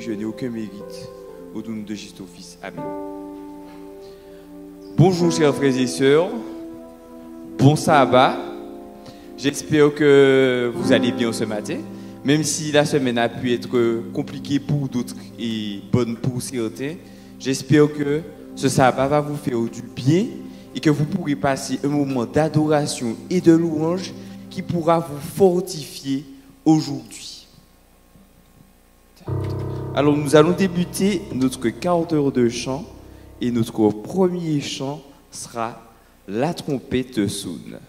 je n'ai aucun mérite au nom de Jésus Fils. Amen. Bonjour chers frères et sœurs, bon sabbat. J'espère que vous allez bien ce matin, même si la semaine a pu être compliquée pour d'autres et bonne pour certains. J'espère que ce sabbat va vous faire du bien et que vous pourrez passer un moment d'adoration et de louange qui pourra vous fortifier aujourd'hui. Alors nous allons débuter notre quart d'heure de chant et notre premier chant sera La trompette sonne.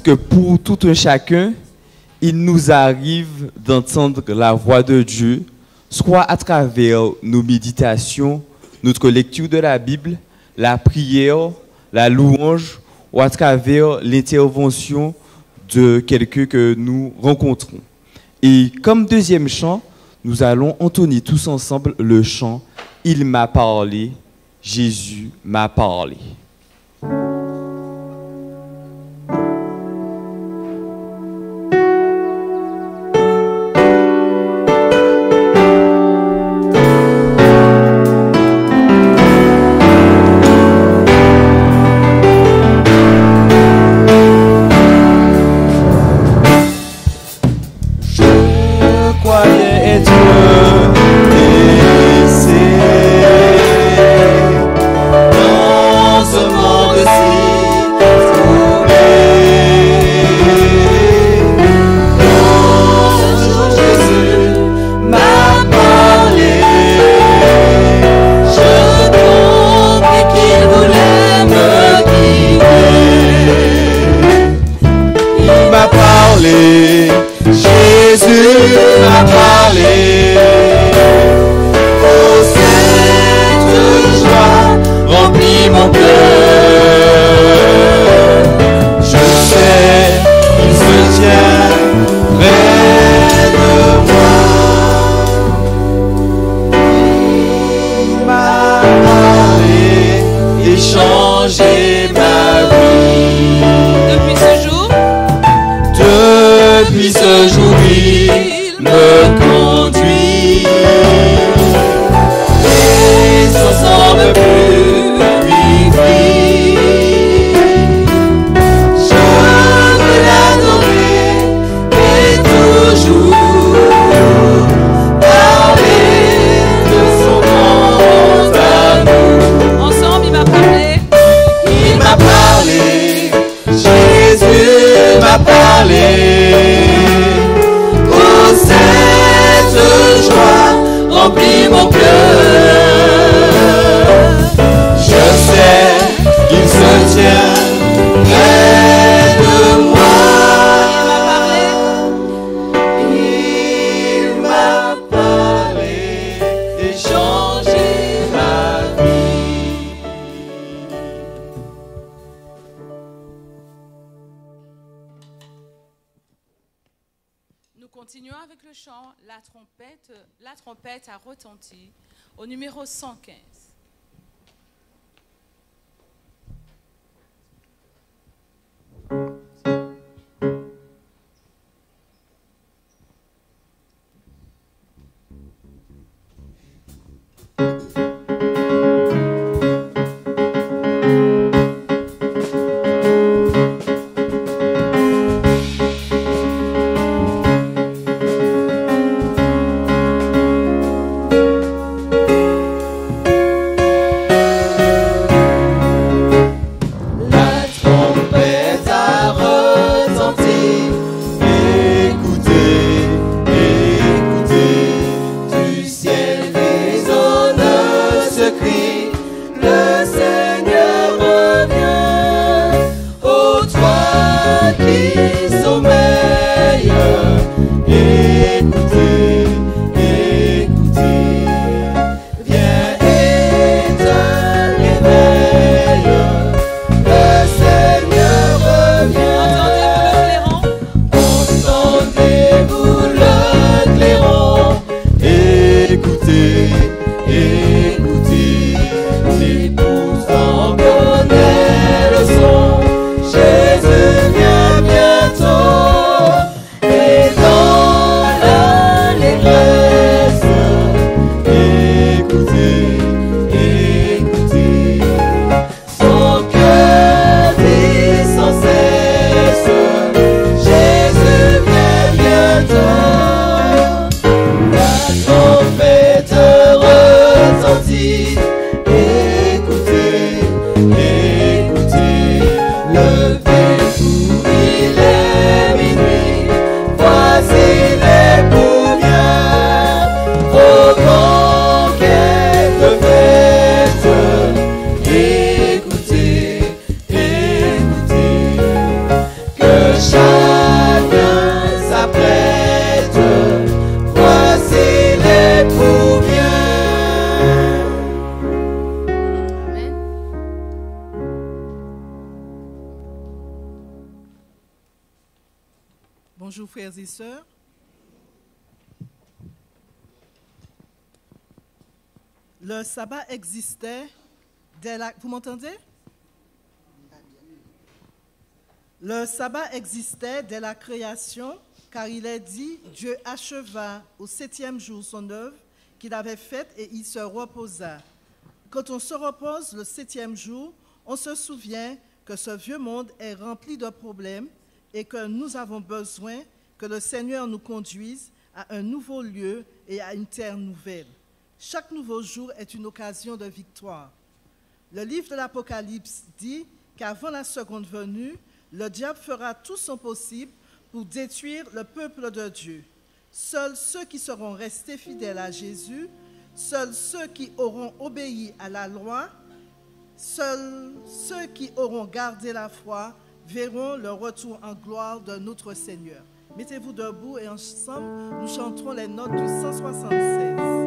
Que pour tout un chacun, il nous arrive d'entendre la voix de Dieu, soit à travers nos méditations, notre lecture de la Bible, la prière, la louange, ou à travers l'intervention de quelqu'un que nous rencontrons. Et comme deuxième chant, nous allons entonner tous ensemble le chant Il m'a parlé, Jésus m'a parlé. Vous m'entendez? Le sabbat existait dès la création, car il est dit, Dieu acheva au septième jour son œuvre qu'il avait faite et il se reposa. Quand on se repose le septième jour, on se souvient que ce vieux monde est rempli de problèmes et que nous avons besoin que le Seigneur nous conduise à un nouveau lieu et à une terre nouvelle. Chaque nouveau jour est une occasion de victoire. Le livre de l'Apocalypse dit qu'avant la seconde venue, le diable fera tout son possible pour détruire le peuple de Dieu. Seuls ceux qui seront restés fidèles à Jésus, seuls ceux qui auront obéi à la loi, seuls ceux qui auront gardé la foi verront le retour en gloire de notre Seigneur. Mettez-vous debout et ensemble, nous chanterons les notes du 176.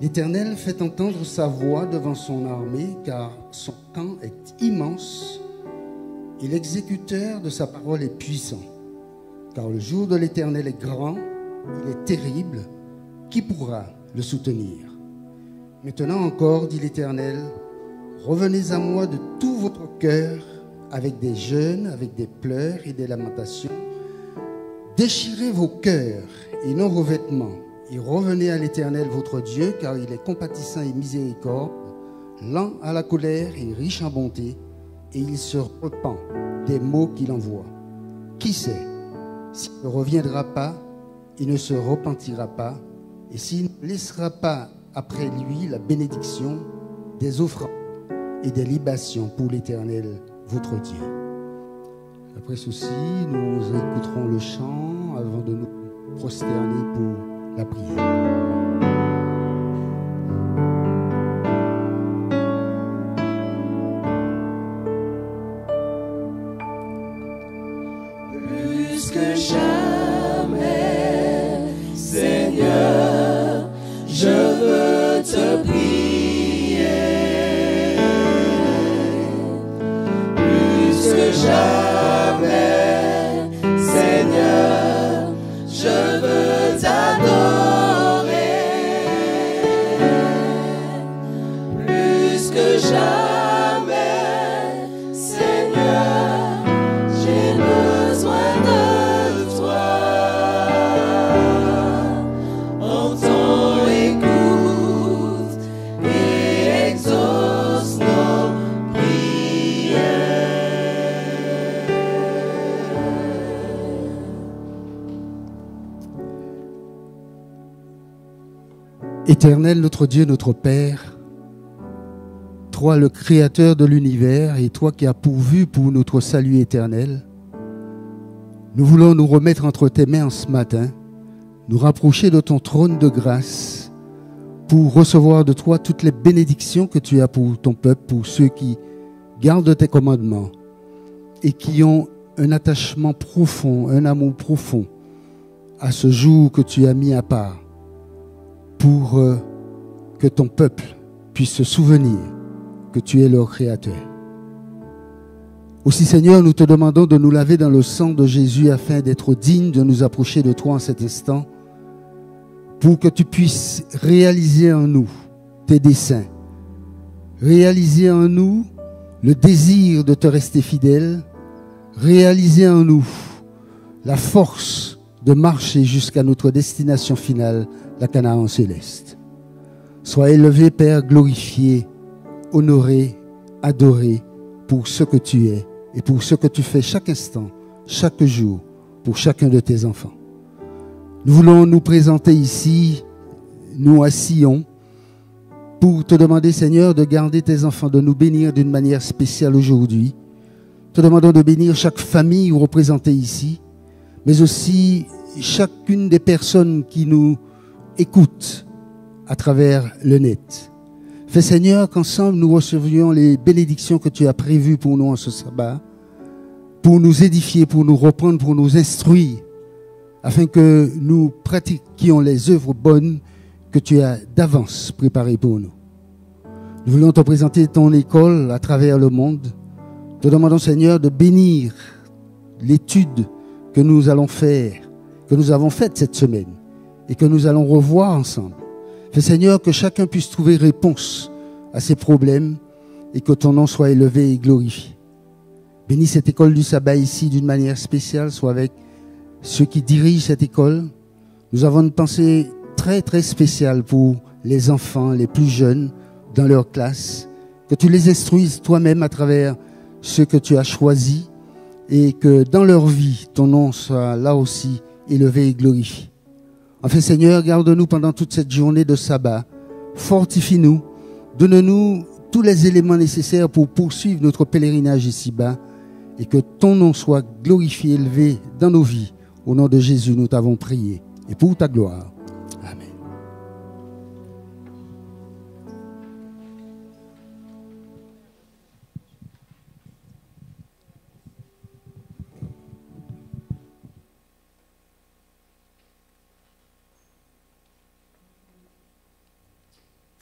L'Éternel fait entendre sa voix devant son armée, car son camp est immense et l'exécuteur de sa parole est puissant. Car le jour de l'Éternel est grand, il est terrible, qui pourra le soutenir? Maintenant encore, dit l'Éternel, revenez à moi de tout votre cœur, avec des jeûnes, avec des pleurs et des lamentations. Déchirez vos cœurs et non vos vêtements et revenez à l'Éternel votre Dieu, car il est compatissant et miséricorde, lent à la colère et riche en bonté, et il se repent des maux qu'il envoie. Qui sait s'il ne reviendra pas, il ne se repentira pas, et s'il ne laissera pas après lui la bénédiction des offrandes et des libations pour l'Éternel votre Dieu. Après ceci, nous écouterons le chant avant de nous prosterner pour la prière. Éternel, notre Dieu, notre Père, toi le Créateur de l'univers et toi qui as pourvu pour notre salut éternel, nous voulons nous remettre entre tes mains ce matin, nous rapprocher de ton trône de grâce pour recevoir de toi toutes les bénédictions que tu as pour ton peuple, pour ceux qui gardent tes commandements et qui ont un attachement profond, un amour profond à ce jour que tu as mis à part pour euh, que ton peuple puisse se souvenir que tu es leur créateur. Aussi Seigneur, nous te demandons de nous laver dans le sang de Jésus afin d'être dignes de nous approcher de toi en cet instant, pour que tu puisses réaliser en nous tes desseins, réaliser en nous le désir de te rester fidèle, réaliser en nous la force de marcher jusqu'à notre destination finale, la Canaan céleste. Sois élevé, Père, glorifié, honoré, adoré pour ce que tu es et pour ce que tu fais chaque instant, chaque jour, pour chacun de tes enfants. Nous voulons nous présenter ici, nous à Sion, pour te demander, Seigneur, de garder tes enfants, de nous bénir d'une manière spéciale aujourd'hui. Te demandons de bénir chaque famille représentée ici, mais aussi chacune des personnes qui nous écoute à travers le net. Fais Seigneur qu'ensemble nous recevions les bénédictions que tu as prévues pour nous en ce sabbat, pour nous édifier, pour nous reprendre, pour nous instruire, afin que nous pratiquions les œuvres bonnes que tu as d'avance préparées pour nous. Nous voulons te présenter ton école à travers le monde. Te demandons Seigneur de bénir l'étude que nous allons faire, que nous avons faite cette semaine et que nous allons revoir ensemble. Fais Seigneur que chacun puisse trouver réponse à ses problèmes et que ton nom soit élevé et glorifié. Bénis cette école du sabbat ici d'une manière spéciale, soit avec ceux qui dirigent cette école. Nous avons une pensée très très spéciale pour les enfants les plus jeunes dans leur classe. Que tu les instruises toi-même à travers ceux que tu as choisis et que dans leur vie, ton nom soit là aussi élevé et glorifié. Enfin Seigneur, garde-nous pendant toute cette journée de sabbat. Fortifie-nous. Donne-nous tous les éléments nécessaires pour poursuivre notre pèlerinage ici-bas et que ton nom soit glorifié, élevé dans nos vies. Au nom de Jésus, nous t'avons prié et pour ta gloire.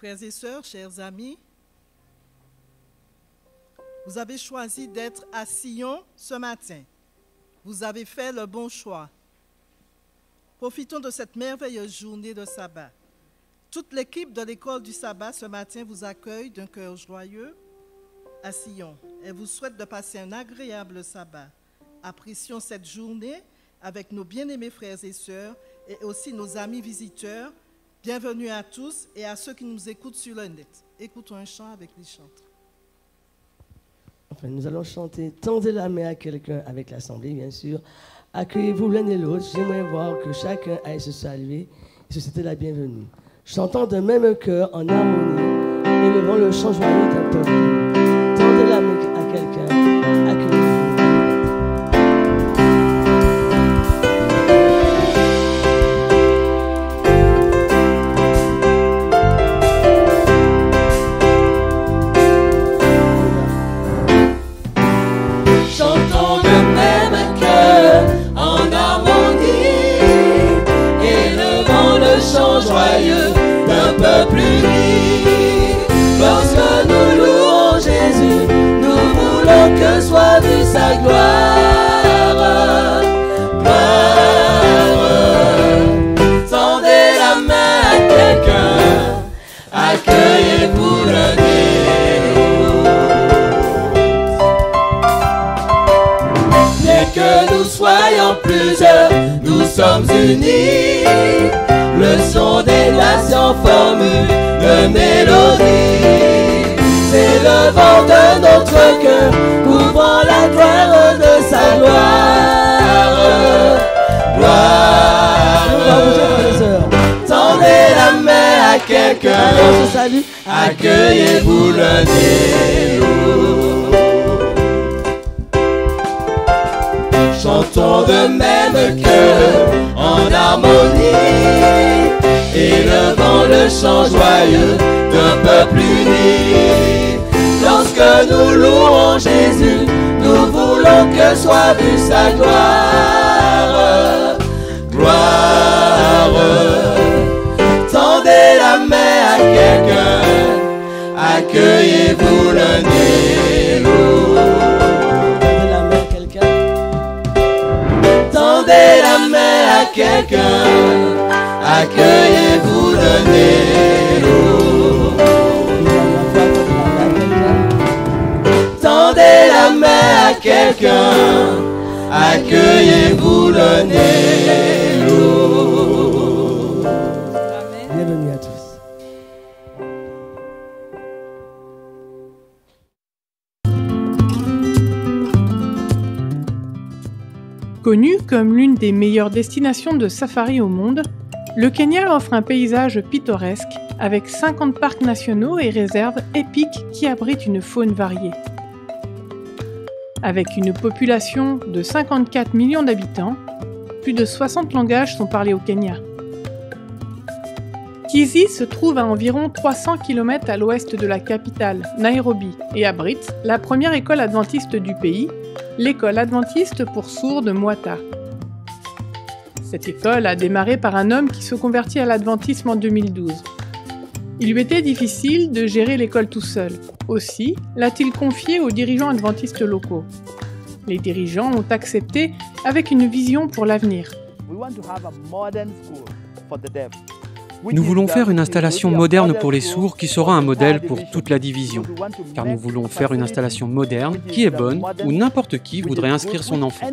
Frères et sœurs, chers amis, vous avez choisi d'être à Sion ce matin. Vous avez fait le bon choix. Profitons de cette merveilleuse journée de sabbat. Toute l'équipe de l'école du sabbat ce matin vous accueille d'un cœur joyeux à Sion et vous souhaite de passer un agréable sabbat. Apprécions cette journée avec nos bien-aimés frères et sœurs et aussi nos amis visiteurs. Bienvenue à tous et à ceux qui nous écoutent sur le net. Écoutons un chant avec les chantres. Enfin, nous allons chanter Tendez la main à quelqu'un avec l'assemblée, bien sûr. Accueillez-vous l'un et l'autre. J'aimerais voir que chacun aille se saluer et se souhaiter la bienvenue. Chantant d'un même cœur en harmonie, élevant le chant joyeux d'un peuple. Plusieurs, nous sommes unis. Le son des nations forme une mélodie. C'est le vent de notre cœur, couvrant la gloire de sa gloire. Gloire. Tendez la main à quelqu'un. accueillez-vous l'un l'autre. Chantons de même cœur en harmonie, élevant le chant joyeux d'un peuple uni. Lorsque nous louons Jésus, nous voulons que soit vue sa gloire. Gloire. Tendez la main à quelqu'un, accueillez-vous l'un et Tendez la main à quelqu'un, accueillez-vous et l'autre. Tendez la main à quelqu'un, accueillez-vous l'un et Connu comme l'une des meilleures destinations de safari au monde, le Kenya offre un paysage pittoresque avec 50 parcs nationaux et réserves épiques qui abritent une faune variée. Avec une population de 54 millions d'habitants, plus de 60 langages sont parlés au Kenya. Kizi se trouve à environ 300 km à l'ouest de la capitale, Nairobi, et abrite la première école adventiste du pays, l'école adventiste pour sourds de Mwata. Cette école a démarré par un homme qui se convertit à l'adventisme en 2012. Il lui était difficile de gérer l'école tout seul. Aussi l'a-t-il confié aux dirigeants adventistes locaux. Les dirigeants ont accepté avec une vision pour l'avenir. Nous voulons faire une installation moderne pour les sourds qui sera un modèle pour toute la division, car nous voulons faire une installation moderne qui est bonne où n'importe qui voudrait inscrire son enfant.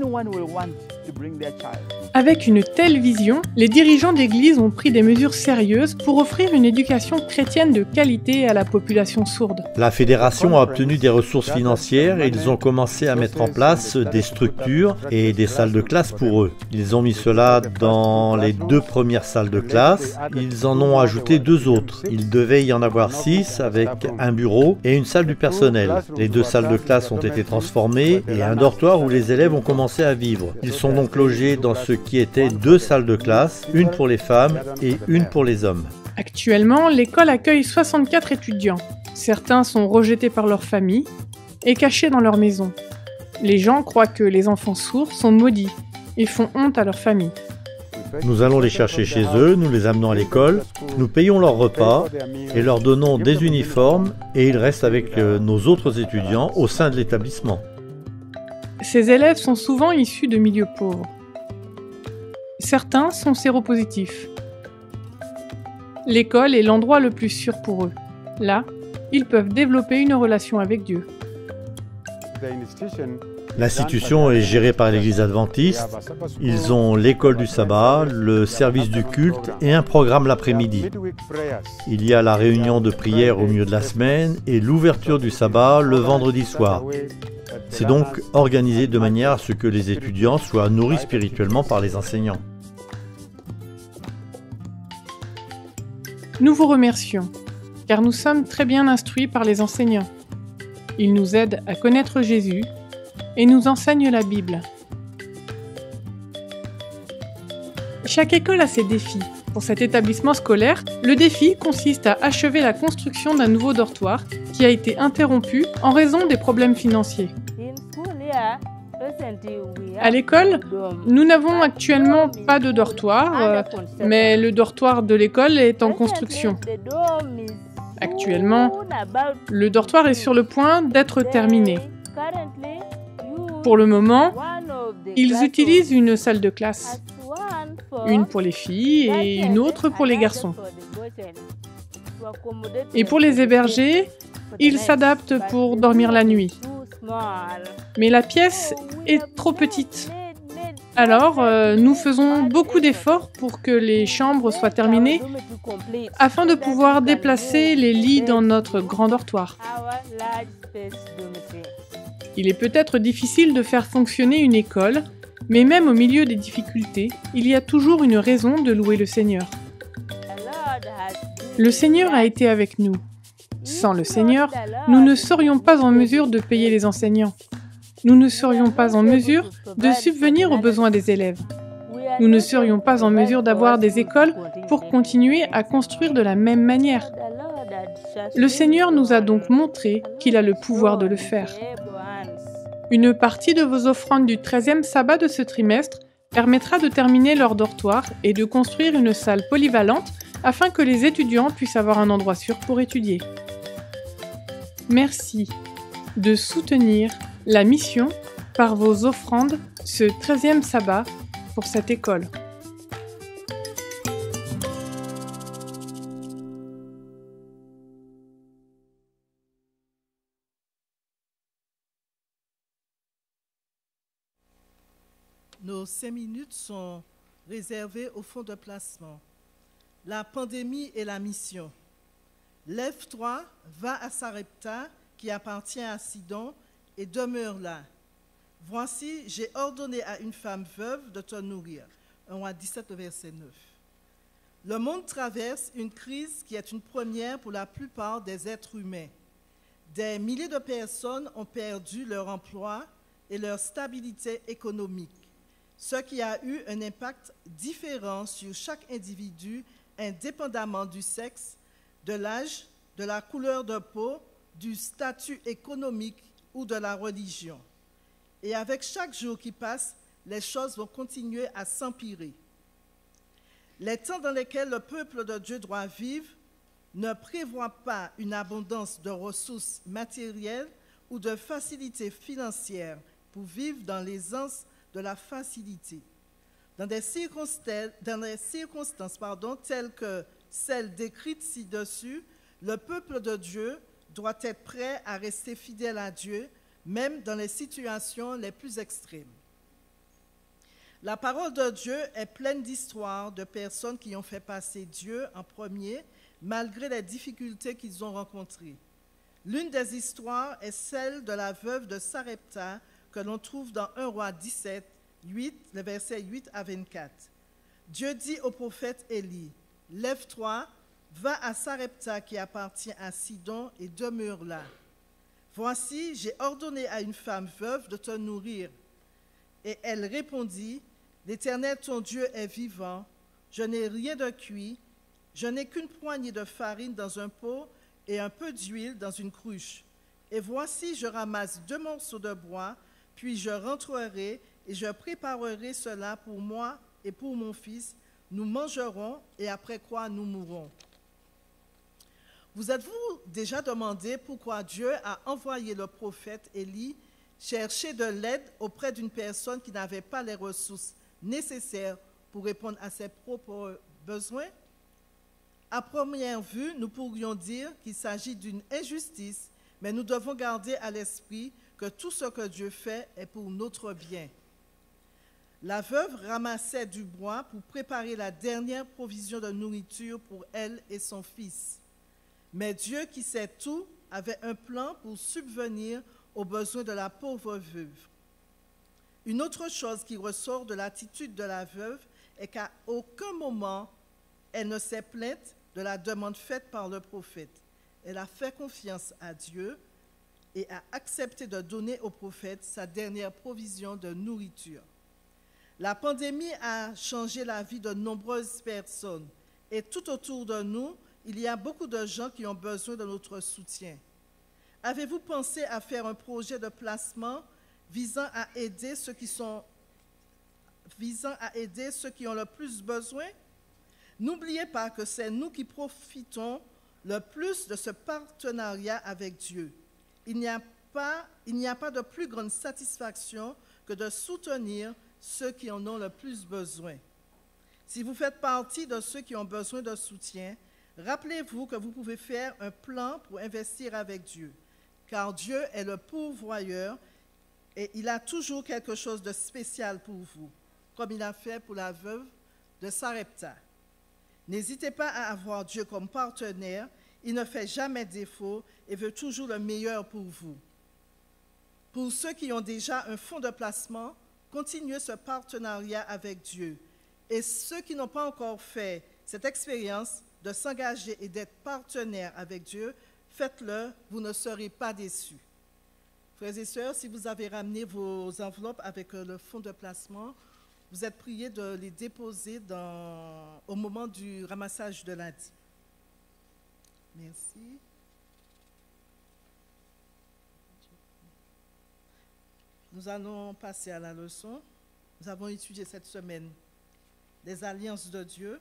Avec une telle vision, les dirigeants d'église ont pris des mesures sérieuses pour offrir une éducation chrétienne de qualité à la population sourde. La fédération a obtenu des ressources financières et ils ont commencé à mettre en place des structures et des salles de classe pour eux. Ils ont mis cela dans les deux premières salles de classe. Ils en ont ajouté deux autres. Il devait y en avoir six avec un bureau et une salle du personnel. Les deux salles de classe ont été transformées et un dortoir où les élèves ont commencé à vivre. Ils sont donc logés dans ce qui était deux salles de classe, une pour les femmes et une pour les hommes. Actuellement, l'école accueille 64 étudiants. Certains sont rejetés par leur famille et cachés dans leur maison. Les gens croient que les enfants sourds sont maudits et font honte à leur famille. Nous allons les chercher chez eux, nous les amenons à l'école, nous payons leur repas et leur donnons des uniformes et ils restent avec euh, nos autres étudiants au sein de l'établissement. Ces élèves sont souvent issus de milieux pauvres. Certains sont séropositifs. L'école est l'endroit le plus sûr pour eux. Là, ils peuvent développer une relation avec Dieu. L'institution est gérée par l'Église adventiste. Ils ont l'école du sabbat, le service du culte et un programme l'après-midi. Il y a la réunion de prière au milieu de la semaine et l'ouverture du sabbat le vendredi soir. C'est donc organisé de manière à ce que les étudiants soient nourris spirituellement par les enseignants. Nous vous remercions, car nous sommes très bien instruits par les enseignants. Ils nous aident à connaître Jésus et nous enseignent la Bible. Chaque école a ses défis. Pour cet établissement scolaire, le défi consiste à achever la construction d'un nouveau dortoir qui a été interrompu en raison des problèmes financiers. À l'école, nous n'avons actuellement pas de dortoir, euh, mais le dortoir de l'école est en construction. Actuellement, le dortoir est sur le point d'être terminé. Pour le moment, ils utilisent une salle de classe, une pour les filles et une autre pour les garçons. Et pour les héberger, ils s'adaptent pour dormir la nuit. Mais la pièce est trop petite. Alors, euh, nous faisons beaucoup d'efforts pour que les chambres soient terminées afin de pouvoir déplacer les lits dans notre grand dortoir. Il est peut-être difficile de faire fonctionner une école, mais même au milieu des difficultés, il y a toujours une raison de louer le Seigneur. Le Seigneur a été avec nous. Sans le Seigneur, nous ne serions pas en mesure de payer les enseignants. Nous ne serions pas en mesure de subvenir aux besoins des élèves. Nous ne serions pas en mesure d'avoir des écoles pour continuer à construire de la même manière. Le Seigneur nous a donc montré qu'il a le pouvoir de le faire. Une partie de vos offrandes du 13e sabbat de ce trimestre permettra de terminer leur dortoir et de construire une salle polyvalente afin que les étudiants puissent avoir un endroit sûr pour étudier. Merci de soutenir la mission par vos offrandes ce 13e sabbat pour cette école. Nos cinq minutes sont réservées au fonds de placement. La pandémie et la mission. Lève-toi, va à Sarepta, qui appartient à Sidon, et demeure là. Voici, j'ai ordonné à une femme veuve de te nourrir. 1 roi 17, verset 9. Le monde traverse une crise qui est une première pour la plupart des êtres humains. Des milliers de personnes ont perdu leur emploi et leur stabilité économique, ce qui a eu un impact différent sur chaque individu indépendamment du sexe, de l'âge, de la couleur de peau, du statut économique ou de la religion. Et avec chaque jour qui passe, les choses vont continuer à s'empirer. Les temps dans lesquels le peuple de Dieu doit vivre ne prévoient pas une abondance de ressources matérielles ou de facilités financières pour vivre dans l'aisance de la facilité. Dans des circonstances, telles que celles décrites ci-dessus, le peuple de Dieu doit être prêt à rester fidèle à Dieu, même dans les situations les plus extrêmes. La parole de Dieu est pleine d'histoires de personnes qui ont fait passer Dieu en premier, malgré les difficultés qu'ils ont rencontrées. L'une des histoires est celle de la veuve de Sarepta que l'on trouve dans 1 roi 17, 8, le verset 8 à 24. Dieu dit au prophète Élie, Lève-toi, va à Sarepta qui appartient à Sidon et demeure là. Voici, j'ai ordonné à une femme veuve de te nourrir. Et elle répondit, L'Éternel ton Dieu est vivant, je n'ai rien de cuit, je n'ai qu'une poignée de farine dans un pot et un peu d'huile dans une cruche. Et voici, je ramasse deux morceaux de bois, puis je rentrerai et je préparerai cela pour moi et pour mon fils. Nous mangerons et après quoi nous mourrons. Vous êtes-vous déjà demandé pourquoi Dieu a envoyé le prophète Élie chercher de l'aide auprès d'une personne qui n'avait pas les ressources nécessaires pour répondre à ses propres besoins? À première vue, nous pourrions dire qu'il s'agit d'une injustice, mais nous devons garder à l'esprit que tout ce que Dieu fait est pour notre bien. La veuve ramassait du bois pour préparer la dernière provision de nourriture pour elle et son fils. Mais Dieu qui sait tout avait un plan pour subvenir aux besoins de la pauvre veuve. Une autre chose qui ressort de l'attitude de la veuve est qu'à aucun moment elle ne s'est plainte de la demande faite par le prophète. Elle a fait confiance à Dieu et a accepté de donner au prophète sa dernière provision de nourriture. La pandémie a changé la vie de nombreuses personnes et tout autour de nous, il y a beaucoup de gens qui ont besoin de notre soutien. Avez-vous pensé à faire un projet de placement visant à aider ceux qui ont le plus besoin? N'oubliez pas que c'est nous qui profitons le plus de ce partenariat avec Dieu. Il n'y a pas, il n'y a pas de plus grande satisfaction que de soutenir ceux qui en ont le plus besoin. Si vous faites partie de ceux qui ont besoin de soutien, Rappelez-vous que vous pouvez faire un plan pour investir avec Dieu, car Dieu est le pourvoyeur et il a toujours quelque chose de spécial pour vous, comme il a fait pour la veuve de Sarepta. N'hésitez pas à avoir Dieu comme partenaire, il ne fait jamais défaut et veut toujours le meilleur pour vous. Pour ceux qui ont déjà un fonds de placement, continuez ce partenariat avec Dieu. Et ceux qui n'ont pas encore fait cette expérience, de s'engager et d'être partenaire avec Dieu, faites-le, vous ne serez pas déçus. Frères et sœurs, si vous avez ramené vos enveloppes avec euh, le fonds de placement, vous êtes priés de les déposer au moment du ramassage de lundi. Merci. Nous allons passer à la leçon. Nous avons étudié cette semaine les alliances de Dieu.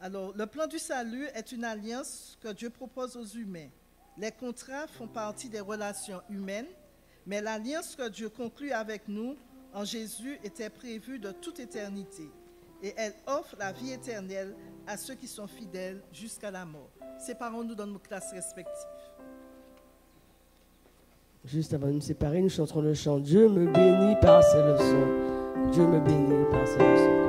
Alors, le plan du salut est une alliance que Dieu propose aux humains. Les contrats font partie des relations humaines, mais l'alliance que Dieu conclut avec nous en Jésus était prévue de toute éternité et elle offre la vie éternelle à ceux qui sont fidèles jusqu'à la mort. Séparons-nous dans nos classes respectives. Juste avant de nous séparer, nous chanterons le chant Dieu me bénit par ses leçons. Dieu me bénit par ses leçons.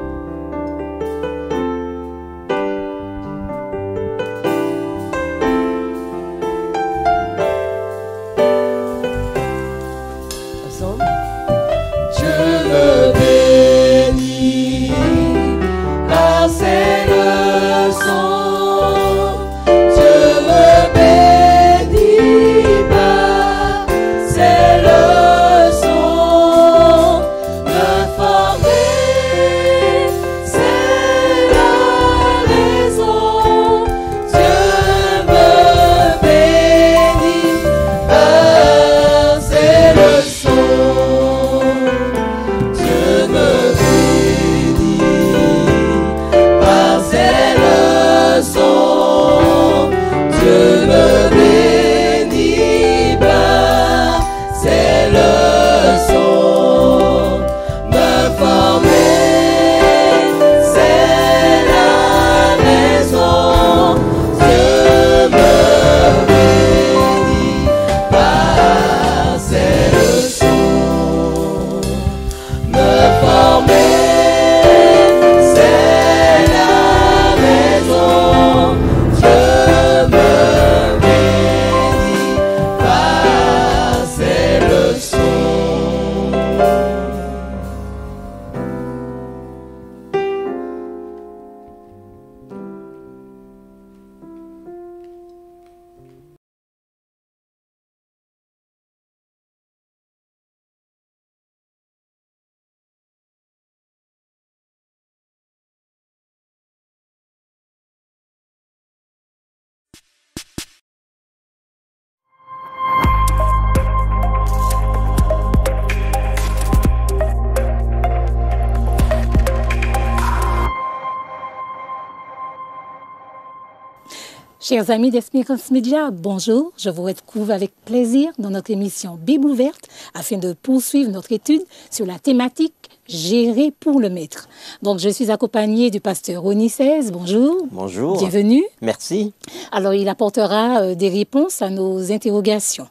Chers amis d'Espérance Média, bonjour. Je vous retrouve avec plaisir dans notre émission Bible ouverte afin de poursuivre notre étude sur la thématique Gérer pour le maître. Donc, je suis accompagnée du pasteur Ronnie 16. Bonjour. Bonjour. Bienvenue. Merci. Alors, il apportera euh, des réponses à nos interrogations.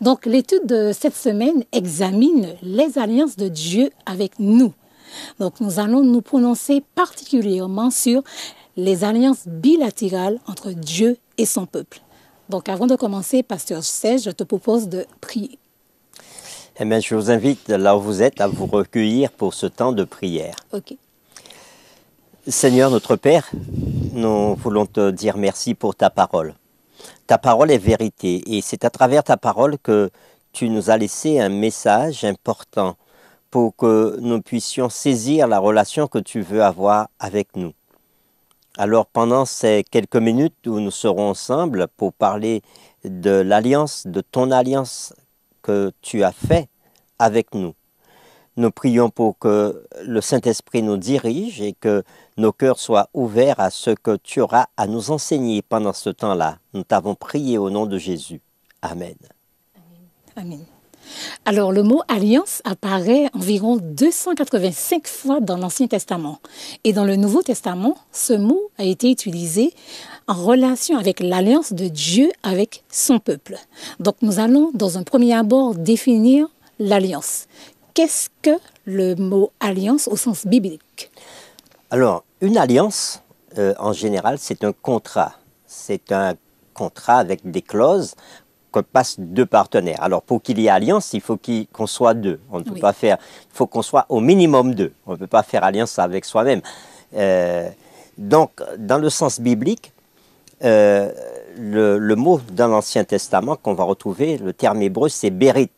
Donc, l'étude de cette semaine examine les alliances de Dieu avec nous. Donc, nous allons nous prononcer particulièrement sur les alliances bilatérales entre Dieu et son peuple. Donc avant de commencer, Pasteur 16, je te propose de prier. Eh bien, je vous invite, là où vous êtes, à vous recueillir pour ce temps de prière. OK. Seigneur notre Père, nous voulons te dire merci pour ta parole. Ta parole est vérité et c'est à travers ta parole que tu nous as laissé un message important pour que nous puissions saisir la relation que tu veux avoir avec nous. Alors pendant ces quelques minutes où nous serons ensemble pour parler de l'alliance, de ton alliance que tu as fait avec nous, nous prions pour que le Saint-Esprit nous dirige et que nos cœurs soient ouverts à ce que tu auras à nous enseigner pendant ce temps-là. Nous t'avons prié au nom de Jésus. Amen. Amen. Alors, le mot alliance apparaît environ 285 fois dans l'Ancien Testament. Et dans le Nouveau Testament, ce mot a été utilisé en relation avec l'alliance de Dieu avec son peuple. Donc, nous allons, dans un premier abord, définir l'alliance. Qu'est-ce que le mot alliance au sens biblique? Alors, une alliance, euh, en général, c'est un contrat. C'est un contrat avec des clauses que passent deux partenaires. Alors pour qu'il y ait alliance, il faut qu'on soit deux. On ne peut pas faire. Il faut qu'on soit au minimum deux. On ne peut pas faire alliance avec soi-même. Euh, Donc, dans le sens biblique, euh, le, mot dans l'Ancien Testament qu'on va retrouver, le terme hébreu, c'est bérit.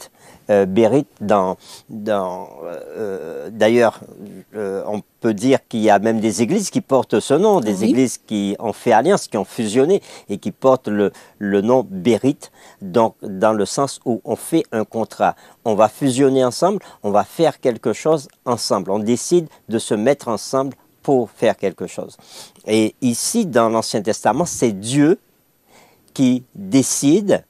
Euh, bérit, dans, dans euh, d'ailleurs, on peut dire qu'il y a même des églises qui portent ce nom, des églises qui ont fait alliance, qui ont fusionné et qui portent le, le nom bérit, donc dans le sens où on fait un contrat. On va fusionner ensemble, on va faire quelque chose ensemble. On décide de se mettre ensemble pour faire quelque chose. Et ici, dans l'Ancien Testament, c'est Dieu qui décide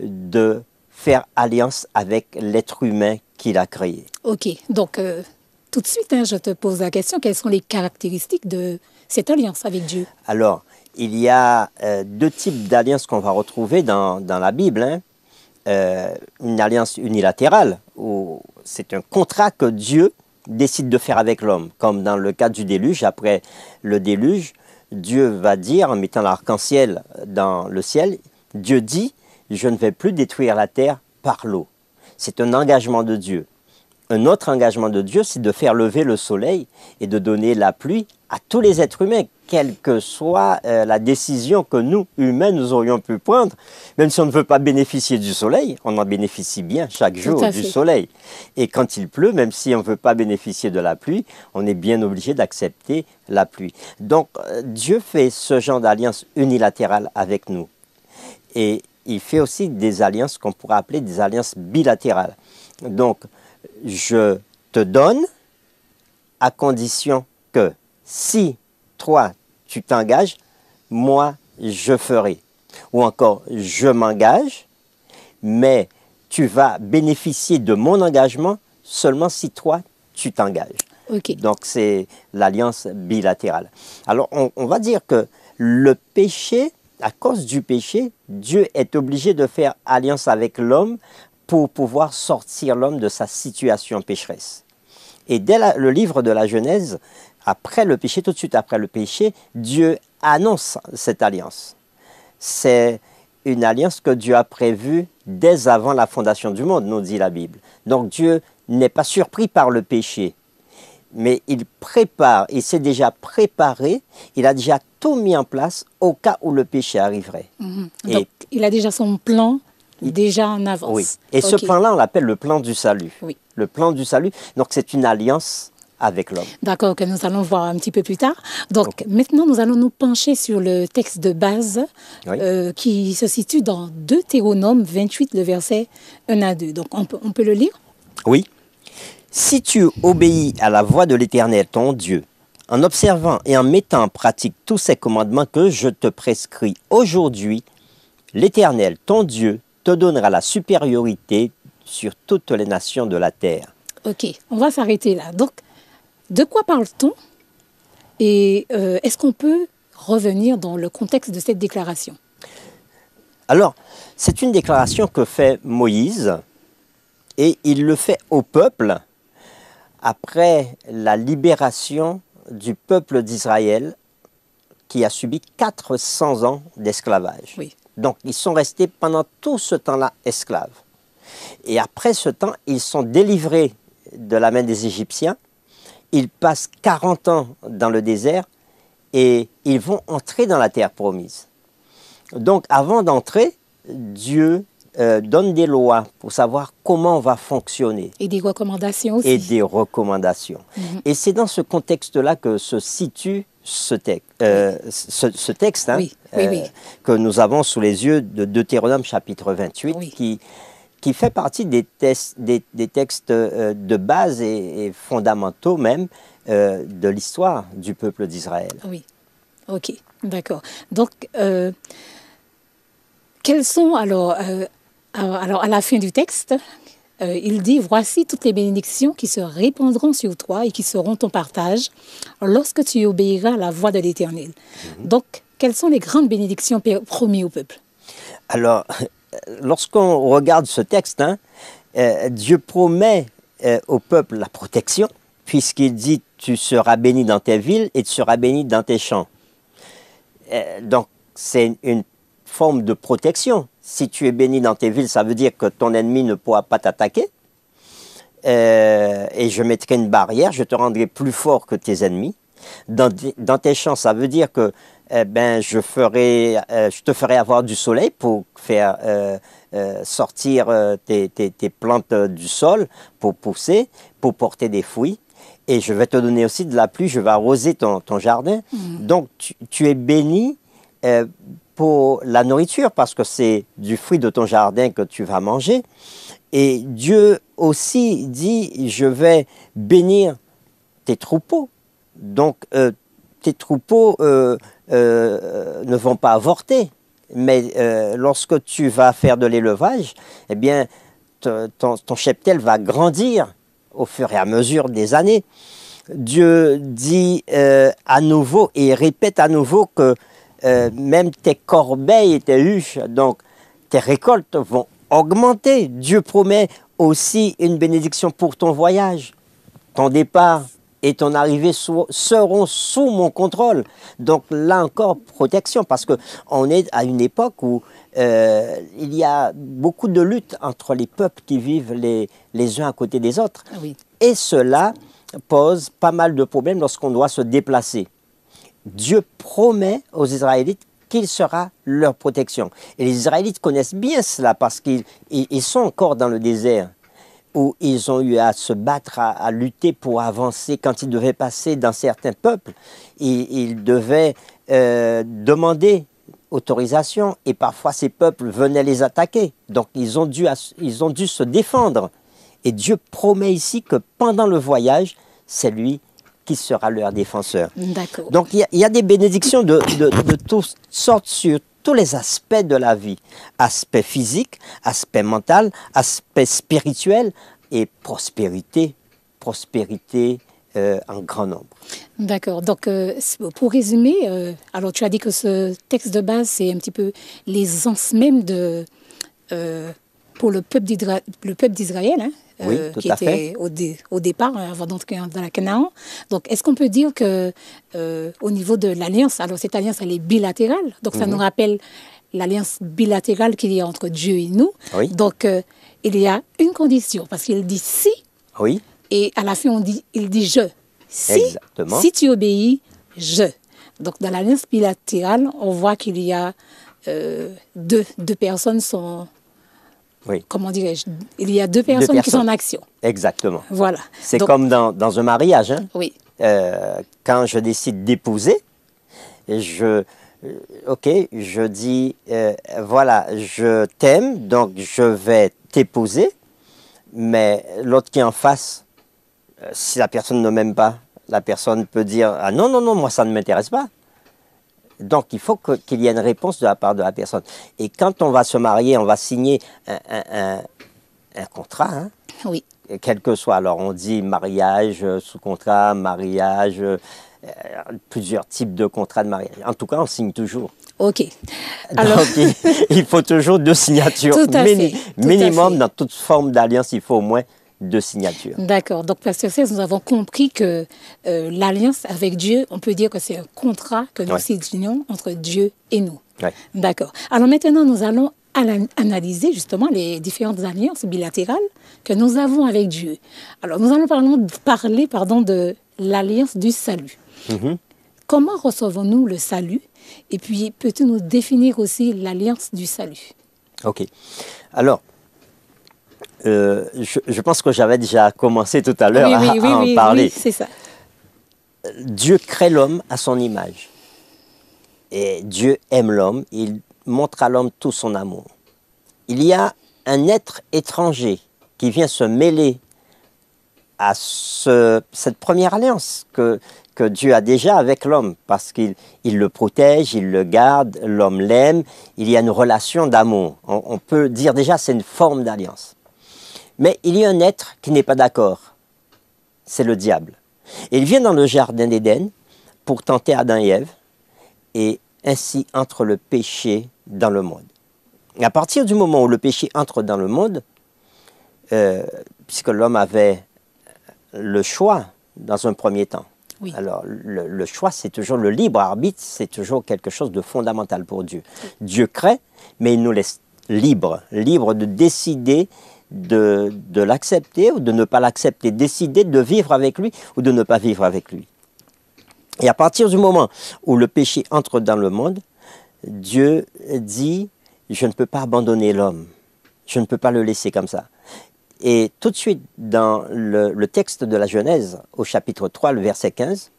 de faire alliance avec l'être humain qu'il a créé. OK. Donc, euh, tout de suite, hein, je te pose la question, quelles sont les caractéristiques de cette alliance avec Dieu? Alors, il y a euh, deux types d'alliances qu'on va retrouver dans, dans la Bible. Hein. Euh, une alliance unilatérale, où c'est un contrat que Dieu décide de faire avec l'homme, comme dans le cas du déluge. Après le déluge, Dieu va dire, en mettant l'arc-en-ciel dans le ciel, Dieu dit, je ne vais plus détruire la terre par l'eau. C'est un engagement de Dieu. Un autre engagement de Dieu, c'est de faire lever le soleil et de donner la pluie à tous les êtres humains, quelle que soit euh, la décision que nous, humains, nous aurions pu prendre. Même si on ne veut pas bénéficier du soleil, on en bénéficie bien chaque jour du soleil. Et quand il pleut, même si on ne veut pas bénéficier de la pluie, on est bien obligé d'accepter la pluie. Donc euh, Dieu fait ce genre d'alliance unilatérale avec nous. Et il fait aussi des alliances qu'on pourrait appeler des alliances bilatérales. Donc, je te donne à condition que si toi tu t'engages, moi je ferai. Ou encore, je m'engage, mais tu vas bénéficier de mon engagement seulement si toi tu t'engages. Donc c'est l'alliance bilatérale. Alors on, on va dire que le péché, à cause du péché, Dieu est obligé de faire alliance avec l'homme pour pouvoir sortir l'homme de sa situation pécheresse. Et dès le livre de la Genèse, après le péché, tout de suite après le péché, Dieu annonce cette alliance. C'est une alliance que Dieu a prévue dès avant la fondation du monde, nous dit la Bible. Donc Dieu n'est pas surpris par le péché, mais il prépare, il s'est déjà préparé, il a déjà tout mis en place au cas où le péché arriverait. Mhm. Donc il a déjà son plan déjà en avance. Oui. Et ce plan-là, on l'appelle le plan du salut. Oui. Le plan du salut. Donc, c'est une alliance avec l'homme. D'accord, que nous allons voir un petit peu plus tard. Donc, maintenant, nous allons nous pencher sur le texte de base euh, qui se situe dans Deutéronome 28, le verset 1 à 2. Donc, on peut, on peut le lire? Oui. Si tu obéis à la voix de l'Éternel, ton Dieu, en observant et en mettant en pratique tous ces commandements que je te prescris aujourd'hui, l'Éternel, ton Dieu, te donnera la supériorité sur toutes les nations de la terre. Ok, on va s'arrêter là. Donc, de quoi parle-t-on Et euh, est-ce qu'on peut revenir dans le contexte de cette déclaration? Alors, c'est une déclaration que fait Moïse et il le fait au peuple après la libération du peuple d'Israël qui a subi 400 ans d'esclavage. Oui. Donc, ils sont restés pendant tout ce temps-là esclaves. Et après ce temps, ils sont délivrés de la main des Égyptiens. Ils passent 40 ans dans le désert et ils vont entrer dans la terre promise. Donc, avant d'entrer, Dieu euh, donne des lois pour savoir comment on va fonctionner. Et des recommandations aussi. Et des recommandations. Mhm. Et c'est dans ce contexte-là que se situe ce, texte, euh, ce, texte hein, euh, que nous avons sous les yeux de Deutéronome chapitre 28, qui, qui fait partie des, des, des textes euh, de base et, fondamentaux même de l'histoire du peuple d'Israël. Oui, ok, d'accord. Donc, quels sont alors, alors à la fin du texte, euh, il dit, voici toutes les bénédictions qui se répandront sur toi et qui seront ton partage lorsque tu obéiras à la voix de l'Éternel. Mhm. Donc, quelles sont les grandes bénédictions promises au peuple? Alors, lorsqu'on regarde ce texte, hein, euh, Dieu promet euh, au peuple la protection, puisqu'il dit, tu seras béni dans tes villes et tu seras béni dans tes champs. donc, c'est une forme de protection si tu es béni dans tes villes, ça veut dire que ton ennemi ne pourra pas t'attaquer. Euh, et je mettrai une barrière, je te rendrai plus fort que tes ennemis. dans, tes champs. Ça veut dire que eh ben, je, ferai, euh, je te ferai avoir du soleil pour faire euh, sortir tes, plantes du sol, pour pousser, pour porter des fruits. Et je vais te donner aussi de la pluie, je vais arroser ton, jardin. Mm. Donc tu, es béni pour la nourriture parce que c'est du fruit de ton jardin que tu vas manger. Et Dieu aussi dit, je vais bénir tes troupeaux. Donc, euh, tes troupeaux euh, euh, ne vont pas avorter. Mais lorsque tu vas faire de l'élevage, eh bien, ton, cheptel va grandir au fur et à mesure des années. Dieu dit à nouveau et répète à nouveau que même tes corbeilles et tes huches, donc tes récoltes vont augmenter. Dieu promet aussi une bénédiction pour ton voyage, ton départ et ton arrivée seront sous mon contrôle. Donc là encore, protection, parce qu'on est à une époque où euh, il y a beaucoup de luttes entre les peuples qui vivent les, les uns à côté des autres. Ah et cela pose pas mal de problèmes lorsqu'on doit se déplacer. Dieu promet aux Israélites qu'il sera leur protection. Et les Israélites connaissent bien cela parce qu'ils sont encore dans le désert où ils ont eu à se battre, à, lutter pour avancer quand ils devaient passer dans certains peuples. Ils, devaient euh, demander autorisation et parfois ces peuples venaient les attaquer. Donc ils ont dû, ils ont dû se défendre. Et Dieu promet ici que pendant le voyage, c'est lui qui sera leur défenseur. Donc il y, a des bénédictions de, de, de toutes sortes sur tous les aspects de la vie. Aspect physique, aspect mental, aspect spirituel et prospérité. Prospérité euh, en grand nombre. D'accord. Donc, euh, pour résumer, euh, alors tu as dit que ce texte de base, c'est un petit peu l'aisance même de, pour le peuple d'Israël, hein, oui, tout qui était Au, au, départ, hein, avant d'entrer dans la Canaan. Donc, est-ce qu'on peut dire que au niveau de l'alliance, alors cette alliance, elle est bilatérale, donc ça mhm. nous rappelle l'alliance bilatérale qu'il y a entre Dieu et nous. Oui. Donc, il y a une condition, parce qu'il dit si, oui. et à la fin, on dit, il dit je. Si, Exactement. si tu obéis, je. Donc, dans l'alliance bilatérale, on voit qu'il y a euh, deux, deux personnes sont oui. Comment dirais-je? Il y a deux personnes, qui sont en action. Exactement. Voilà. C'est comme dans, dans, un mariage. Hein? Oui. Euh, quand je décide d'épouser, je, euh, ok, je dis, euh, voilà, je t'aime, donc je vais t'épouser, mais l'autre qui est en face, si la personne ne m'aime pas, la personne peut dire, ah non, non, non, moi ça ne m'intéresse pas. Donc, il faut qu'il y ait une réponse de la part de la personne. Et quand on va se marier, on va signer un, contrat. Hein. oui. Quel que soit. Alors, on dit mariage euh, sous contrat, mariage, euh, plusieurs types de contrats de mariage. En tout cas, on signe toujours. OK. Alors... Donc, il, faut toujours deux signatures. Tout à fait. minimum, dans toute forme d'alliance, il faut au moins de signature. D'accord. Donc, Pasteur 16, nous avons compris que euh, l'alliance avec Dieu, on peut dire que c'est un contrat que nous signons entre Dieu et nous. D'accord. Alors maintenant, nous allons analyser justement les différentes alliances bilatérales que nous avons avec Dieu. Alors, nous allons parler, pardon, de l'alliance du salut. Mm-hmm. Comment recevons-nous le salut? Et puis, peux-tu nous définir aussi l'alliance du salut? Ok. Alors, euh, je, pense que j'avais déjà commencé tout à l'heure à, en parler. Oui, c'est ça. Dieu crée l'homme à son image. Et Dieu aime l'homme, il montre à l'homme tout son amour. Il y a un être étranger qui vient se mêler à ce, cette première alliance que, que Dieu a déjà avec l'homme, parce qu'il il le protège, il le garde, l'homme l'aime, il y a une relation d'amour. On, on, peut dire déjà c'est une forme d'alliance. Mais il y a un être qui n'est pas d'accord. C'est le diable. il vient dans le jardin d'Éden pour tenter Adam et Ève et ainsi entre le péché dans le monde. à partir du moment où le péché entre dans le monde, euh, puisque l'homme avait le choix dans un premier temps, Alors, le, choix, c'est toujours le libre arbitre, c'est toujours quelque chose de fondamental pour Dieu. Dieu crée, mais il nous laisse libres, libres de décider de, de l'accepter ou de ne pas l'accepter, décider de vivre avec lui ou de ne pas vivre avec lui. Et à partir du moment où le péché entre dans le monde, Dieu dit, je ne peux pas abandonner l'homme, je ne peux pas le laisser comme ça. Et tout de suite, dans le, texte de la Genèse, au chapitre 3, le verset 15,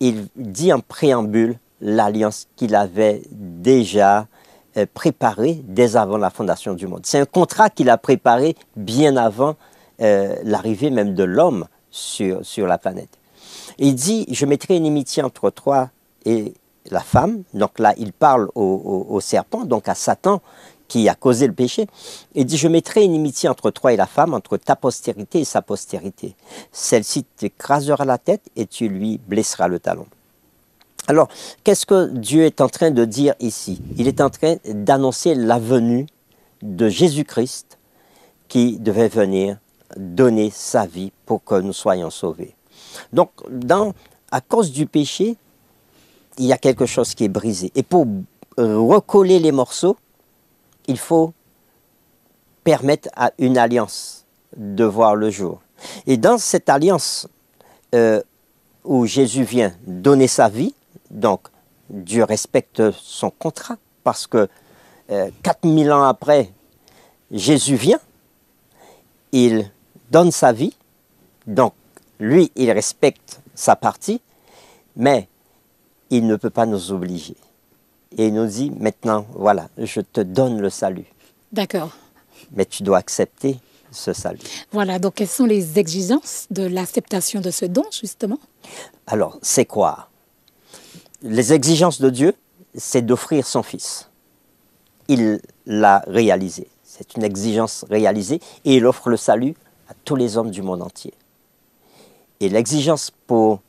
il dit en préambule l'alliance qu'il avait déjà euh, préparée dès avant la fondation du monde. C'est un contrat qu'il a préparé bien avant euh, l'arrivée même de l'homme sur, sur la planète. Il dit, je mettrai une inimitié entre toi et la femme. Donc là, il parle au, serpent, donc à Satan, qui a causé le péché. Il dit, je mettrai une inimitié entre toi et la femme, entre ta postérité et sa postérité. Celle-ci t'écrasera la tête et tu lui blesseras le talon. Alors, qu'est-ce que Dieu est en train de dire ici? Il est en train d'annoncer la venue de Jésus-Christ qui devait venir donner sa vie pour que nous soyons sauvés. Donc, à cause du péché, il y a quelque chose qui est brisé. Et pour recoller les morceaux, il faut permettre à une alliance de voir le jour. Et dans cette alliance euh, où Jésus vient donner sa vie, donc Dieu respecte son contrat, parce que euh, 4000 ans après, Jésus vient, il donne sa vie, donc lui, il respecte sa partie, mais il ne peut pas nous obliger. Et il nous dit, maintenant, voilà, je te donne le salut. D'accord. Mais tu dois accepter ce salut. Voilà, donc quelles sont les exigences de l'acceptation de ce don, justement? Alors, c'est quoi? Les exigences de Dieu, c'est d'offrir son Fils. Il l'a réalisé. C'est une exigence réalisée et il offre le salut à tous les hommes du monde entier. Et l'exigence pour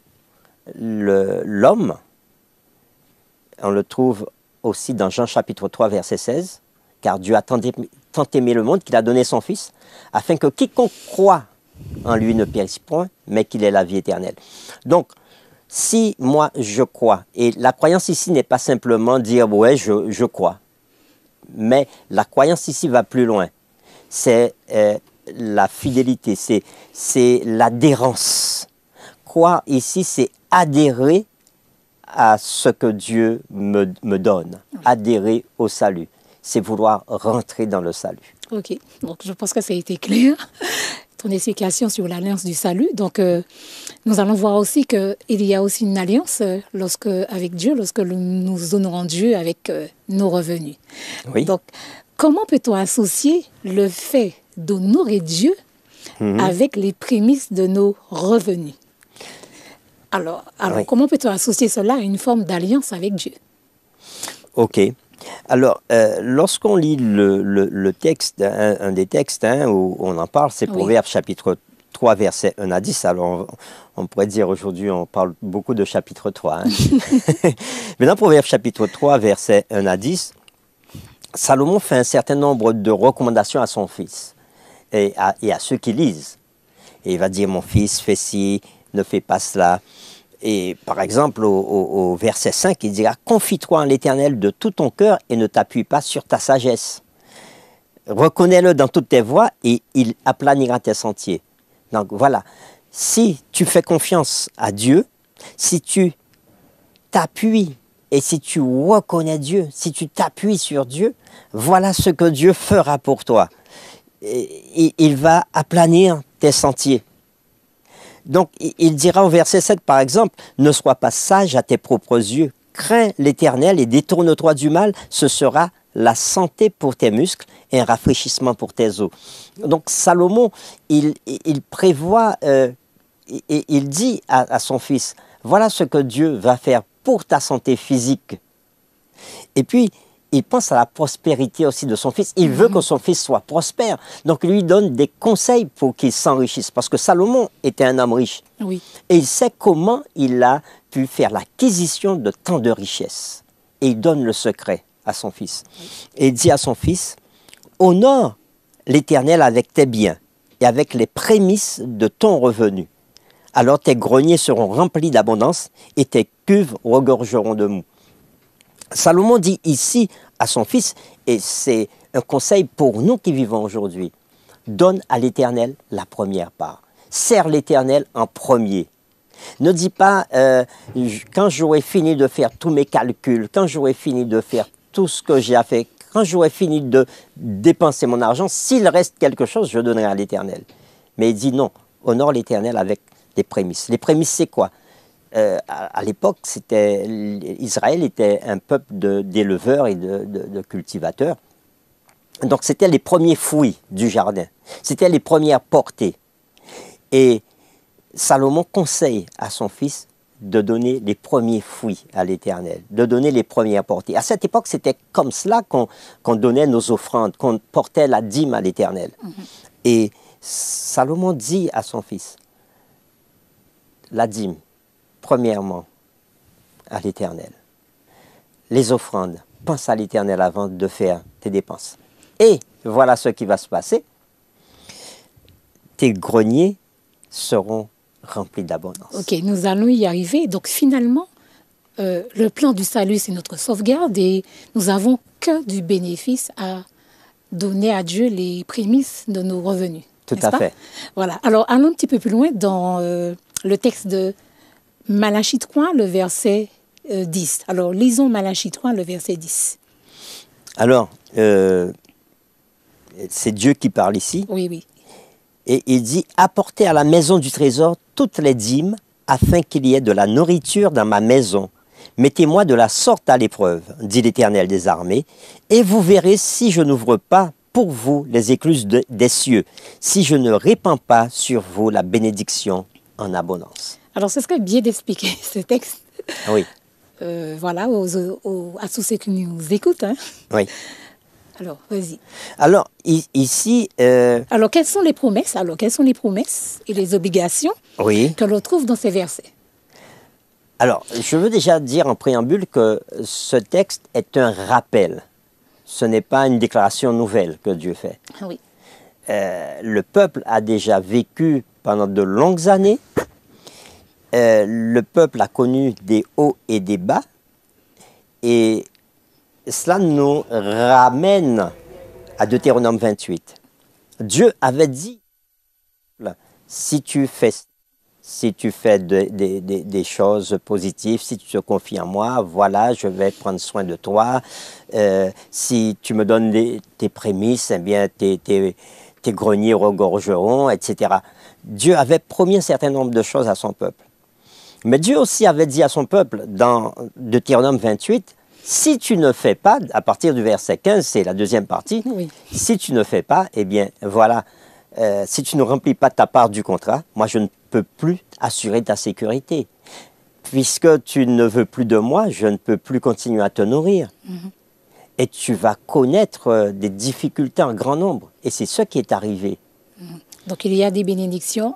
l'homme, on le trouve aussi dans Jean chapitre 3, verset 16, car Dieu a tant aimé le monde qu'il a donné son Fils, afin que quiconque croit en lui ne périsse point, mais qu'il ait la vie éternelle. Donc, si moi je crois, et la croyance ici n'est pas simplement dire ouais, je, je, crois, mais la croyance ici va plus loin. C'est euh, la fidélité, c'est l'adhérence. Croire ici, c'est adhérer à ce que Dieu me, me donne, adhérer au salut. C'est vouloir rentrer dans le salut. Ok, donc je pense que ça a été clair, ton explication sur l'alliance du salut. Donc euh, nous allons voir aussi qu'il y a aussi une alliance euh, lorsque, avec Dieu, lorsque nous honorons Dieu avec euh, nos revenus. Oui. Donc comment peut-on associer le fait d'honorer Dieu mhm. avec les prémices de nos revenus? Alors, alors comment peut-on associer cela à une forme d'alliance avec Dieu? Ok. Alors, euh, lorsqu'on lit le, texte, un, des textes hein, où on en parle, c'est Proverbe chapitre 3, verset 1 à 10. Alors, on, pourrait dire aujourd'hui, on parle beaucoup de chapitre 3. Hein. Mais dans Proverbe chapitre 3, verset 1 à 10, Salomon fait un certain nombre de recommandations à son fils et à, ceux qui lisent. Et il va dire, mon fils, fais ci, ne fais pas cela. Et par exemple, au, verset 5, il dira, confie-toi en l'Éternel de tout ton cœur et ne t'appuie pas sur ta sagesse. Reconnais-le dans toutes tes voies et il aplanira tes sentiers. Donc voilà, si tu fais confiance à Dieu, si tu t'appuies et si tu reconnais Dieu, si tu t'appuies sur Dieu, voilà ce que Dieu fera pour toi il va aplanir tes sentiers. Donc, il dira au verset 7, par exemple, Ne sois pas sage à tes propres yeux, crains l'Éternel et détourne-toi du mal, ce sera la santé pour tes muscles et un rafraîchissement pour tes os. Donc, Salomon, il, prévoit, euh, il, dit à son fils, voilà ce que Dieu va faire pour ta santé physique. Et puis, il pense à la prospérité aussi de son fils. Il veut mhm. que son fils soit prospère. Donc il lui donne des conseils pour qu'il s'enrichisse. Parce que Salomon était un homme riche. Oui. Et il sait comment il a pu faire l'acquisition de tant de richesses. Et il donne le secret à son fils. Et il dit à son fils, honore l'Éternel avec tes biens et avec les prémices de ton revenu. Alors tes greniers seront remplis d'abondance et tes cuves regorgeront de mou. Salomon dit ici à son fils, et c'est un conseil pour nous qui vivons aujourd'hui, donne à l'Éternel la première part. Sers l'Éternel en premier. Ne dis pas, euh, quand j'aurai fini de faire tous mes calculs, quand j'aurai fini de faire tout ce que j'ai à faire, quand j'aurai fini de dépenser mon argent, s'il reste quelque chose, je donnerai à l'Éternel. Mais il dit non, honore l'Éternel avec des prémices. Les prémices, c'est quoi? Euh, à, l'époque, c'était Israël était un peuple d'éleveurs et de, cultivateurs. Donc, c'était les premiers fruits du jardin. C'était les premières portées. Et Salomon conseille à son fils de donner les premiers fruits à l'Éternel, de donner les premières portées. À cette époque, c'était comme cela qu'on donnait nos offrandes, qu'on portait la dîme à l'Éternel. Mhm. Et Salomon dit à son fils, la dîme, premièrement, à l'Éternel. Les offrandes, pense à l'Éternel avant de faire tes dépenses. Et voilà ce qui va se passer. Tes greniers seront remplis d'abondance. Ok, nous allons y arriver. Donc finalement, euh, le plan du salut, c'est notre sauvegarde et nous avons que du bénéfice à donner à Dieu les prémices de nos revenus. Tout à fait. Voilà. Alors, allons un petit peu plus loin dans euh, le texte de Malachie 3, le verset 10. Euh, Alors, lisons Malachie 3, le verset 10. Alors, euh, c'est Dieu qui parle ici. Oui, oui. Et il dit Apportez à la maison du trésor toutes les dîmes, afin qu'il y ait de la nourriture dans ma maison. Mettez-moi de la sorte à l'épreuve, dit l'Éternel des armées, et vous verrez si je n'ouvre pas pour vous les écluses des cieux, si je ne répands pas sur vous la bénédiction en abondance. Alors, ce serait bien d'expliquer ce texte. Oui. Euh, voilà, à tous ceux qui nous écoutent. Hein. Oui. Alors, vas-y. Alors, ici... Euh, Alors, quelles sont les promesses? Alors, quelles sont les promesses et les obligations oui. que l'on trouve dans ces versets? Alors, je veux déjà dire en préambule que ce texte est un rappel ce n'est pas une déclaration nouvelle que Dieu fait. Ah oui. Euh, le peuple a déjà vécu pendant de longues années. Euh, le peuple a connu des hauts et des bas. Et cela nous ramène à Deutéronome 28. Dieu avait dit, si tu fais si tu fais des choses positives, si tu te confies en moi, voilà, je vais prendre soin de toi. Euh, si tu me donnes tes prémices, eh bien, tes, tes, greniers regorgeront, etc. Dieu avait promis un certain nombre de choses à son peuple. Mais Dieu aussi avait dit à son peuple dans Deutéronome 28, si tu ne fais pas, à partir du verset 15, c'est la deuxième partie, si tu ne fais pas, eh bien voilà, euh, si tu ne remplis pas ta part du contrat, moi je ne peux plus assurer ta sécurité. Puisque tu ne veux plus de moi, je ne peux plus continuer à te nourrir. Mhm. Et tu vas connaître euh, des difficultés en grand nombre. Et c'est ce qui est arrivé. Mhm. Donc il y a des bénédictions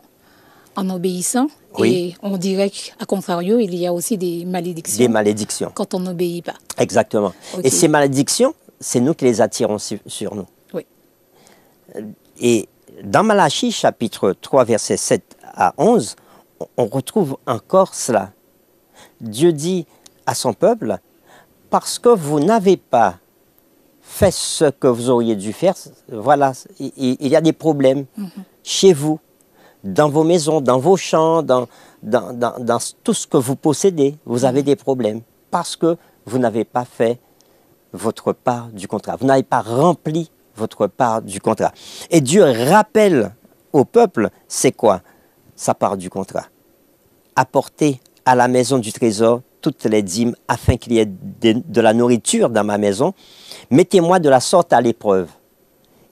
en obéissant. Et on dirait qu'à contrario, il y a aussi des malédictions. Des malédictions. Quand on n'obéit pas. Exactement. Et ces malédictions, c'est nous qui les attirons sur, sur nous. Oui. Et dans Malachie, chapitre 3, verset 7 à 11, on retrouve encore cela. Dieu dit à son peuple, parce que vous n'avez pas fait ce que vous auriez dû faire, voilà, il, y a des problèmes mhm. chez vous, dans vos maisons, dans vos champs, dans, dans, tout ce que vous possédez, vous avez mhm. des problèmes, parce que vous n'avez pas fait votre part du contrat, vous n'avez pas rempli votre part du contrat. Et Dieu rappelle au peuple, c'est quoi sa part du contrat? Apporter à la maison du trésor toutes les dîmes afin qu'il y ait de, la nourriture dans ma maison. Mettez-moi de la sorte à l'épreuve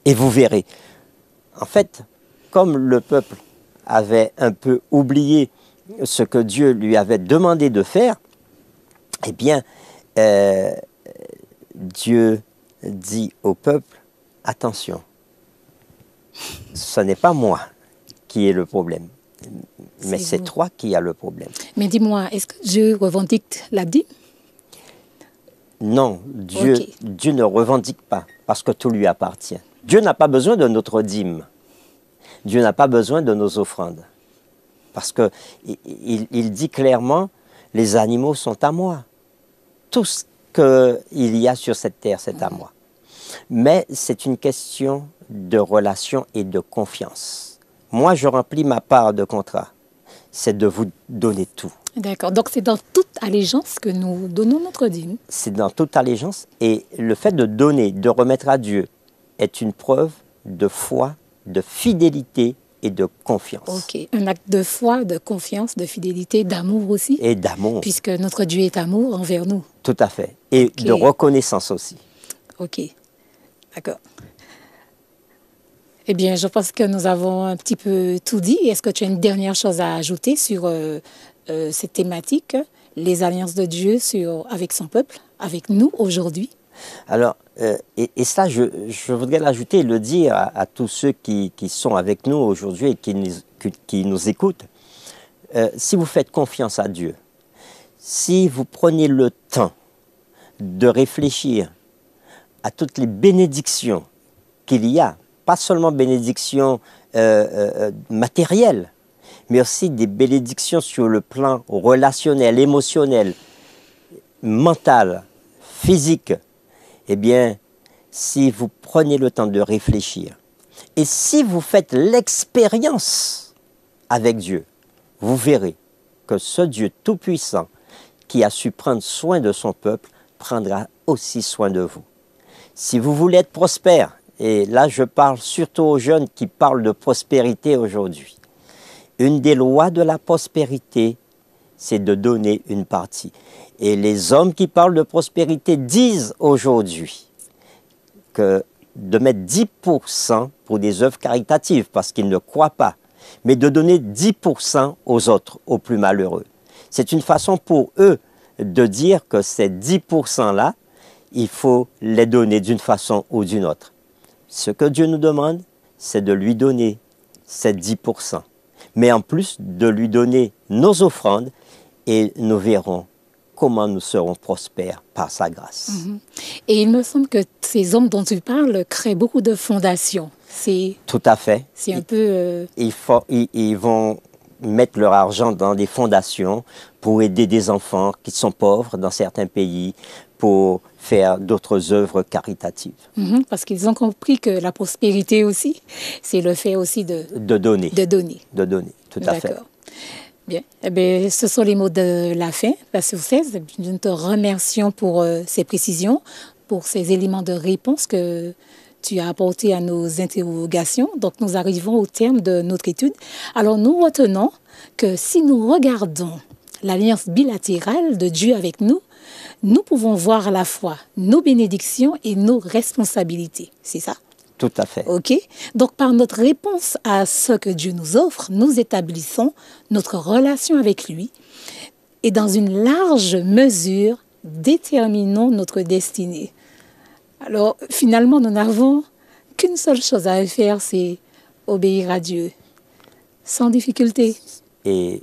et vous verrez. En fait, comme le peuple avait un peu oublié ce que Dieu lui avait demandé de faire, eh bien, euh, Dieu dit au peuple, attention, ce n'est pas moi qui ai le problème, mais c'est toi qui as le problème. Mais dis-moi, est-ce que Dieu revendique la dîme Non, Dieu, Dieu ne revendique pas parce que tout lui appartient. Dieu n'a pas besoin de notre dîme. Dieu n'a pas besoin de nos offrandes. Parce qu'il il, dit clairement, les animaux sont à moi. Tout ce qu'il y a sur cette terre, c'est à moi mais c'est une question de relation et de confiance. Moi, je remplis ma part de contrat. c'est de vous donner tout. D'accord. Donc c'est dans toute allégeance que nous donnons notre dîme. C'est dans toute allégeance. Et le fait de donner, de remettre à Dieu, est une preuve de foi, de fidélité et de confiance. Ok. Un acte de foi, de confiance, de fidélité, d'amour aussi. Et d'amour. Puisque notre Dieu est amour envers nous. Tout à fait. Et de reconnaissance aussi. Ok. D'accord. Eh bien, je pense que nous avons un petit peu tout dit. Est-ce que tu as une dernière chose à ajouter sur euh, euh, cette thématique, les alliances de Dieu sur, avec son peuple, avec nous aujourd'hui? Alors, euh, et, ça, je, voudrais l'ajouter et le dire à, tous ceux qui, sont avec nous aujourd'hui et qui nous, écoutent. si vous faites confiance à Dieu, si vous prenez le temps de réfléchir à toutes les bénédictions qu'il y a pas seulement bénédictions euh, euh, matérielles, mais aussi des bénédictions sur le plan relationnel, émotionnel, mental, physique, eh bien, si vous prenez le temps de réfléchir, et si vous faites l'expérience avec Dieu, vous verrez que ce Dieu Tout-Puissant, qui a su prendre soin de son peuple, prendra aussi soin de vous. Si vous voulez être prospère, et là je parle surtout aux jeunes qui parlent de prospérité aujourd'hui. Une des lois de la prospérité, c'est de donner une partie. Et les hommes qui parlent de prospérité disent aujourd'hui que de mettre 10% pour des œuvres caritatives, parce qu'ils ne croient pas, mais de donner 10% aux autres, aux plus malheureux. C'est une façon pour eux de dire que ces 10%-là, il faut les donner d'une façon ou d'une autre. Ce que Dieu nous demande, c'est de lui donner ces 10%, mais en plus de lui donner nos offrandes et nous verrons comment nous serons prospères par sa grâce. Mhm. Et il me semble que ces hommes dont tu parles créent beaucoup de fondations. C'est Tout à fait. C'est un peu... Euh, ils vont mettre leur argent dans des fondations pour aider des enfants qui sont pauvres dans certains pays, pour faire d'autres œuvres caritatives. Mhm, parce qu'ils ont compris que la prospérité aussi, c'est le fait aussi de... De donner. De donner. De donner, tout à fait. D'accord. Bien. Eh bien, ce sont les mots de la fin, verset 16. Nous te remercions pour euh, ces précisions, pour ces éléments de réponse que tu as apportés à nos interrogations. Donc, nous arrivons au terme de notre étude. Alors, nous retenons que si nous regardons l'alliance bilatérale de Dieu avec nous, nous pouvons voir à la fois nos bénédictions et nos responsabilités. C'est ça? Tout à fait. OK Donc, par notre réponse à ce que Dieu nous offre, nous établissons notre relation avec lui et dans une large mesure, déterminons notre destinée. Alors, finalement, nous n'avons qu'une seule chose à faire, c'est obéir à Dieu, sans difficulté. Et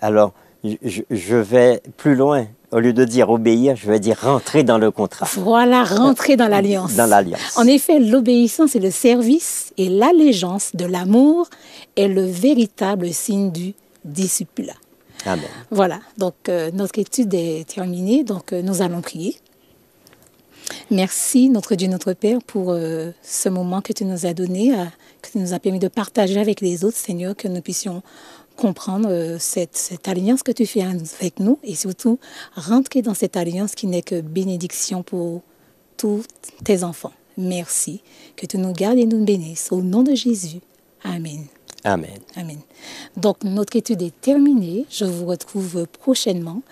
alors, je vais plus loin au lieu de dire obéir, je vais dire rentrer dans le contrat. Voilà, rentrer dans l'alliance. Dans l'alliance. En effet, l'obéissance et le service et l'allégeance de l'amour est le véritable signe du disciple. Amen. Voilà, donc euh, notre étude est terminée, donc euh, nous allons prier. Merci, notre Dieu, notre Père, pour euh, ce moment que tu nous as donné, que tu nous as permis de partager avec les autres, Seigneur, que nous puissions comprendre euh, cette, cette, alliance que tu fais avec nous et surtout rentrer dans cette alliance qui n'est que bénédiction pour tous tes enfants. Merci. Que tu nous gardes et nous bénisses. Au nom de Jésus. Amen. Amen. Amen. Donc, notre étude est terminée. Je vous retrouve prochainement.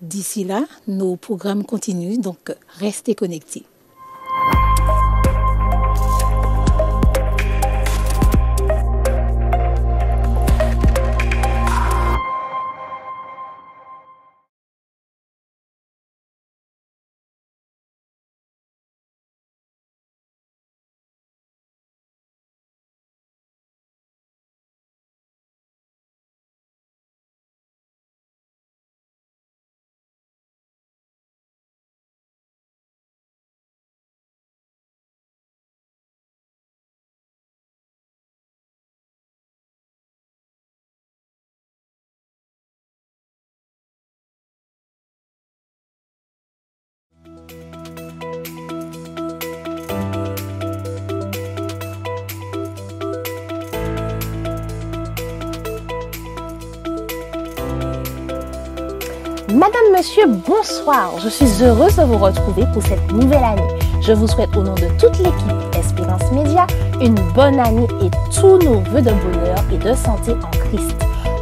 D'ici là, nos programmes continuent, donc restez connectés. Madame, Monsieur, bonsoir. Je suis heureuse de vous retrouver pour cette nouvelle année. Je vous souhaite au nom de toute l'équipe Espérance Média une bonne année et tous nos voeux de bonheur et de santé en Christ.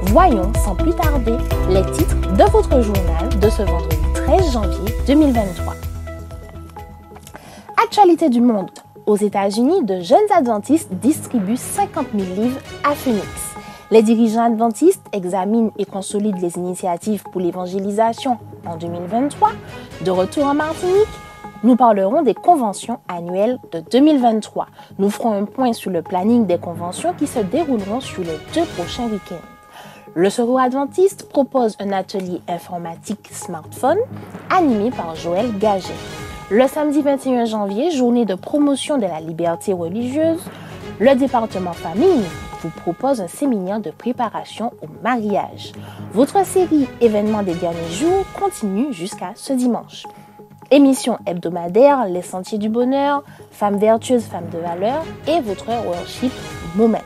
Voyons sans plus tarder les titres de votre journal de ce vendredi 13 janvier 2023. Actualité du monde. Aux États-Unis, de jeunes adventistes distribuent 50 000 livres à Phoenix. Les dirigeants adventistes examinent et consolident les initiatives pour l'évangélisation en 2023. De retour en Martinique, nous parlerons des conventions annuelles de 2023. Nous ferons un point sur le planning des conventions qui se dérouleront sur les deux prochains week-ends. Le Secours Adventiste propose un atelier informatique smartphone animé par Joël Gaget. Le samedi 21 janvier, journée de promotion de la liberté religieuse, le département famille vous propose un séminaire de préparation au mariage. Votre série événements des derniers jours continue jusqu'à ce dimanche. Émission hebdomadaire Les Sentiers du Bonheur, Femmes vertueuses, Femmes de valeur et votre worship Moment.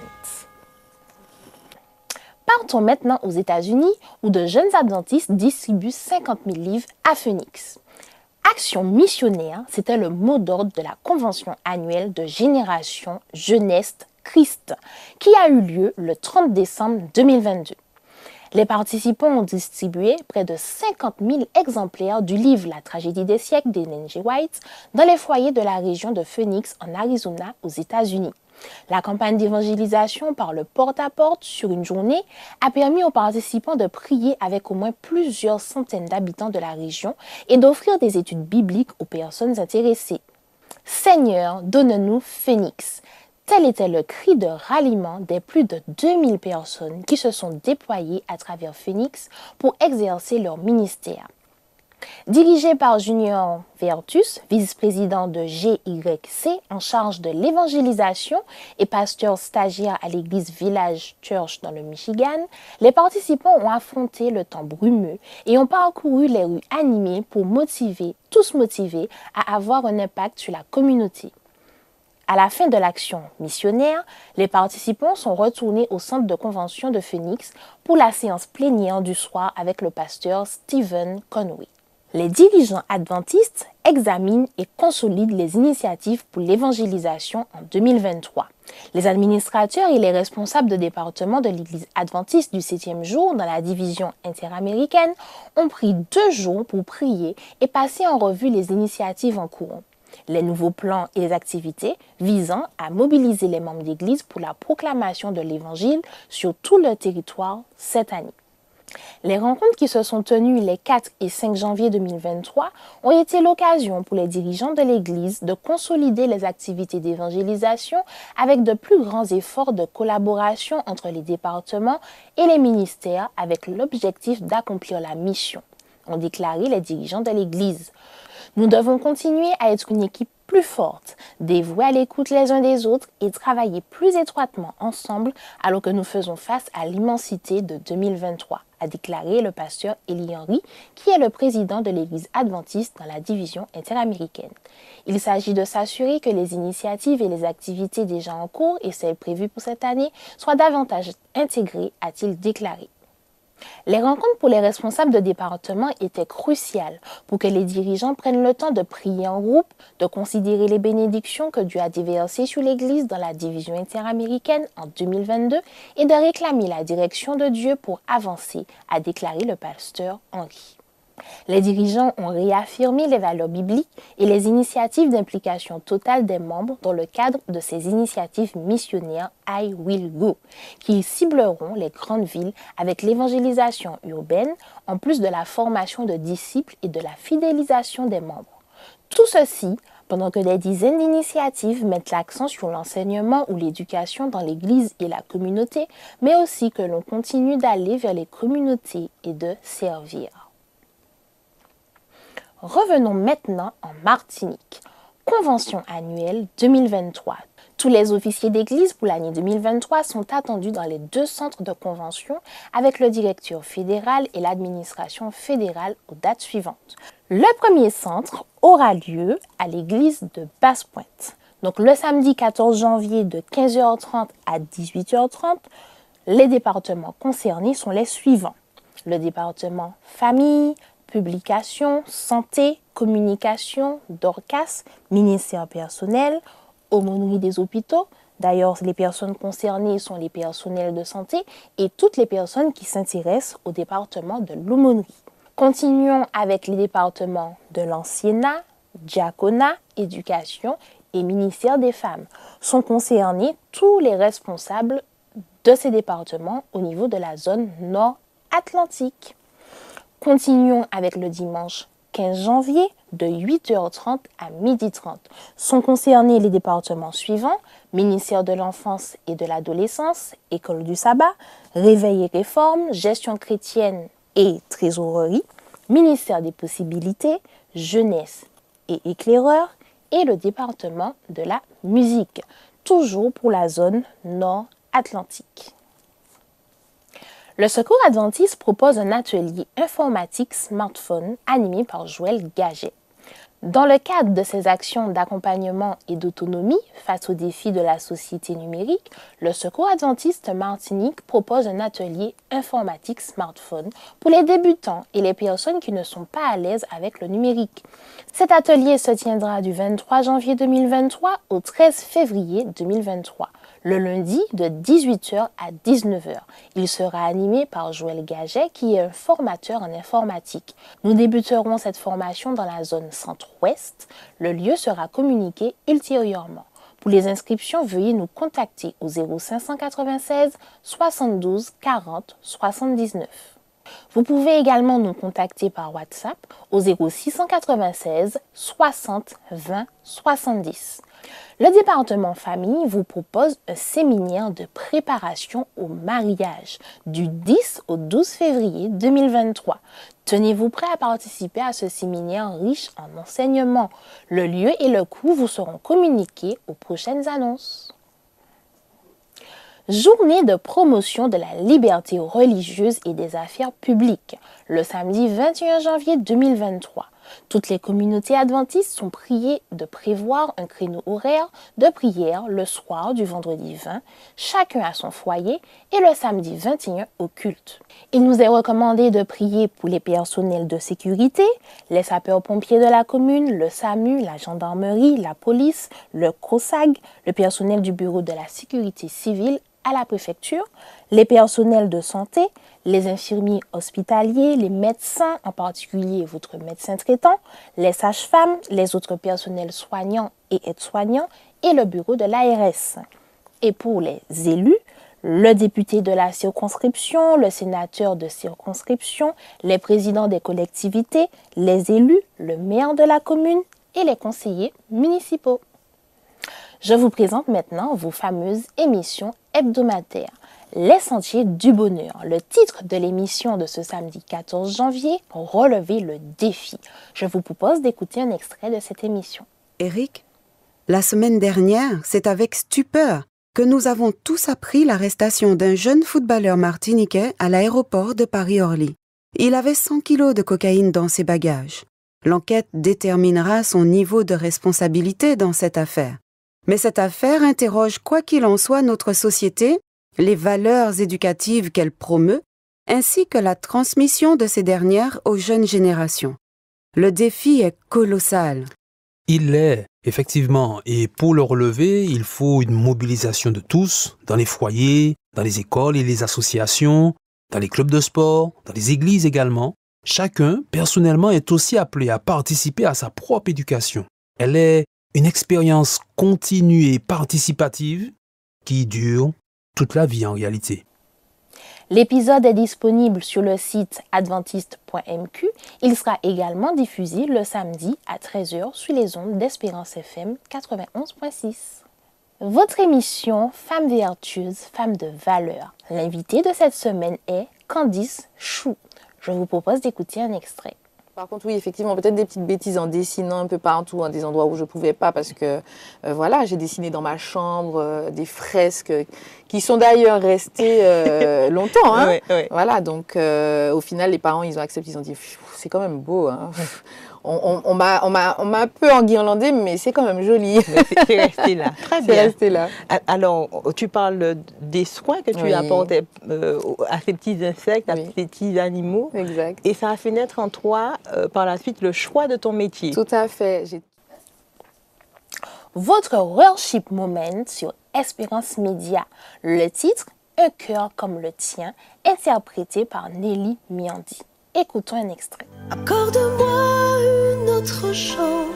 Partons maintenant aux États-Unis où de jeunes adventistes distribuent 50 000 livres à Phoenix. Action missionnaire, c'était le mot d'ordre de la convention annuelle de Génération Jeunesse Christ, qui a eu lieu le 30 décembre 2022. Les participants ont distribué près de 50 000 exemplaires du livre La tragédie des siècles d'Ellen G. White dans les foyers de la région de Phoenix en Arizona aux États-Unis. La campagne d'évangélisation par le porte-à-porte sur une journée a permis aux participants de prier avec au moins plusieurs centaines d'habitants de la région et d'offrir des études bibliques aux personnes intéressées. Seigneur, donne-nous Phoenix. Tel était le cri de ralliement des plus de 2000 personnes qui se sont déployées à travers Phoenix pour exercer leur ministère. Dirigé par Junior Vertus, vice-président de GYC en charge de l'évangélisation et pasteur stagiaire à l'église Village Church dans le Michigan, les participants ont affronté le temps brumeux et ont parcouru les rues animées pour motiver, tous motivés à avoir un impact sur la communauté. À la fin de l'action missionnaire, les participants sont retournés au centre de convention de Phoenix pour la séance plénière du soir avec le pasteur Stephen Conway. Les dirigeants adventistes examinent et consolident les initiatives pour l'évangélisation en 2023. Les administrateurs et les responsables de département de l'Église adventiste du septième jour dans la division interaméricaine ont pris deux jours pour prier et passer en revue les initiatives en cours. Les nouveaux plans et les activités visant à mobiliser les membres d'Église pour la proclamation de l'Évangile sur tout le territoire cette année. Les rencontres qui se sont tenues les 4 et 5 janvier 2023 ont été l'occasion pour les dirigeants de l'Église de consolider les activités d'évangélisation avec de plus grands efforts de collaboration entre les départements et les ministères avec l'objectif d'accomplir la mission, ont déclaré les dirigeants de l'Église. Nous devons continuer à être une équipe plus forte, dévouée à l'écoute les uns des autres et travailler plus étroitement ensemble alors que nous faisons face à l'immensité de 2023, a déclaré le pasteur Elie Henry, qui est le président de l'Église adventiste dans la division interaméricaine. Il s'agit de s'assurer que les initiatives et les activités déjà en cours et celles prévues pour cette année soient davantage intégrées, a-t-il déclaré. Les rencontres pour les responsables de département étaient cruciales pour que les dirigeants prennent le temps de prier en groupe, de considérer les bénédictions que Dieu a déversées sur l'Église dans la division interaméricaine en 2022 et de réclamer la direction de Dieu pour avancer, a déclaré le pasteur Henri. Les dirigeants ont réaffirmé les valeurs bibliques et les initiatives d'implication totale des membres dans le cadre de ces initiatives missionnaires I Will Go, qui cibleront les grandes villes avec l'évangélisation urbaine, en plus de la formation de disciples et de la fidélisation des membres. Tout ceci pendant que des dizaines d'initiatives mettent l'accent sur l'enseignement ou l'éducation dans l'Église et la communauté, mais aussi que l'on continue d'aller vers les communautés et de servir. Revenons maintenant en Martinique. Convention annuelle 2023. Tous les officiers d'église pour l'année 2023 sont attendus dans les deux centres de convention avec le directeur fédéral et l'administration fédérale aux dates suivantes. Le premier centre aura lieu à l'église de Basse-Pointe. Donc le samedi 14 janvier de 15h30 à 18h30, les départements concernés sont les suivants. le département famille, publication, santé, communication, DORCAS, ministère personnel, aumônerie des hôpitaux. D'ailleurs, les personnes concernées sont les personnels de santé et toutes les personnes qui s'intéressent au département de l'aumônerie. Continuons avec les départements de l'anciennat, diaconat, éducation et ministère des femmes. Sont concernés tous les responsables de ces départements au niveau de la zone nord-atlantique. Continuons avec le dimanche 15 janvier de 8h30 à 12h30. Sont concernés les départements suivants ministère de l'enfance et de l'adolescence, école du sabbat, réveil et réforme, gestion chrétienne et trésorerie, ministère des possibilités, jeunesse et éclaireur et le département de la musique, toujours pour la zone nord-atlantique. Le Secours Adventiste propose un atelier informatique smartphone animé par Joël Gaget. Dans le cadre de ses actions d'accompagnement et d'autonomie face aux défis de la société numérique, le Secours Adventiste Martinique propose un atelier informatique smartphone pour les débutants et les personnes qui ne sont pas à l'aise avec le numérique. Cet atelier se tiendra du 23 janvier 2023 au 13 février 2023 le lundi de 18h à 19h. Il sera animé par Joël Gaget qui est un formateur en informatique. Nous débuterons cette formation dans la zone centre-ouest. Le lieu sera communiqué ultérieurement. Pour les inscriptions, veuillez nous contacter au 0596 72 40 79. Vous pouvez également nous contacter par WhatsApp au 0696 60 20 70. Le département famille vous propose un séminaire de préparation au mariage du 10 au 12 février 2023. Tenez-vous prêt à participer à ce séminaire riche en enseignements. Le lieu et le coût vous seront communiqués aux prochaines annonces. Journée de promotion de la liberté religieuse et des affaires publiques, le samedi 21 janvier 2023. Toutes les communautés adventistes sont priées de prévoir un créneau horaire de prière le soir du vendredi 20, chacun à son foyer, et le samedi 21 au culte. Il nous est recommandé de prier pour les personnels de sécurité, les sapeurs-pompiers de la commune, le SAMU, la gendarmerie, la police, le COSAG, le personnel du bureau de la sécurité civile à la préfecture, les personnels de santé, les infirmiers hospitaliers, les médecins, en particulier votre médecin traitant, les sages-femmes, les autres personnels soignants et aides-soignants et le bureau de l'ARS. Et pour les élus, le député de la circonscription, le sénateur de circonscription, les présidents des collectivités, les élus, le maire de la commune et les conseillers municipaux. Je vous présente maintenant vos fameuses émissions hebdomadaires. Les sentiers du bonheur, le titre de l'émission de ce samedi 14 janvier, relever le défi. Je vous propose d'écouter un extrait de cette émission. Eric, la semaine dernière, c'est avec stupeur que nous avons tous appris l'arrestation d'un jeune footballeur martiniquais à l'aéroport de Paris-Orly. Il avait 100 kilos de cocaïne dans ses bagages. L'enquête déterminera son niveau de responsabilité dans cette affaire. Mais cette affaire interroge quoi qu'il en soit notre société les valeurs éducatives qu'elle promeut, ainsi que la transmission de ces dernières aux jeunes générations. Le défi est colossal. Il l'est, effectivement, et pour le relever, il faut une mobilisation de tous, dans les foyers, dans les écoles et les associations, dans les clubs de sport, dans les églises également. Chacun, personnellement, est aussi appelé à participer à sa propre éducation. Elle est une expérience continue et participative qui dure toute la vie en réalité. L'épisode est disponible sur le site adventiste.mq. Il sera également diffusé le samedi à 13h sur les ondes d'Espérance FM 91.6. Votre émission Femmes vertueuses, femmes de valeur. L'invité de cette semaine est Candice Chou. Je vous propose d'écouter un extrait. Par contre, oui, effectivement, peut-être des petites bêtises en dessinant un peu partout, à des endroits où je ne pouvais pas, parce que euh, voilà, j'ai dessiné dans ma chambre euh, des fresques qui sont d'ailleurs restées euh, longtemps. Hein. Voilà, donc au final, les parents, ils ont accepté, ils ont dit, c'est quand même beau. Hein. On, m'a un peu enguirlandé, mais c'est quand même joli. C'est resté là. Très bien. C'est resté là. Alors, tu parles des soins que tu apportes euh, à ces petits insectes, à ces petits animaux. Exact. Et ça a fait naître en toi, euh, par la suite, le choix de ton métier. Tout à fait. Votre worship moment sur Espérance Média. Le titre, Un cœur comme le tien, interprété par Nelly Miandi. Écoutons un extrait. Accorde-moi une autre chance.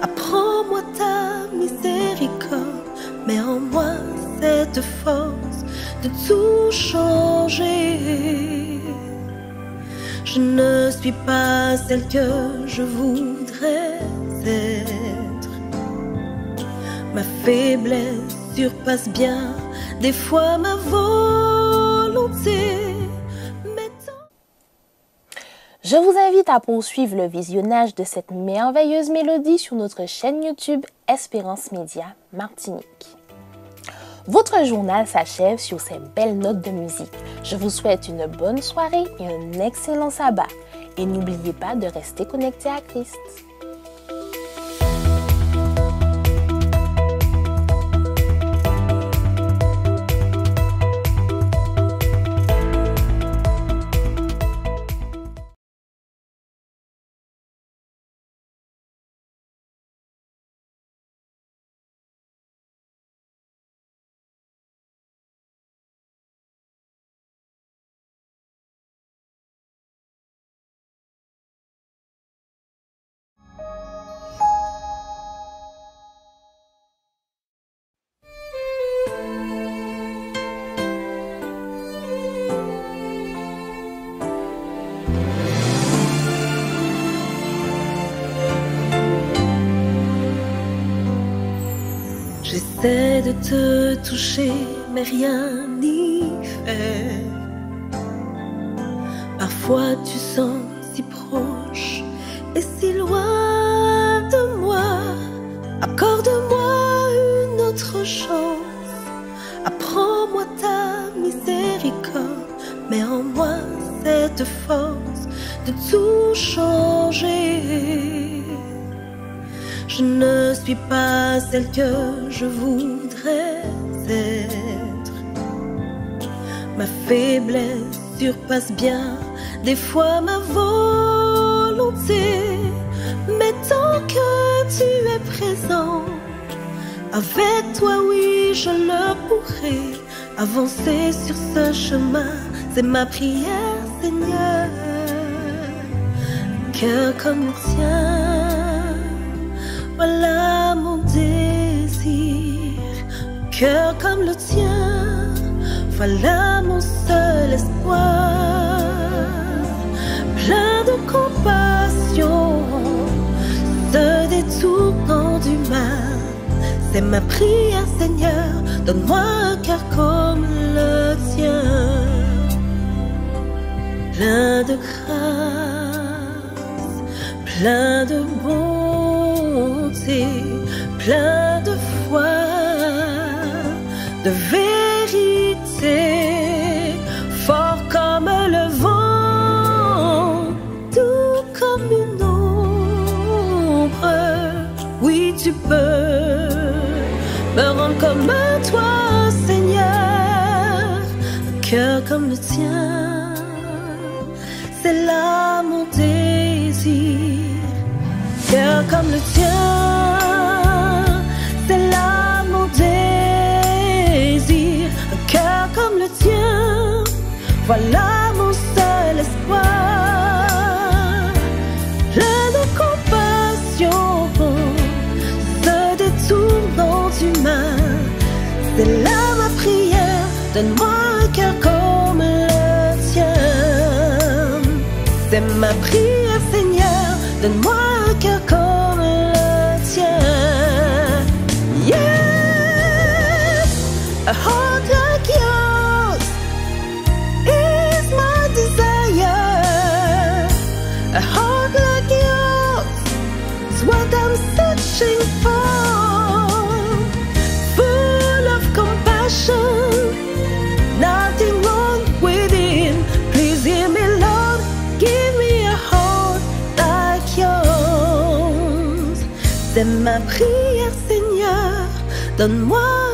Apprends-moi ta miséricorde. Mets en moi cette force de tout changer. Je ne suis pas celle que je voudrais être. Ma faiblesse surpasse bien des fois ma volonté. Je vous invite à poursuivre le visionnage de cette merveilleuse mélodie sur notre chaîne YouTube Espérance Média Martinique. Votre journal s'achève sur ces belles notes de musique. Je vous souhaite une bonne soirée et un excellent sabbat. Et n'oubliez pas de rester connecté à Christ. De te toucher, mais rien n'y fait. Parfois tu sens si proche et si loin de moi. Accorde-moi une autre chance. Apprends-moi ta miséricorde. Mets en moi cette force de tout changer. Je ne suis pas celle que je voudrais Ma faiblesse surpasse bien des fois ma volonté. Mais tant que tu es présent, avec toi, oui, je le pourrai. Avancer sur ce chemin, c'est ma prière, Seigneur. Cœur comme le tien. Voilà cœur comme le tien, voilà mon seul espoir, plein de compassion, se détournant du mal. C'est ma prière, Seigneur, donne-moi un cœur comme le tien, plein de grâce, plein de bon plein de foi, de vérité, fort comme le vent, tout comme une ombre. Oui, tu peux me rendre comme toi, Seigneur, un cœur comme le tien. C'est là mon désir, cœur comme le Voilà mon seul espoir, plein de compassion, se détournant humain. C'est là ma prière, donne-moi un cœur comme le tien. C'est ma prière, Seigneur, donne-moi ma prière, Seigneur. Donne-moi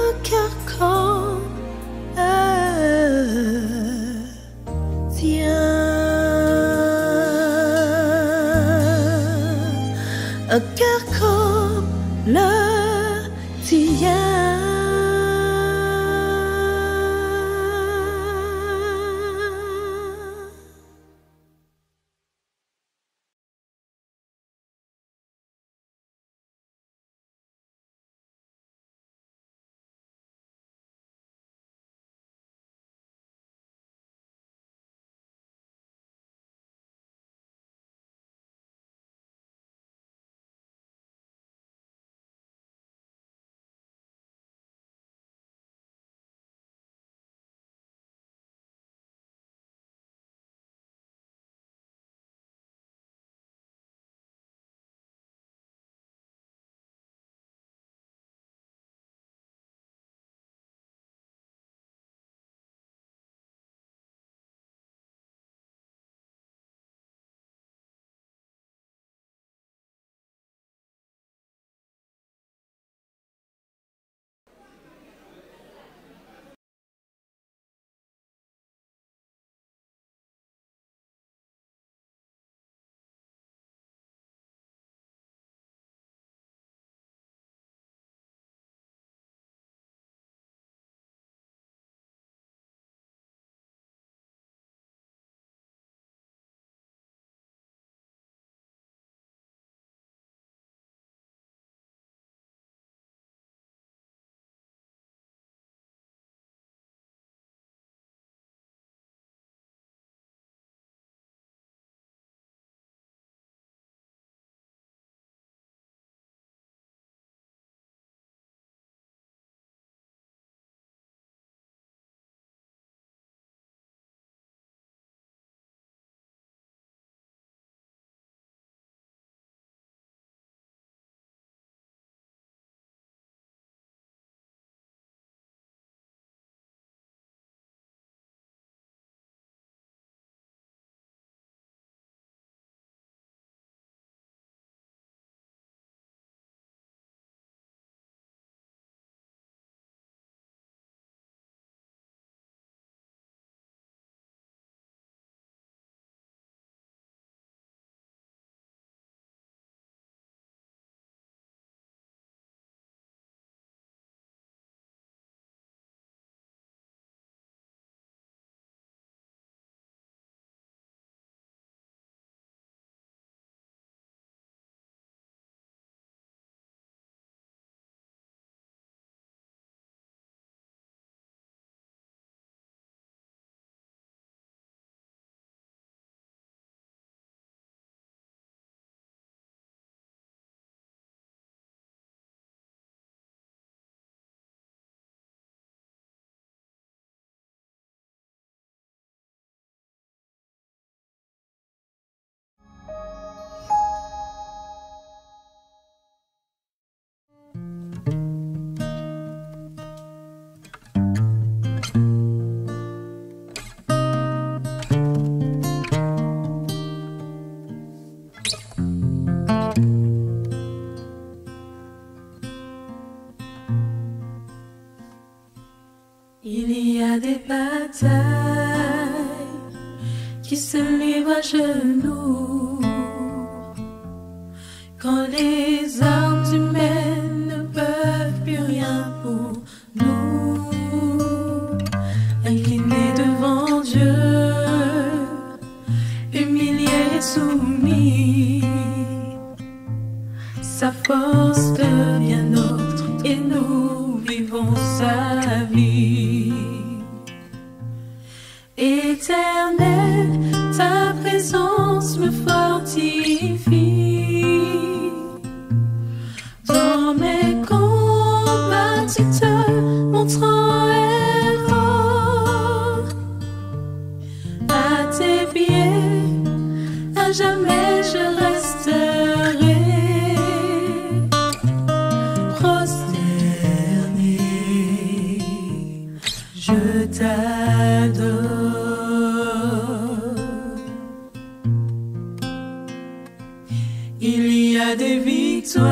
des victoires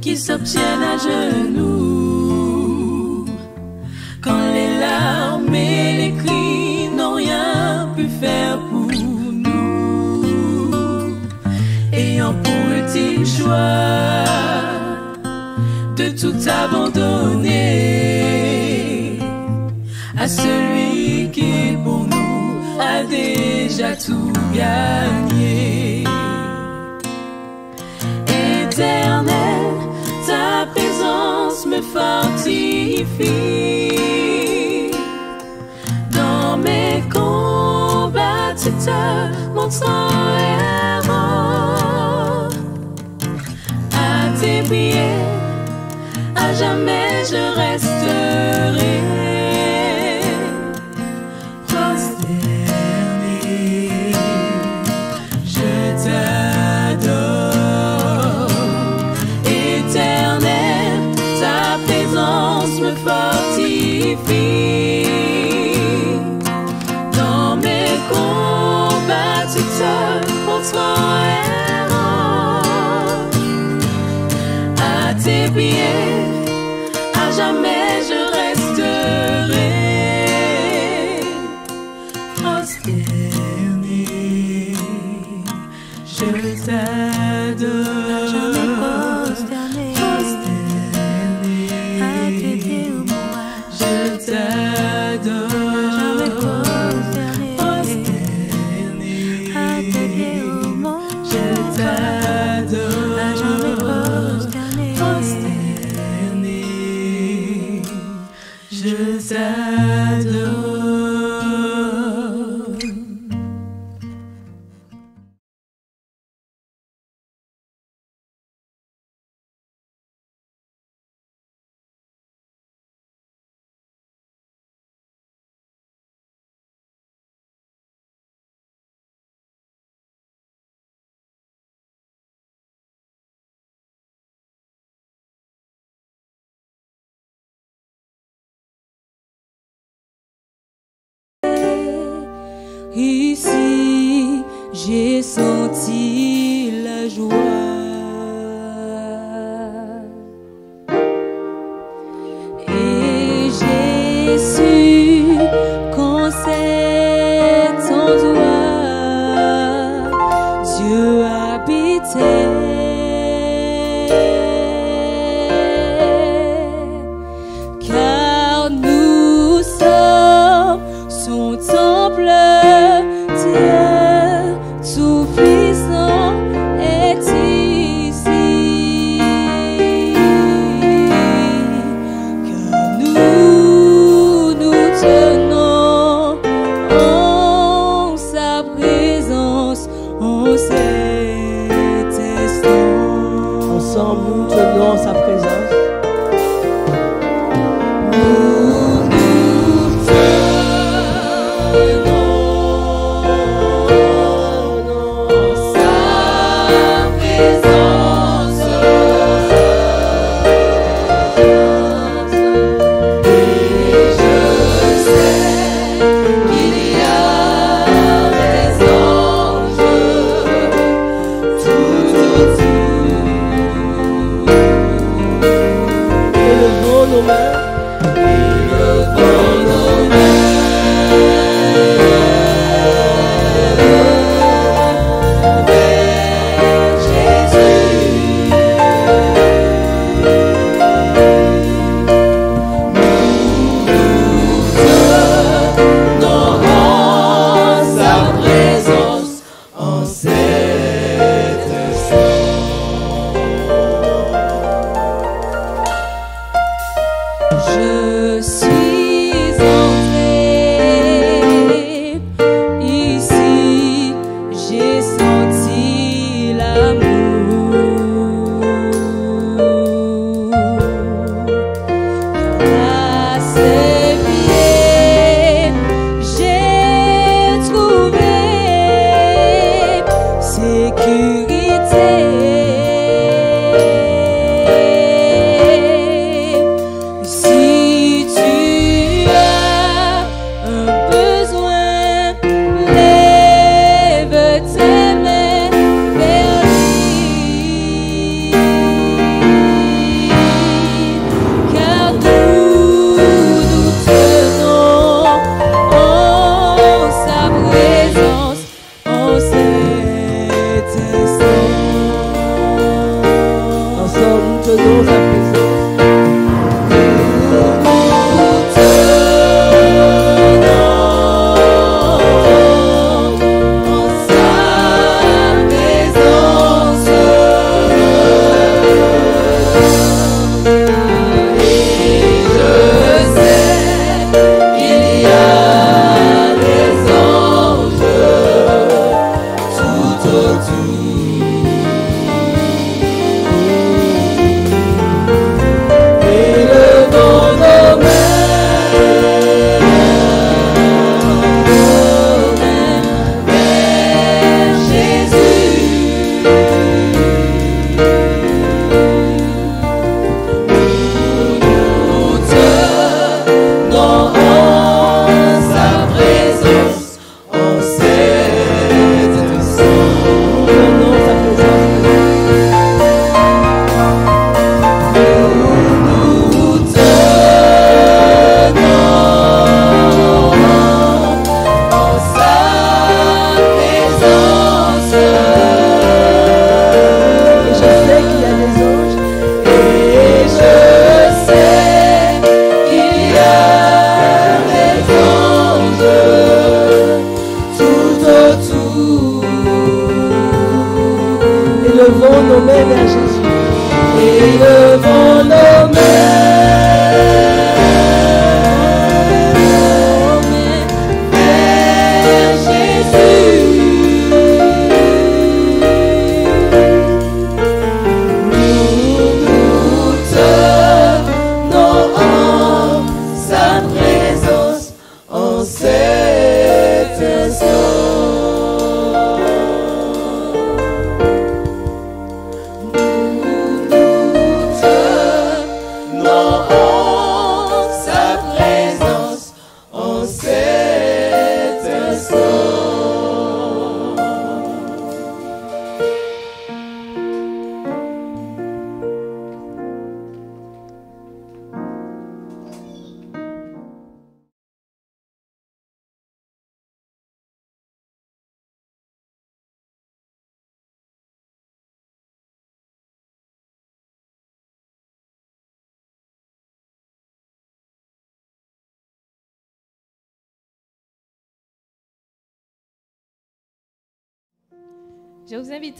qui s'obtiennent à genoux. Quand les larmes et les cris n'ont rien pu faire pour nous, ayant pour utile choix de tout abandonner à celui qui pour nous a déjà tout gagné. fortifie. Dans mes combats, tu te montres. À tes pieds, à jamais. ti.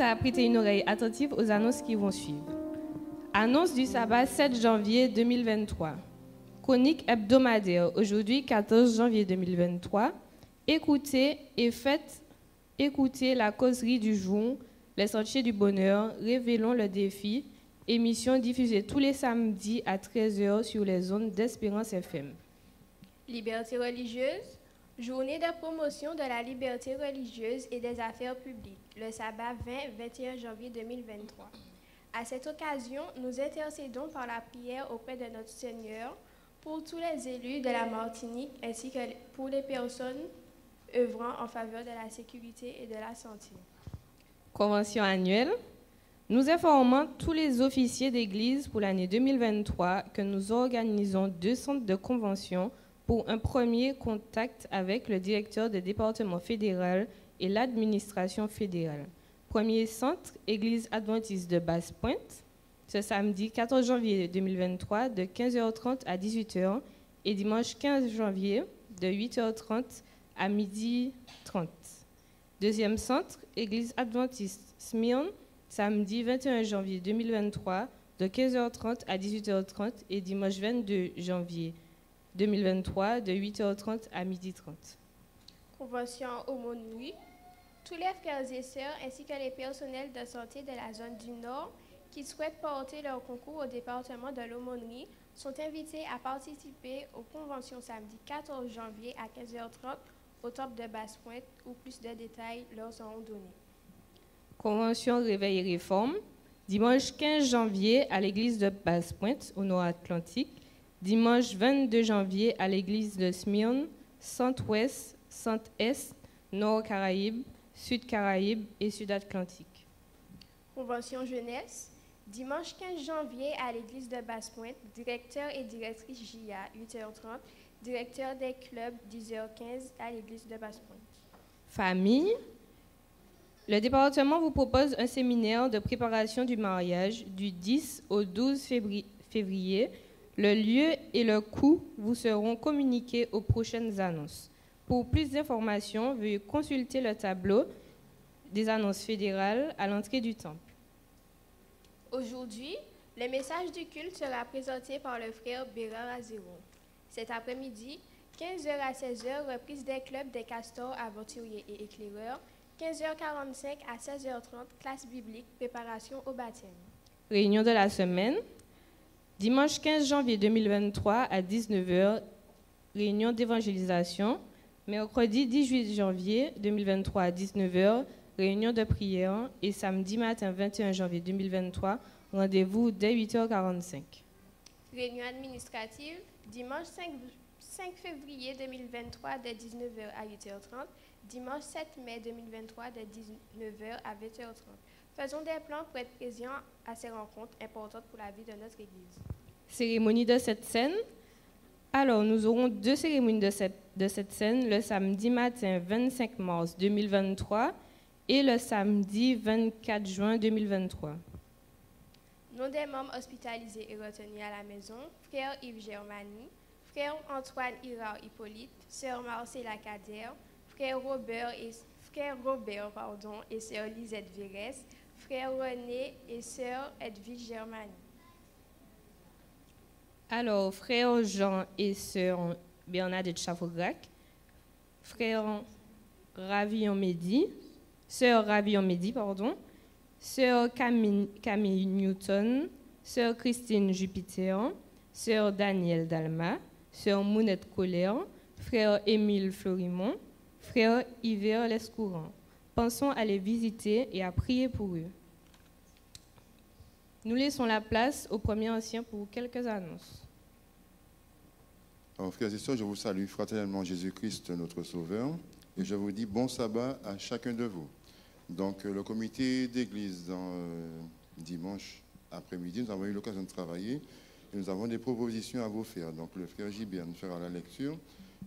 À prêter une oreille attentive aux annonces qui vont suivre. Annonce du sabbat 7 janvier 2023. Chronique hebdomadaire aujourd'hui 14 janvier 2023. Écoutez et faites écouter la causerie du jour, les sentiers du bonheur, révélons le défi. Émission diffusée tous les samedis à 13h sur les zones d'Espérance FM. Liberté religieuse, journée de promotion de la liberté religieuse et des affaires publiques, le sabbat 20-21 janvier 2023. À cette occasion, nous intercédons par la prière auprès de notre Seigneur pour tous les élus de la Martinique ainsi que pour les personnes œuvrant en faveur de la sécurité et de la santé. Convention annuelle. Nous informons tous les officiers d'église pour l'année 2023 que nous organisons deux centres de convention pour un premier contact avec le directeur du département fédéral et l'administration fédérale. Premier centre, Église adventiste de Basse-Pointe, ce samedi 14 janvier 2023 de 15h30 à 18h et dimanche 15 janvier de 8h30 à 12h30. Deuxième centre, Église adventiste Smyrne, samedi 21 janvier 2023 de 15h30 à 18h30 et dimanche 22 janvier 2023 de 8h30 à 12h30. Convention aumônerie. Tous les frères et sœurs ainsi que les personnels de santé de la zone du Nord qui souhaitent porter leur concours au département de l'aumônerie sont invités à participer aux conventions samedi 14 janvier à 15h30 au top de Basse-Pointe où plus de détails leur seront donnés. Convention Réveil et Réforme, dimanche 15 janvier à l'église de Basse-Pointe au Nord-Atlantique, dimanche 22 janvier à l'église de Smyrne, Centre-Ouest, Centre-Est, Nord-Caraïbes, Sud-Caraïbes et Sud-Atlantique. Convention jeunesse. Dimanche 15 janvier à l'église de Basse-Pointe, directeur et directrice JIA 8h30, directeur des clubs 10h15 à l'église de Basse-Pointe. Famille. Le département vous propose un séminaire de préparation du mariage du 10 au 12 février- février. Le lieu et le coût vous seront communiqués aux prochaines annonces. Pour plus d'informations, veuillez consulter le tableau des annonces fédérales à l'entrée du temple. Aujourd'hui, le message du culte sera présenté par le frère Bérard Azéron. Cet après-midi, 15h à 16h, reprise des clubs des castors aventuriers et éclaireurs. 15h45 à 16h30, classe biblique, préparation au baptême. Réunion de la semaine. Dimanche 15 janvier 2023 à 19h, réunion d'évangélisation. Mercredi 18 janvier 2023 à 19h, réunion de prière. Et samedi matin 21 janvier 2023, rendez-vous dès 8h45. Réunion administrative, dimanche 5, 5 février 2023 de 19h à 8h30, dimanche 7 mai 2023 de 19h à 20h30. Faisons des plans pour être présents à ces rencontres importantes pour la vie de notre Église. Cérémonie de cette scène. Alors, nous aurons deux cérémonies de cette, de cette scène, le samedi matin 25 mars 2023 et le samedi 24 juin 2023. Nom des membres hospitalisés et retenus à la maison, frère Yves Germani, frère Antoine Hirard Hippolyte, sœur Marcella Kader, frère Robert Robert pardon, et sœur Lisette Vérès, frère René et sœur Edwige Germani. Alors, frère Jean et sœur Bernadette Chavograc, frère Ravillon Mehdi, sœur Ravillon Mehdi, pardon, sœur Camille, Camille Newton, sœur Christine Jupiter, sœur Daniel Dalma, sœur Mounette Colère, frère Émile Florimont, frère Hiver Lescourant. Pensons à les visiter et à prier pour eux. Nous laissons la place au premier ancien pour quelques annonces. Alors, frères et sœurs, je vous salue fraternellement Jésus-Christ, notre Sauveur, et je vous dis bon sabbat à chacun de vous. Donc, euh, le comité d'église, dans, euh, dimanche après-midi, nous avons eu l'occasion de travailler et nous avons des propositions à vous faire. Donc, le frère Gilbert nous fera la lecture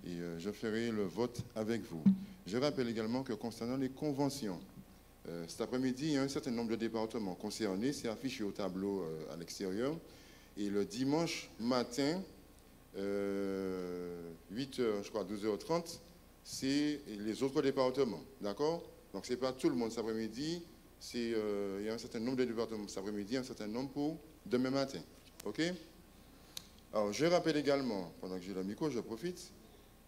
et euh, je ferai le vote avec vous. Je rappelle également que concernant les conventions, cet après-midi, il y a un certain nombre de départements concernés, c'est affiché au tableau à l'extérieur. Et le dimanche matin, 8h, je crois, 12h30, c'est les autres départements. D'accord? Donc, ce n'est pas tout le monde cet après-midi. il y a un certain nombre de départements cet après-midi, un certain nombre pour demain matin. OK? Alors, je rappelle également, pendant que j'ai le micro, je profite,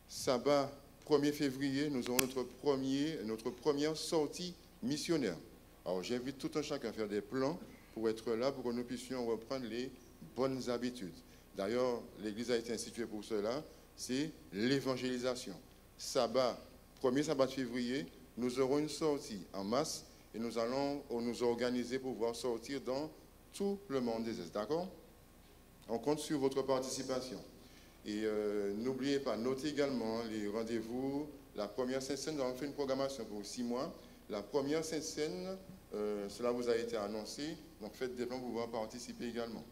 sabbat 1er février, nous aurons notre, premier, notre première sortie missionnaire. Alors j'invite tout un chacun à faire des plans pour être là, pour que nous puissions reprendre les bonnes habitudes. D'ailleurs, l'Église a été instituée pour cela, c'est l'évangélisation. Sabbat, 1er sabbat de février, nous aurons une sortie en masse et nous allons nous organiser pour pouvoir sortir dans tout le monde des Est. D'accord? On compte sur votre participation. Et euh, n'oubliez pas, notez également les rendez-vous. La première scène, nous avons fait une programmation pour six mois. La première scène, euh, cela vous a été annoncé, donc faites des plans pour pouvoir participer également.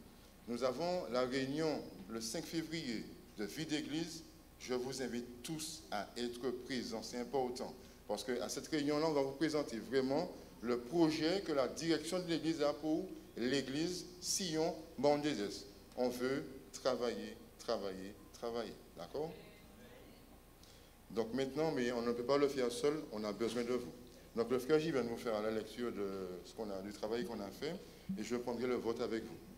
Nous avons la réunion le 5 février de vie d'église. Je vous invite tous à être présents, c'est important. Parce qu'à cette réunion-là, on va vous présenter vraiment le projet que la direction de l'église a pour l'église Sion Bandézès. On veut travailler, travailler, travailler. D'accord? Donc maintenant, mais on ne peut pas le faire seul, on a besoin de vous. Donc le frère J vient de vous faire la lecture de ce qu'on a, du travail qu'on a fait et je prendrai le vote avec vous.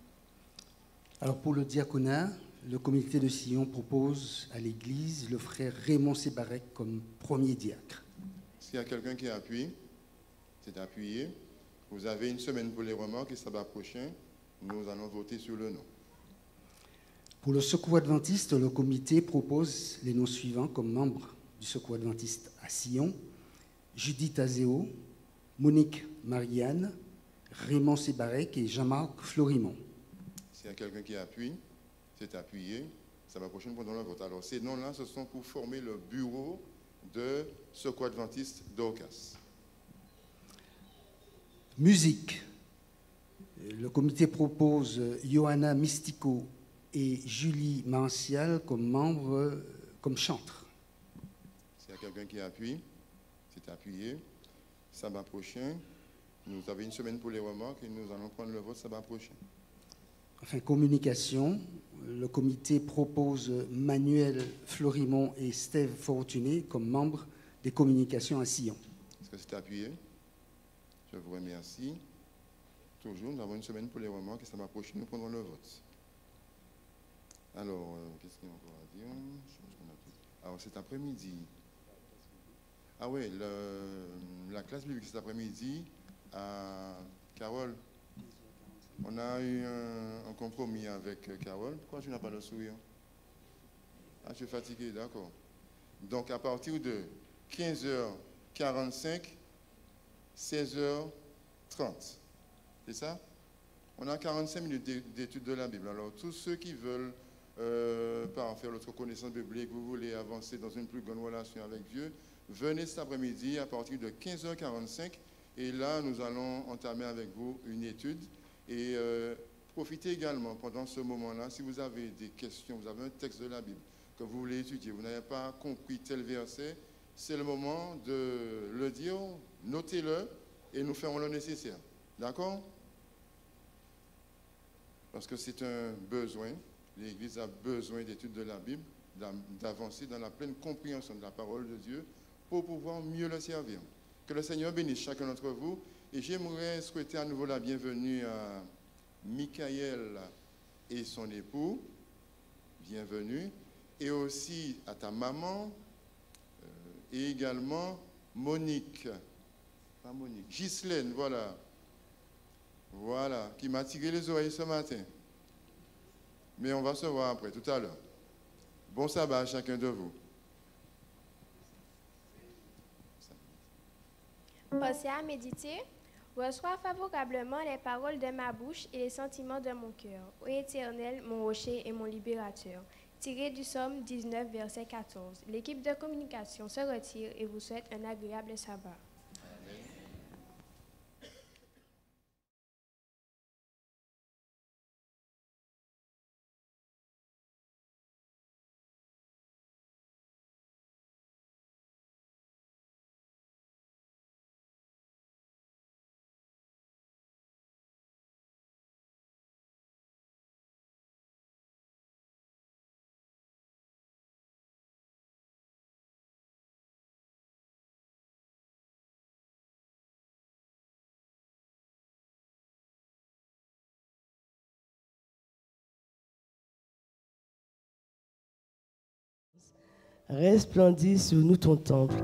Alors pour le diaconat, le comité de Sion propose à l'Église le frère Raymond Sébarek comme premier diacre. S'il y a quelqu'un qui appuie, c'est appuyé. Vous avez une semaine pour les remarques et sabbat prochain, nous allons voter sur le nom. Pour le Secours adventiste, le comité propose les noms suivants comme membres du Secours adventiste à Sion Judith Azéo, Monique Marianne, Raymond Sébarek et Jean-Marc Florimont. S'il y a quelqu'un qui appuie, c'est appuyé. Ça va prochaine pendant le vote. Alors, ces noms-là, ce sont pour former le bureau de Secours adventiste d'Orcas. Musique. Le comité propose Johanna Mystico et Julie Martial comme membres, comme chantres. S'il y a quelqu'un qui appuie, c'est appuyé. Sabbat prochain, nous avons une semaine pour les remarques et nous allons prendre le vote sabbat prochain. Enfin, communication. Le comité propose Manuel Florimont et Steve Fortuné comme membres des communications à Sion. Est-ce que c'est appuyé? Je vous remercie. Toujours, nous avons une semaine pour les remarques et sabbat prochain, nous prendrons le vote. Alors, euh, qu'est-ce qu'il y a encore à dire? Alors, cet après-midi, ah oui, la classe biblique cet après-midi, à Carole, on a eu un, compromis avec Carole. Pourquoi tu n'as pas le sourire? Ah, je suis fatigué, d'accord. Donc, à partir de 15h45, 16h30. C'est ça? On a 45 minutes d'étude de la Bible. Alors, tous ceux qui veulent euh, faire notre connaissance biblique, vous voulez avancer dans une plus grande relation avec Dieu, venez cet après-midi à partir de 15h45 et là, nous allons entamer avec vous une étude et euh, profitez également pendant ce moment-là, si vous avez des questions, vous avez un texte de la Bible que vous voulez étudier, vous n'avez pas compris tel verset, c'est le moment de le dire, notez-le et nous ferons le nécessaire. D'accord? Parce que c'est un besoin, l'Église a besoin d'études de la Bible, d'avancer dans la pleine compréhension de la parole de Dieu pour pouvoir mieux le servir. Que le Seigneur bénisse chacun d'entre vous. Et j'aimerais souhaiter à nouveau la bienvenue à Michael et son époux. Bienvenue. Et aussi à ta maman euh, et également Monique. Pas Monique. Ghislaine, voilà. Voilà, qui m'a tiré les oreilles ce matin. Mais on va se voir après, tout à l'heure. Bon sabbat à chacun de vous. Pensez à méditer. Reçois favorablement les paroles de ma bouche et les sentiments de mon cœur. Ô Éternel, mon rocher et mon libérateur. Tiré du Somme 19, verset 14. L'équipe de communication se retire et vous souhaite un agréable sabbat. Resplendis sur nous ton temple.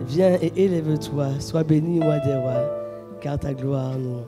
Viens et élève-toi. Sois béni, roi des rois, car ta gloire nous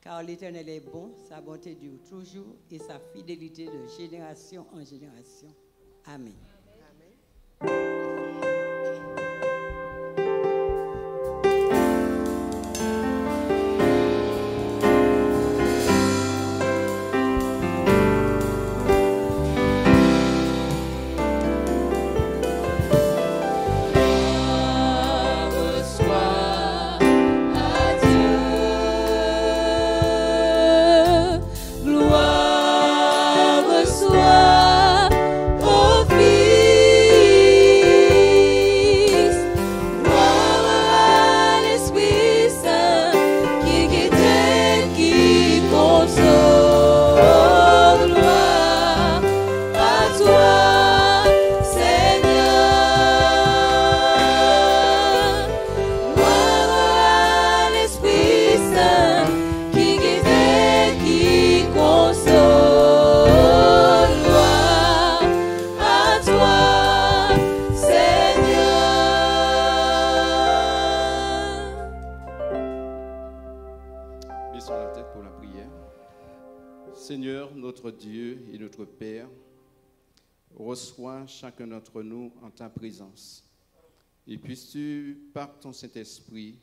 car l'Éternel est bon, sa bonté dure toujours et sa fidélité de génération en génération. Amen. Chacun d'entre nous en ta présence. Et puisses-tu, par ton Saint-Esprit,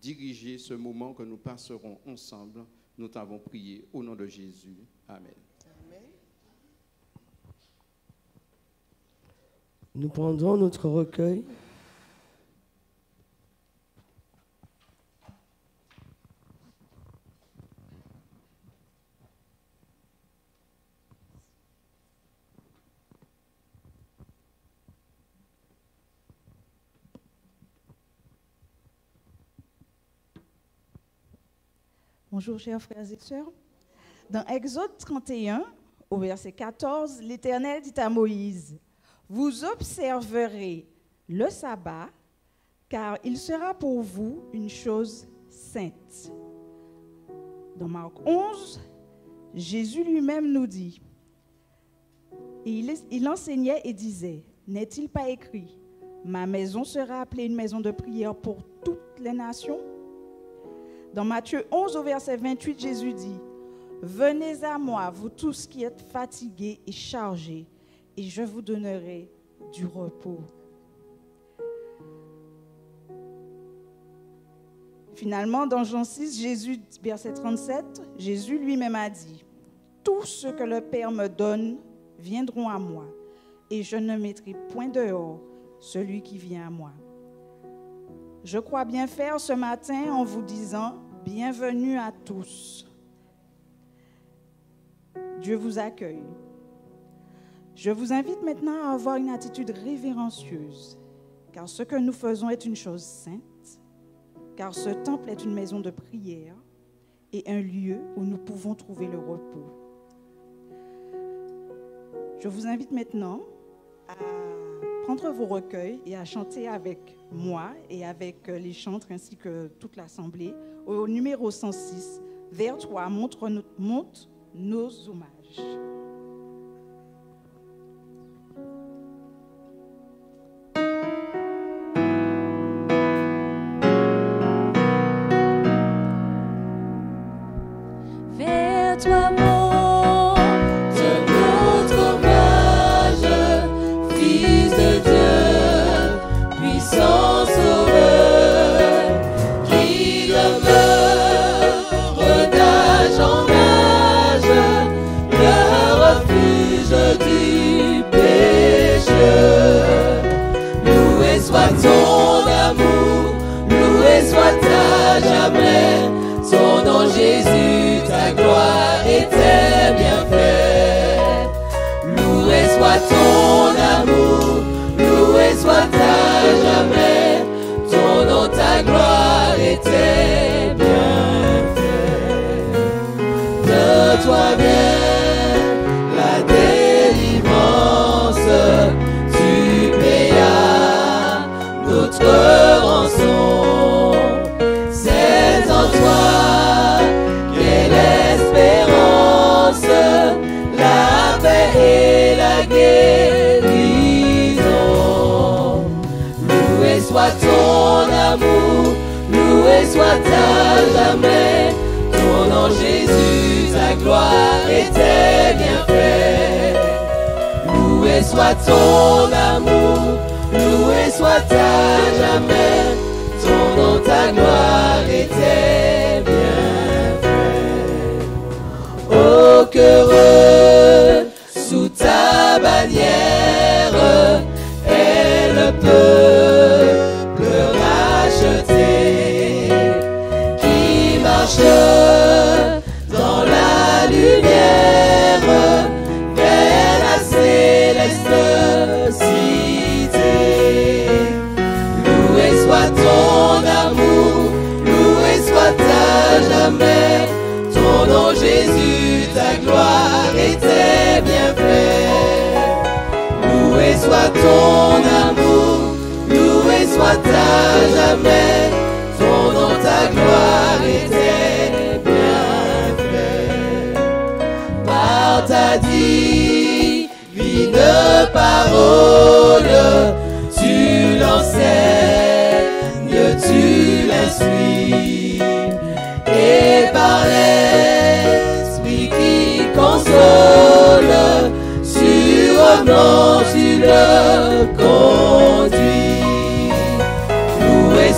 diriger ce moment que nous passerons ensemble. Nous t'avons prié au nom de Jésus. Amen. Nous prendrons notre recueil. Bonjour chers frères et sœurs. Dans Exode 31, au verset 14, l'Éternel dit à Moïse, Vous observerez le sabbat, car il sera pour vous une chose sainte. Dans Marc 11, Jésus lui-même nous dit, et il, il enseignait et disait, N'est-il pas écrit, Ma maison sera appelée une maison de prière pour toutes les nations dans Matthieu 11 au verset 28, Jésus dit, Venez à moi, vous tous qui êtes fatigués et chargés, et je vous donnerai du repos. Finalement, dans Jean 6, Jésus, verset 37, Jésus lui-même a dit, Tout ce que le Père me donne viendront à moi, et je ne mettrai point dehors celui qui vient à moi. Je crois bien faire ce matin en vous disant, bienvenue à tous. Dieu vous accueille. Je vous invite maintenant à avoir une attitude révérencieuse, car ce que nous faisons est une chose sainte, car ce temple est une maison de prière et un lieu où nous pouvons trouver le repos. Je vous invite maintenant à prendre vos recueils et à chanter avec moi et avec les chantres ainsi que toute l'Assemblée au numéro 106, vers toi, montre, monte nos hommages. Soit ton amour, loué soit à jamais, ton nom Jésus, soit à jamais, ton nom Jésus, ta gloire et tes bienfaits. Loué soit ton amour, loué soit à jamais, ton nom, ta gloire et tes bienfaits. Oh, qu'heureux sous ta bannière jamais, ton nom, ta gloire et tes bienfaits. Par ta divine parole, tu l'enseignes, tu l'instruis, et par l'esprit qui console, constamment tu le conduis.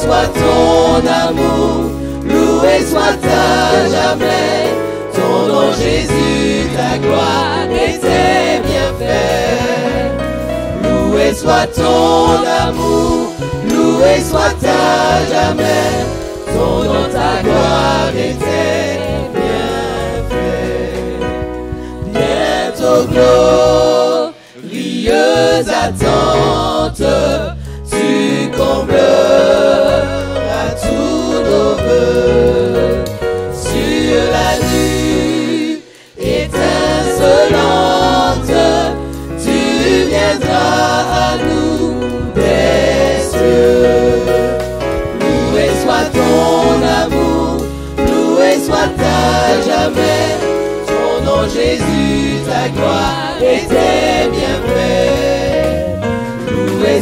Soit ton amour, loué soit à jamais. Ton nom Jésus, ta gloire et tes bienfaits. Loué soit ton amour, loué soit à jamais. Ton nom, ta gloire et tes bienfaits. Bientôt glorieuse attente, tu combleras tous nos vœux sur la nuit étincelante. Tu viendras à nous des cieux. Loué soit ton amour, loué soit à jamais. Ton nom Jésus, ta gloire et tes bienfaits.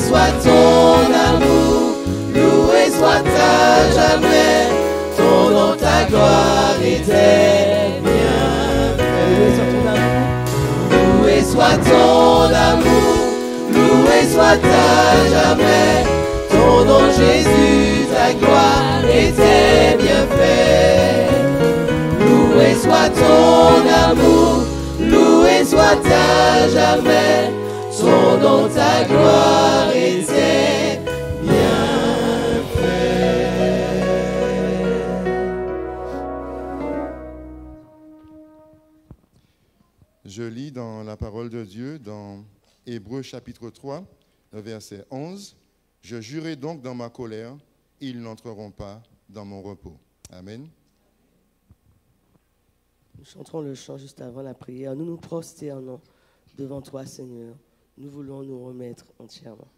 Loué soit ton amour, loué soit à jamais. Ton nom, ta gloire et tes bienfaits. Loué soit ton amour, loué soit à jamais. Ton nom Jésus, ta gloire et tes bienfaits. Loué soit ton amour, loué soit à jamais. Son nom, ta gloire et tes Je lis dans la parole de Dieu, dans Hébreux chapitre 3, le verset 11. Je jurai donc dans ma colère, ils n'entreront pas dans mon repos. Amen. Nous chanterons le chant juste avant la prière. Nous nous prosternons devant toi, Seigneur. Nous voulons nous remettre entièrement.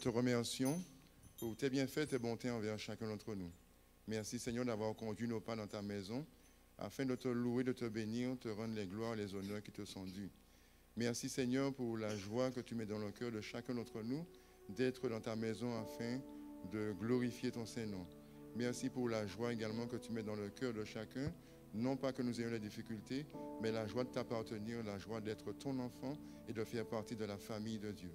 Te remercions pour tes bienfaits, tes bontés envers chacun d'entre nous. Merci Seigneur d'avoir conduit nos pas dans ta maison afin de te louer, de te bénir, te rendre les gloires et les honneurs qui te sont dus. Merci Seigneur pour la joie que tu mets dans le cœur de chacun d'entre nous d'être dans ta maison afin de glorifier ton Saint-Nom. Merci pour la joie également que tu mets dans le cœur de chacun, non pas que nous ayons des difficultés, mais la joie de t'appartenir, la joie d'être ton enfant et de faire partie de la famille de Dieu.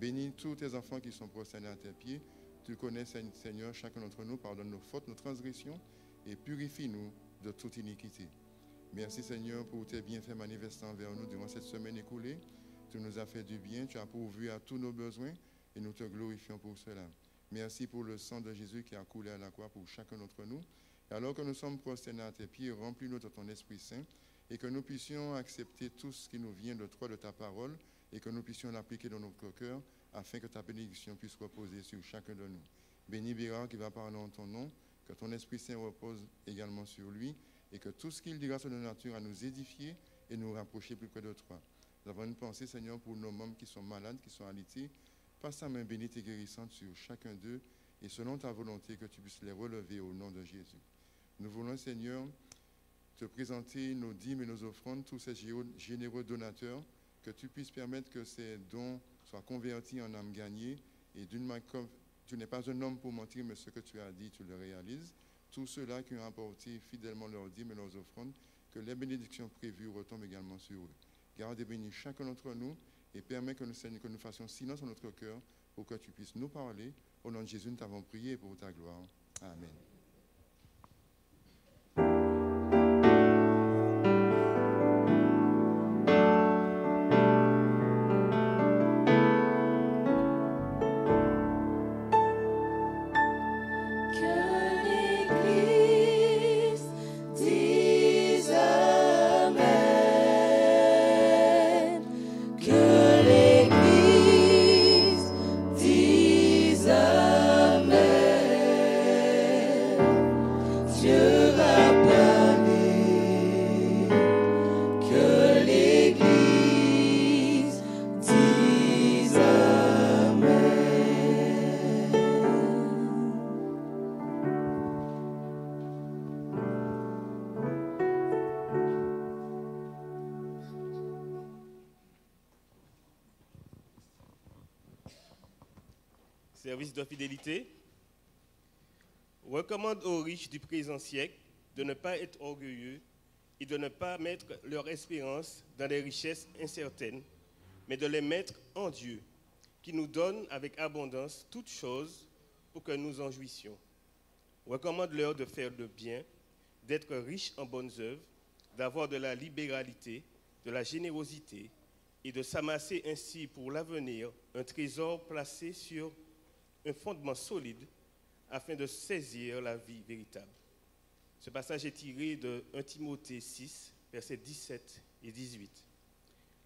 Bénis tous tes enfants qui sont prosternés à tes pieds. Tu connais, Seigneur, chacun d'entre nous, pardonne nos fautes, nos transgressions et purifie-nous de toute iniquité. Merci, Seigneur, pour tes bienfaits manifestés envers nous durant cette semaine écoulée. Tu nous as fait du bien, tu as pourvu à tous nos besoins et nous te glorifions pour cela. Merci pour le sang de Jésus qui a coulé à la croix pour chacun d'entre nous. Et alors que nous sommes prosternés à tes pieds, remplis-nous de ton Esprit Saint et que nous puissions accepter tout ce qui nous vient de toi, de ta parole, et que nous puissions l'appliquer dans notre cœur afin que ta bénédiction puisse reposer sur chacun de nous. Bénis Bérard qui va parler en ton nom, que ton Esprit Saint repose également sur lui et que tout ce qu'il dira sur notre nature à nous édifier et nous rapprocher plus près de toi. Nous avons une pensée, Seigneur, pour nos membres qui sont malades, qui sont alités. Passe ta main bénite et guérissante sur chacun d'eux et selon ta volonté que tu puisses les relever au nom de Jésus. Nous voulons, Seigneur, te présenter nos dîmes et nos offrandes, tous ces généreux donateurs, que tu puisses permettre que ces dons soient convertis en âmes gagnées et d'une main comme tu n'es pas un homme pour mentir, mais ce que tu as dit, tu le réalises. Tous ceux-là qui ont apporté fidèlement leurs dîmes et leurs offrandes, que les bénédictions prévues retombent également sur eux. Garde et bénis chacun d'entre nous et permets que nous, fassions silence dans notre cœur pour que tu puisses nous parler. Au nom de Jésus, nous t'avons prié pour ta gloire. Amen. De fidélité, recommande aux riches du présent siècle de ne pas être orgueilleux et de ne pas mettre leur espérance dans les richesses incertaines, mais de les mettre en Dieu, qui nous donne avec abondance toutes choses pour que nous en jouissions. Recommande-leur de faire le bien, d'être riches en bonnes œuvres, d'avoir de la libéralité, de la générosité, et de s'amasser ainsi pour l'avenir un trésor placé sur un fondement solide afin de saisir la vie véritable. Ce passage est tiré de 1 Timothée 6, versets 17 et 18.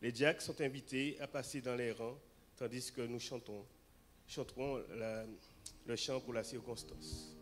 Les diacres sont invités à passer dans les rangs tandis que nous chantons, chanterons le chant pour la circonstance.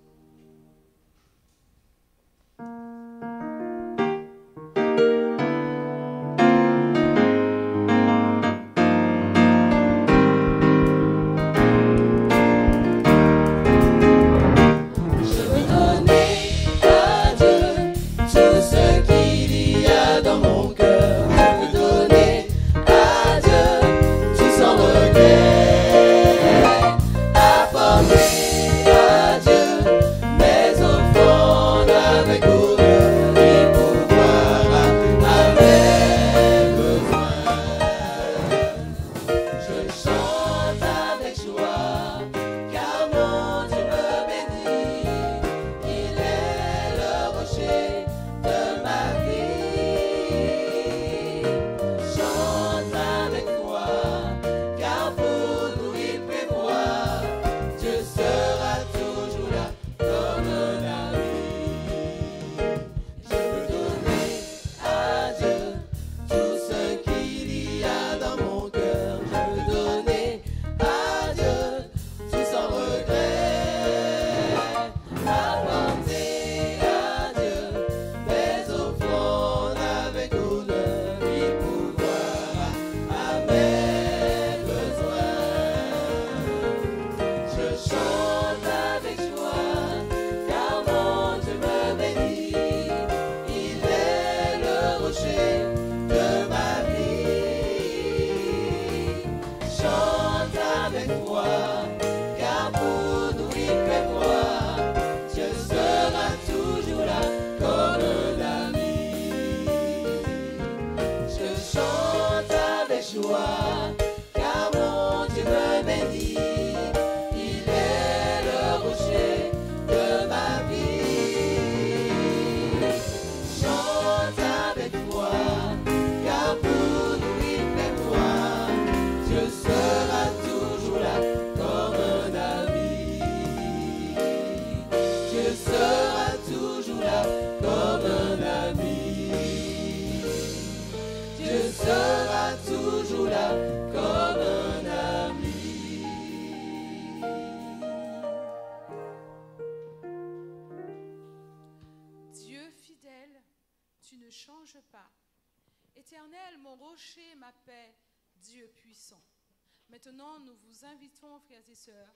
Maintenant, nous vous invitons, frères et sœurs,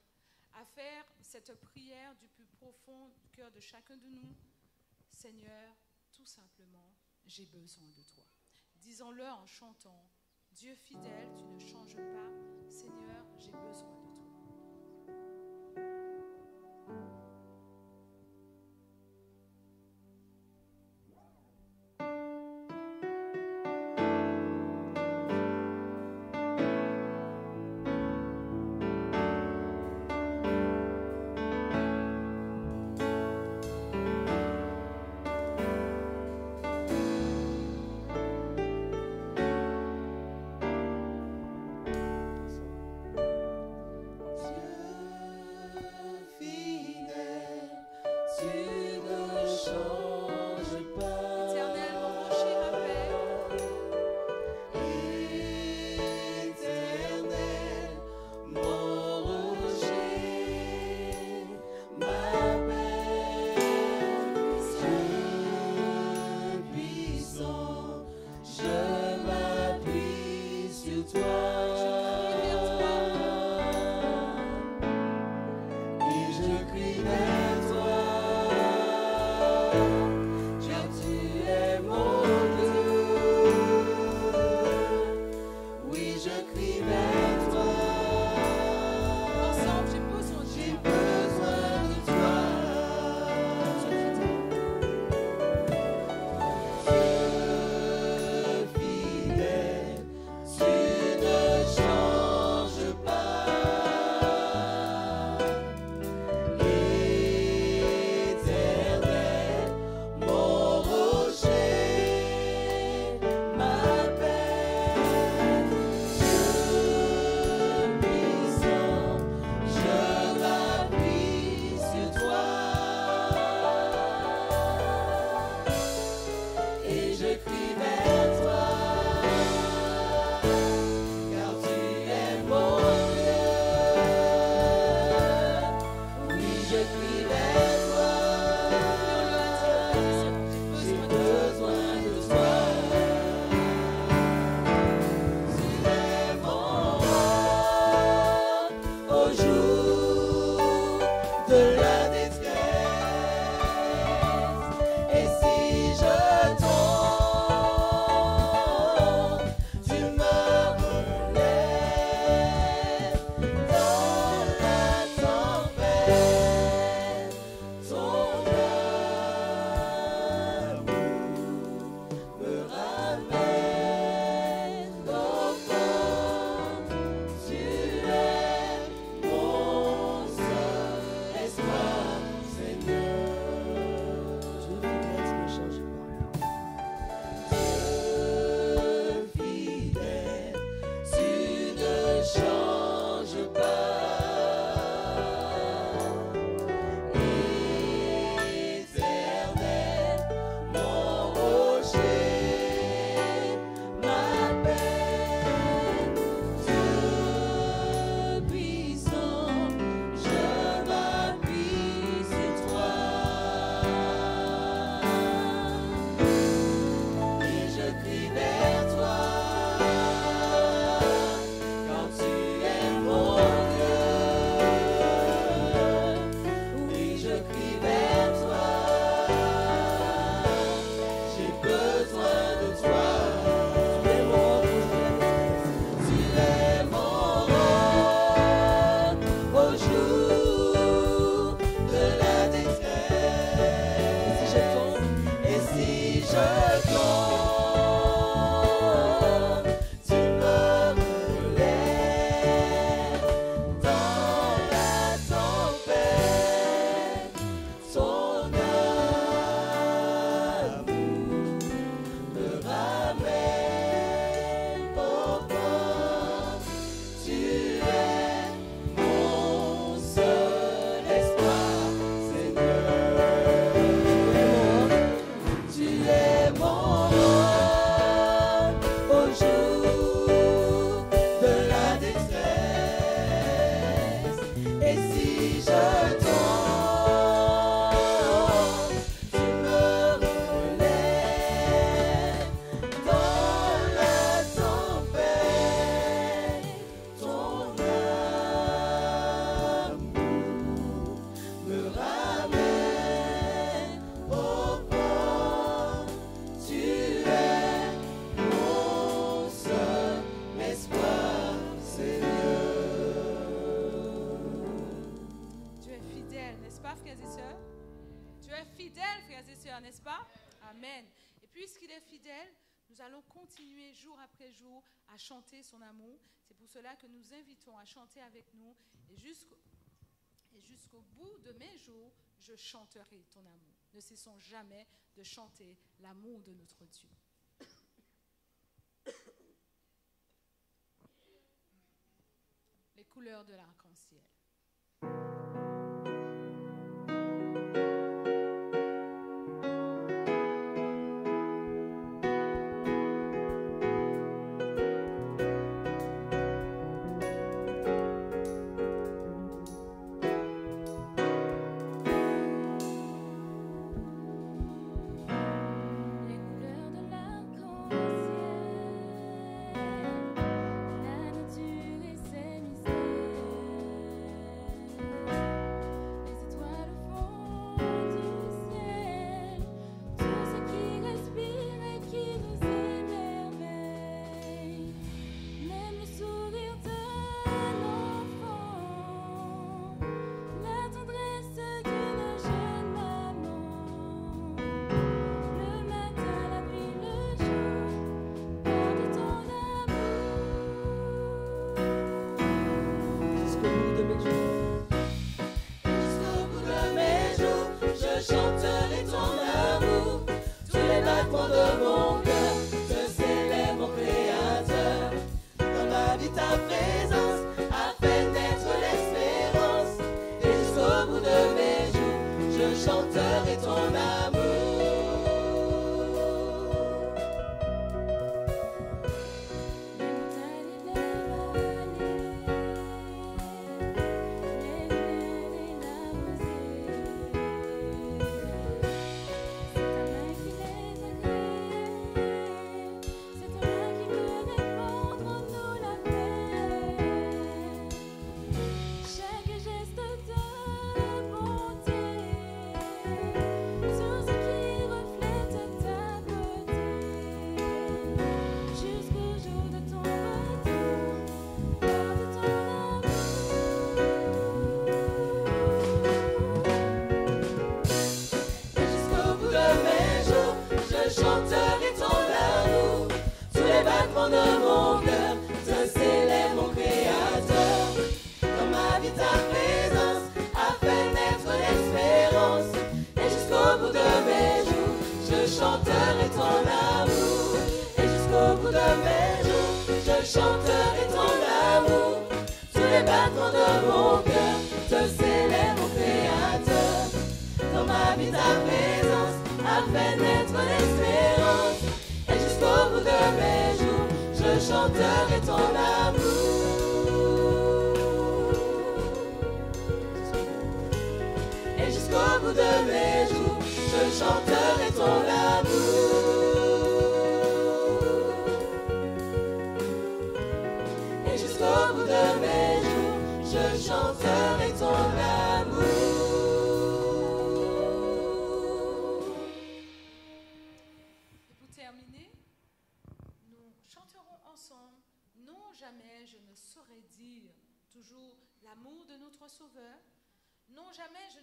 à faire cette prière du plus profond cœur de chacun de nous. Seigneur, tout simplement, j'ai besoin de toi. Disons-le en chantant, Dieu fidèle, tu ne changes pas. Seigneur, j'ai besoin de toi. son amour. C'est pour cela que nous invitons à chanter avec nous. Et jusqu'au bout de mes jours, je chanterai ton amour. Ne cessons jamais de chanter l'amour de notre Dieu. Les couleurs de l'arc-en-ciel.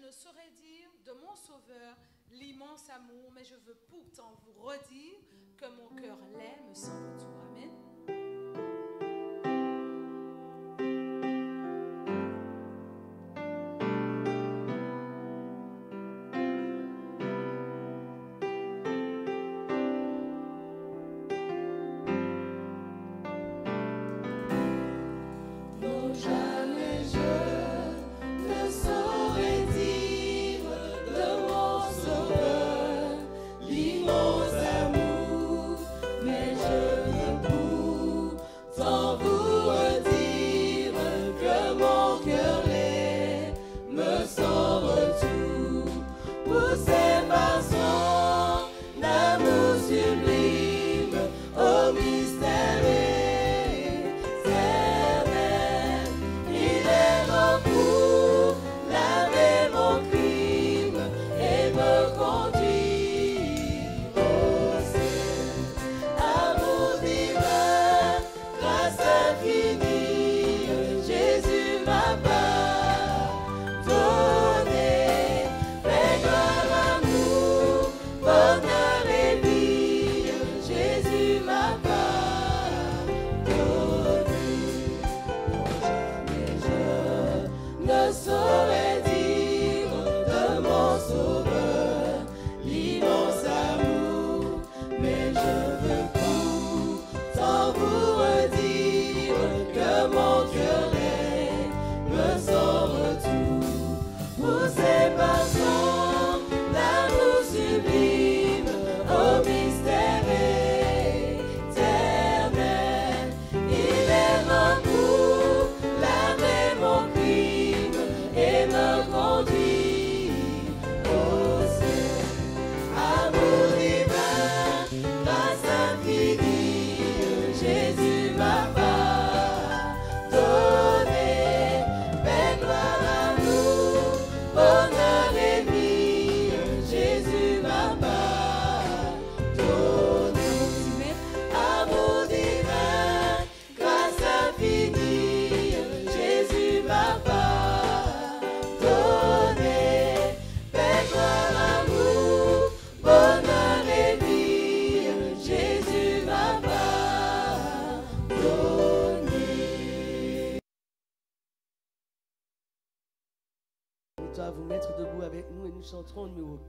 Je ne saurais dire de mon Sauveur l'immense amour, mais je veux pourtant vous redire que mon cœur l'aime sans retour.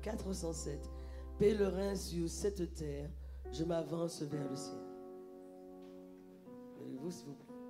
407, pèlerin sur cette terre, je m'avance vers le ciel. Vous, s'il vous plaît.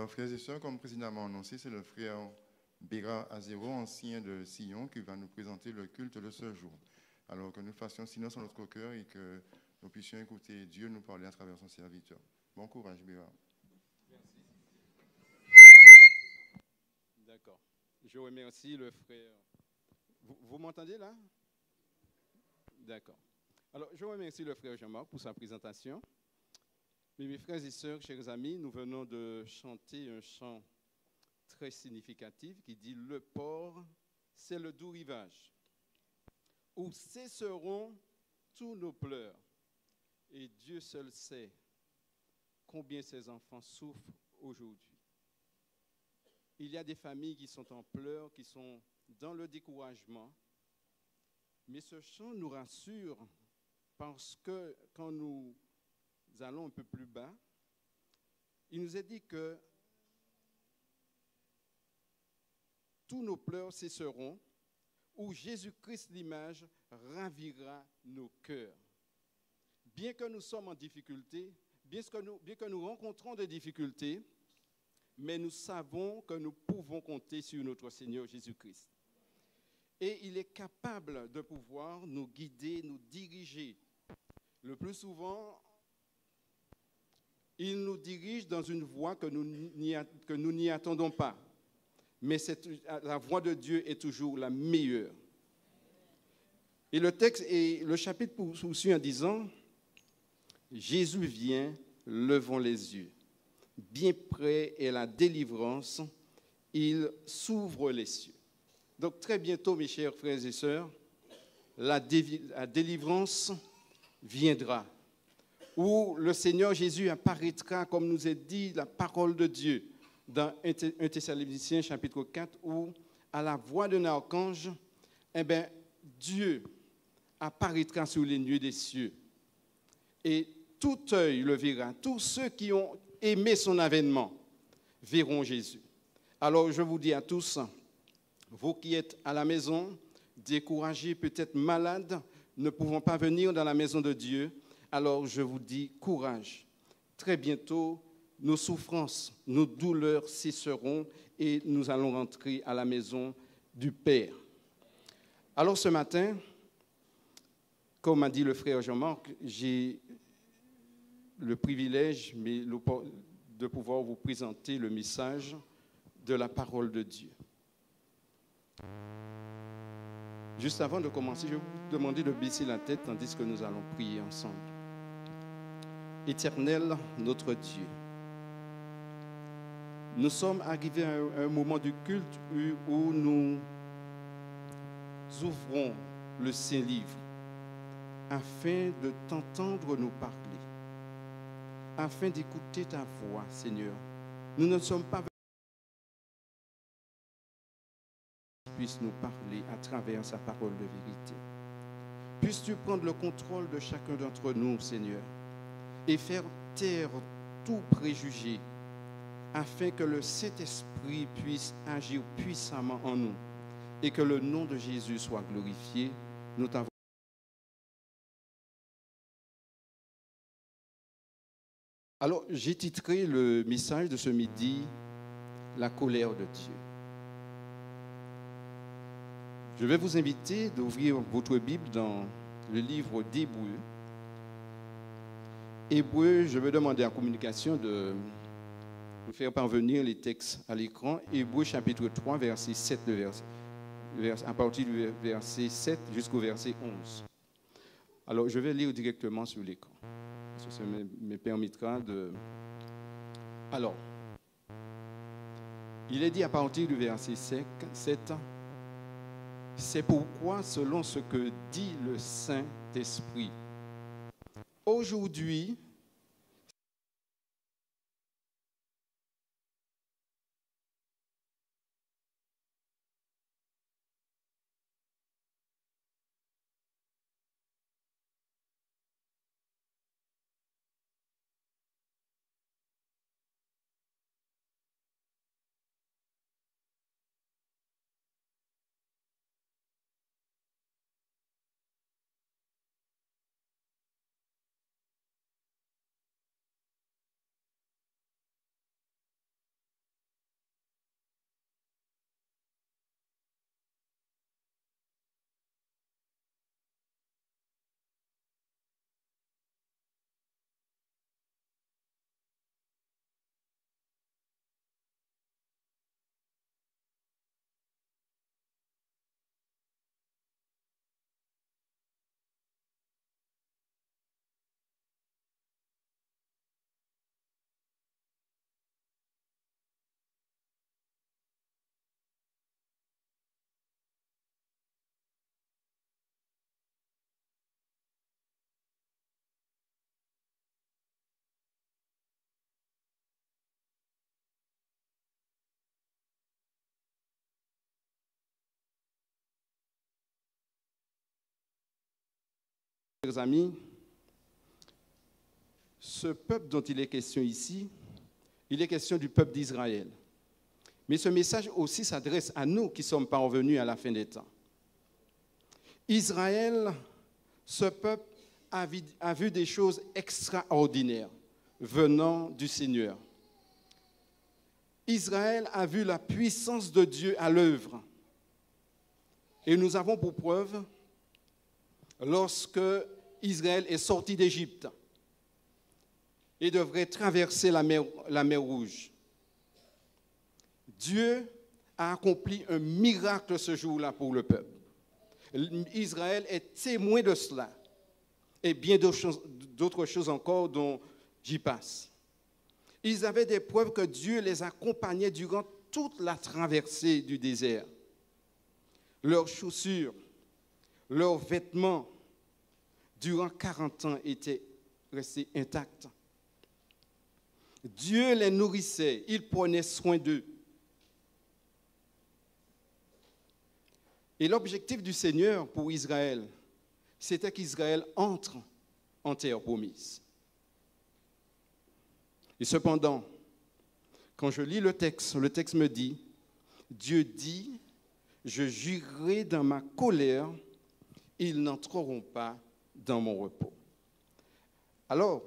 Alors, frères et sœurs, comme précédemment annoncé, c'est le frère Béra Azero, ancien de Sion, qui va nous présenter le culte de ce jour. Alors que nous fassions silence dans notre cœur et que nous puissions écouter Dieu nous parler à travers son serviteur. Bon courage, Béra. D'accord. Je remercie le frère. Vous, vous m'entendez là? D'accord. Alors, je remercie le frère Jean-Marc pour sa présentation. Mes frères et sœurs, chers amis, nous venons de chanter un chant très significatif qui dit Le port, c'est le doux rivage, où cesseront tous nos pleurs. Et Dieu seul sait combien ses enfants souffrent aujourd'hui. Il y a des familles qui sont en pleurs, qui sont dans le découragement. Mais ce chant nous rassure parce que quand nous allons un peu plus bas, il nous est dit que tous nos pleurs cesseront, où Jésus-Christ, l'image, ravira nos cœurs. Bien que nous sommes en difficulté, bien que nous, bien que nous rencontrons des difficultés, mais nous savons que nous pouvons compter sur notre Seigneur Jésus-Christ. Et il est capable de pouvoir nous guider, nous diriger. Le plus souvent, il nous dirige dans une voie que nous n'y attendons pas. Mais c'est- la voie de Dieu est toujours la meilleure. Et le texte et le chapitre poursuit en disant Jésus vient, levons les yeux. Bien près est la délivrance, il s'ouvre les cieux. Donc très bientôt, mes chers frères et sœurs, la délivrance viendra, où le Seigneur Jésus apparaîtra, comme nous est dit la parole de Dieu dans 1 Thé- 1 Thessaloniciens chapitre 4, où à la voix d'un archange, eh bien, Dieu apparaîtra sur les nuées des cieux. Et tout œil le verra. Tous ceux qui ont aimé son avènement verront Jésus. Alors je vous dis à tous, vous qui êtes à la maison, découragés, peut-être malades, ne pouvant pas venir dans la maison de Dieu, alors je vous dis courage. Très bientôt, nos souffrances, nos douleurs cesseront et nous allons rentrer à la maison du Père. Alors ce matin, comme a dit le frère Jean-Marc, j'ai le privilège de pouvoir vous présenter le message de la parole de Dieu. Juste avant de commencer, je vais vous demander de baisser la tête tandis que nous allons prier ensemble. Éternel, notre Dieu, nous sommes arrivés à un, moment du culte où, nous ouvrons le Saint-Livre afin de t'entendre nous parler, afin d'écouter ta voix, Seigneur. Nous ne sommes pas puisse nous parler à travers sa parole de vérité. Puisses-tu prendre le contrôle de chacun d'entre nous, Seigneur, et faire taire tout préjugé, afin que le Saint-Esprit puisse agir puissamment en nous et que le nom de Jésus soit glorifié. Nous Alors, j'ai titré le message de ce midi La colère de Dieu. Je vais vous inviter d'ouvrir votre Bible dans le livre d'Hébreu. Hébreu, je vais demander à communication de nous faire parvenir les textes à l'écran. Hébreu chapitre 3, verset 7, le verset, vers- à partir du verset 7 jusqu'au verset 11. Alors, je vais lire directement sur l'écran. Ça me, me permettra de... Alors, il est dit à partir du verset 7, 7 c'est pourquoi, selon ce que dit le Saint-Esprit, aujourd'hui, chers amis, ce peuple dont il est question ici, il est question du peuple d'Israël. Mais ce message aussi s'adresse à nous qui sommes parvenus à la fin des temps. Israël, ce peuple, a vu, a vu des choses extraordinaires venant du Seigneur. Israël a vu la puissance de Dieu à l'œuvre. Et nous avons pour preuve, lorsque Israël est sorti d'Égypte et devrait traverser la mer, Rouge, Dieu a accompli un miracle ce jour-là pour le peuple. Israël est témoin de cela et bien d'autres choses- d'autres choses encore dont j'y passe. Ils avaient des preuves que Dieu les accompagnait durant toute la traversée du désert. Leurs chaussures, leurs vêtements, durant 40 ans, étaient restés intacts. Dieu les nourrissait, il prenait soin d'eux. Et l'objectif du Seigneur pour Israël, c'était qu'Israël entre en terre promise. Et cependant, quand je lis le texte, le texte me dit, Dieu dit, je jurerai dans ma colère, ils n'entreront pas dans mon repos. Alors,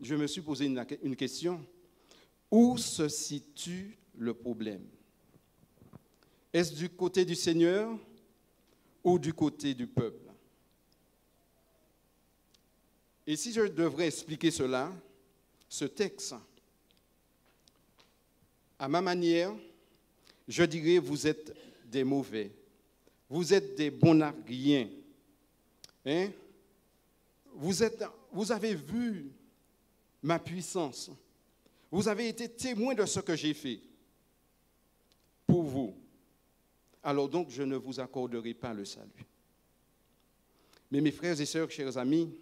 je me suis posé une, question. Où se situe le problème? Est-ce du côté du Seigneur ou du côté du peuple? Et si je devrais expliquer cela, ce texte, à ma manière, je dirais, vous êtes des mauvais, vous êtes des bonariens. Hein? Vous, êtes, vous avez vu ma puissance. Vous avez été témoin de ce que j'ai fait pour vous. Alors donc, je ne vous accorderai pas le salut. Mais mes frères et sœurs, chers amis,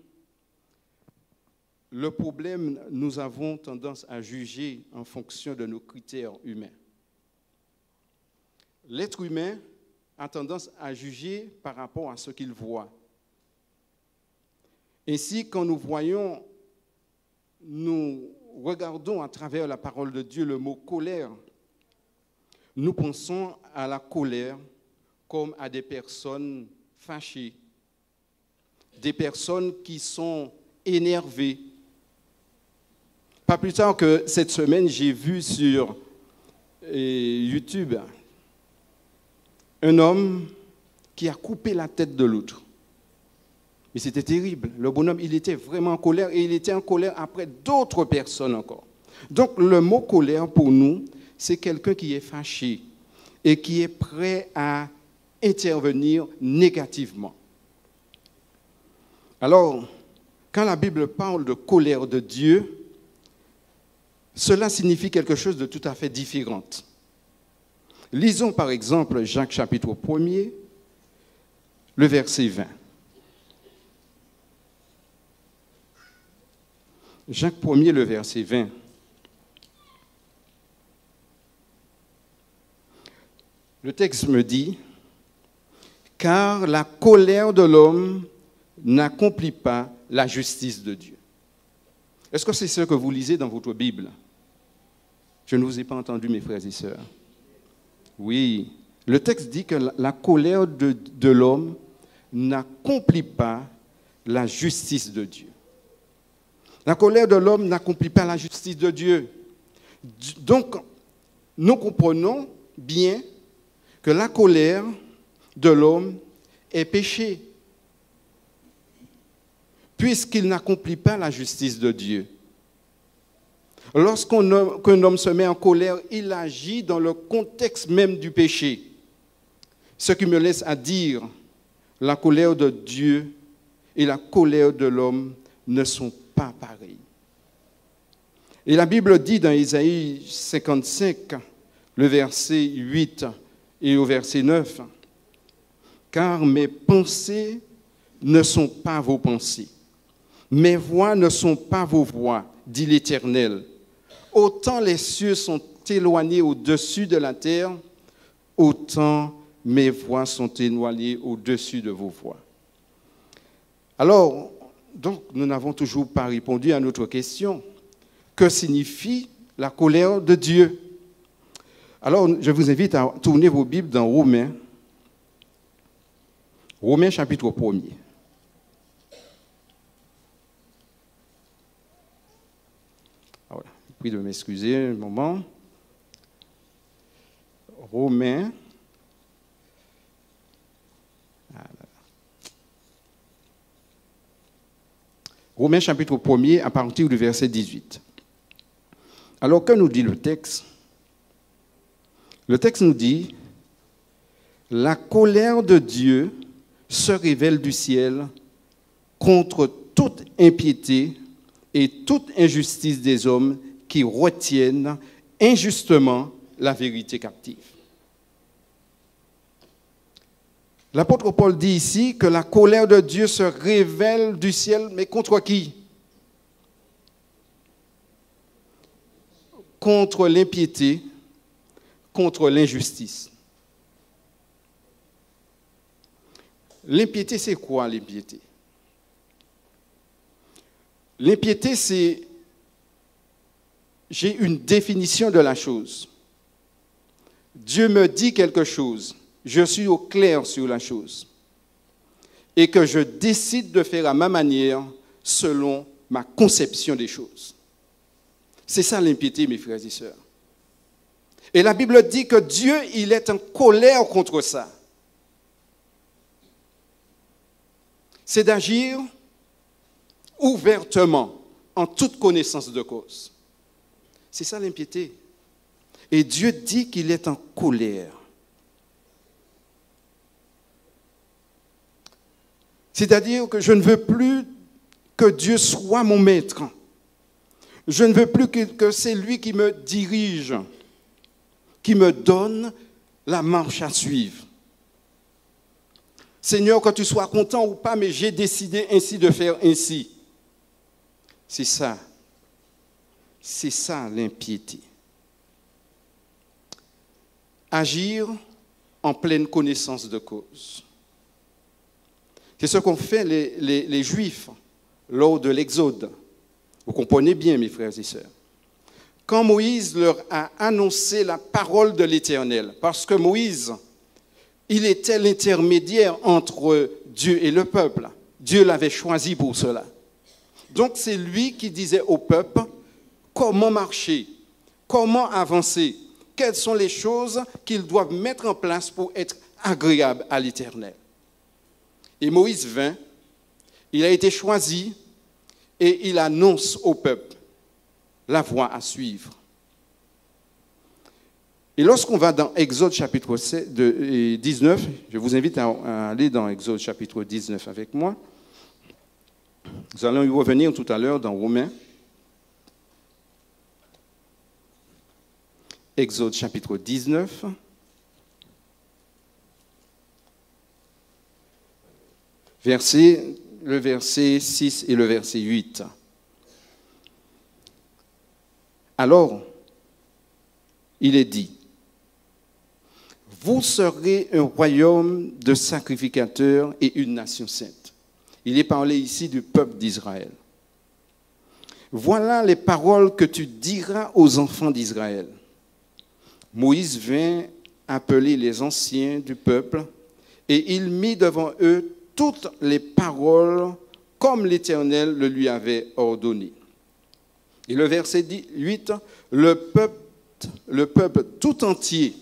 le problème, nous avons tendance à juger en fonction de nos critères humains. L'être humain a tendance à juger par rapport à ce qu'il voit. Ainsi, quand nous voyons, nous regardons à travers la parole de Dieu le mot colère, nous pensons à la colère comme à des personnes fâchées, des personnes qui sont énervées. Pas plus tard que cette semaine, j'ai vu sur eh, YouTube un homme qui a coupé la tête de l'autre. Mais c'était terrible. Le bonhomme, il était vraiment en colère et il était en colère après d'autres personnes encore. Donc le mot colère pour nous, c'est quelqu'un qui est fâché et qui est prêt à intervenir négativement. Alors, quand la Bible parle de colère de Dieu, cela signifie quelque chose de tout à fait différent. Lisons par exemple Jacques chapitre 1er, le verset 20. Jacques 1er, le verset 20. Le texte me dit, car la colère de l'homme n'accomplit pas la justice de Dieu. Est-ce que c'est ce que vous lisez dans votre Bible? Je ne vous ai pas entendu, mes frères et sœurs. Oui, le texte dit que la, colère de, de l'homme n'accomplit pas la justice de Dieu. La colère de l'homme n'accomplit pas la justice de Dieu. Donc, nous comprenons bien que la colère de l'homme est péché, puisqu'il n'accomplit pas la justice de Dieu. Lorsqu'un homme, se met en colère, il agit dans le contexte même du péché. Ce qui me laisse à dire, la colère de Dieu et la colère de l'homme ne sont pas. Et la Bible dit dans Isaïe 55, le verset 8 et au verset 9, car mes pensées ne sont pas vos pensées, mes voix ne sont pas vos voix, dit l'Éternel. Autant les cieux sont éloignés au-dessus de la terre, autant mes voix sont éloignées au-dessus de vos voix. Alors, donc, nous n'avons toujours pas répondu à notre question. Que signifie la colère de Dieu? Alors, je vous invite à tourner vos Bibles dans Romains. Romains chapitre 1er. Ah, voilà. Prie de m'excuser un moment. Romains. Ah, là, là. Romains chapitre 1er à partir du verset 18. Alors que nous dit le texte? Le texte nous dit, la colère de Dieu se révèle du ciel contre toute impiété et toute injustice des hommes qui retiennent injustement la vérité captive. L'apôtre Paul dit ici que la colère de Dieu se révèle du ciel, mais contre qui? Contre l'impiété, contre l'injustice. L'impiété, c'est quoi l'impiété? L'impiété, c'est j'ai une définition de la chose. Dieu me dit quelque chose, je suis au clair sur la chose, et que je décide de faire à ma manière selon ma conception des choses. C'est ça l'impiété, mes frères et sœurs. Et la Bible dit que Dieu, il est en colère contre ça. C'est d'agir ouvertement, en toute connaissance de cause. C'est ça l'impiété. Et Dieu dit qu'il est en colère. C'est-à-dire que je ne veux plus que Dieu soit mon maître. Je ne veux plus que, c'est lui qui me dirige, qui me donne la marche à suivre. Seigneur, que tu sois content ou pas, mais j'ai décidé ainsi de faire ainsi. C'est ça. C'est ça l'impiété. Agir en pleine connaissance de cause. C'est ce qu'ont fait les, Juifs lors de l'Exode. Vous comprenez bien, mes frères et sœurs. Quand Moïse leur a annoncé la parole de l'Éternel, parce que Moïse, il était l'intermédiaire entre Dieu et le peuple. Dieu l'avait choisi pour cela. Donc c'est lui qui disait au peuple comment marcher, comment avancer, quelles sont les choses qu'ils doivent mettre en place pour être agréables à l'Éternel? Et Moïse vint, il a été choisi et il annonce au peuple la voie à suivre. Et lorsqu'on va dans Exode chapitre 7 de- et 19, je vous invite à aller dans Exode chapitre 19 avec moi. Nous allons y revenir tout à l'heure dans Romains. Exode chapitre 19. Verset, le verset 6 et le verset 8. Alors, il est dit, vous serez un royaume de sacrificateurs et une nation sainte. Il est parlé ici du peuple d'Israël. Voilà les paroles que tu diras aux enfants d'Israël. Moïse vint appeler les anciens du peuple et il mit devant eux toutes les paroles comme l'Éternel le lui avait ordonné. Et le verset 8, le peuple, le peuple tout entier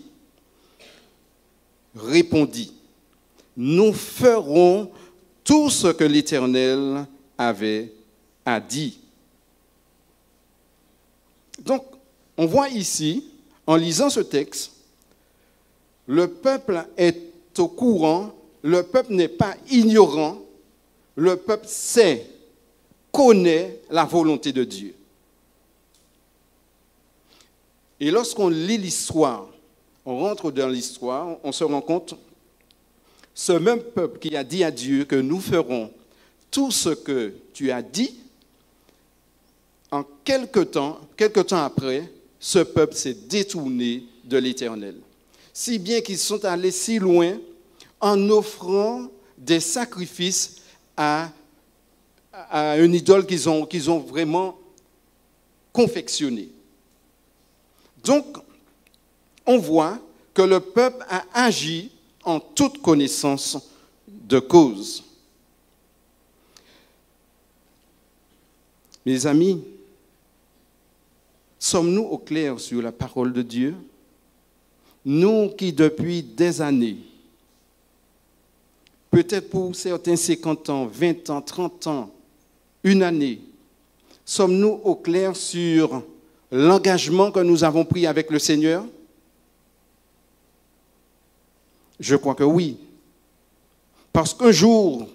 répondit, nous ferons tout ce que l'Éternel avait a dit. Donc, on voit ici, en lisant ce texte, le peuple est au courant, le peuple n'est pas ignorant, le peuple sait, connaît la volonté de Dieu. Et lorsqu'on lit l'histoire, on rentre dans l'histoire, on se rend compte, ce même peuple qui a dit à Dieu que nous ferons tout ce que tu as dit, en quelque temps, quelque temps après, ce peuple s'est détourné de l'Éternel. Si bien qu'ils sont allés si loin en offrant des sacrifices à une idole qu'ils ont, qu'ils ont vraiment confectionnée. Donc, on voit que le peuple a agi en toute connaissance de cause. Mes amis, sommes-nous au clair sur la parole de Dieu? Nous qui depuis des années, peut-être pour certains 50 ans, 20 ans, 30 ans, une année, sommes-nous au clair sur l'engagement que nous avons pris avec le Seigneur? Je crois que oui. Parce qu'un jour,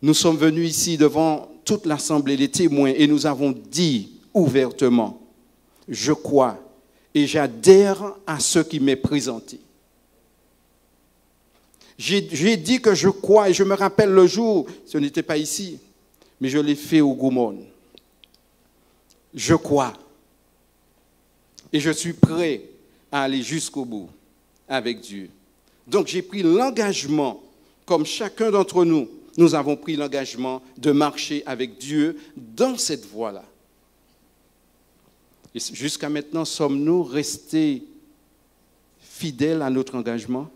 nous sommes venus ici devant toute l'Assemblée, les témoins, et nous avons dit ouvertement, je crois et j'adhère à ce qui m'est présenté. J'ai dit que je crois et je me rappelle le jour, ce n'était pas ici, mais je l'ai fait au Goumon. Je crois et je suis prêt à aller jusqu'au bout avec Dieu. Donc j'ai pris l'engagement, comme chacun d'entre nous, nous avons pris l'engagement de marcher avec Dieu dans cette voie-là. Jusqu'à maintenant, sommes-nous restés fidèles à notre engagement?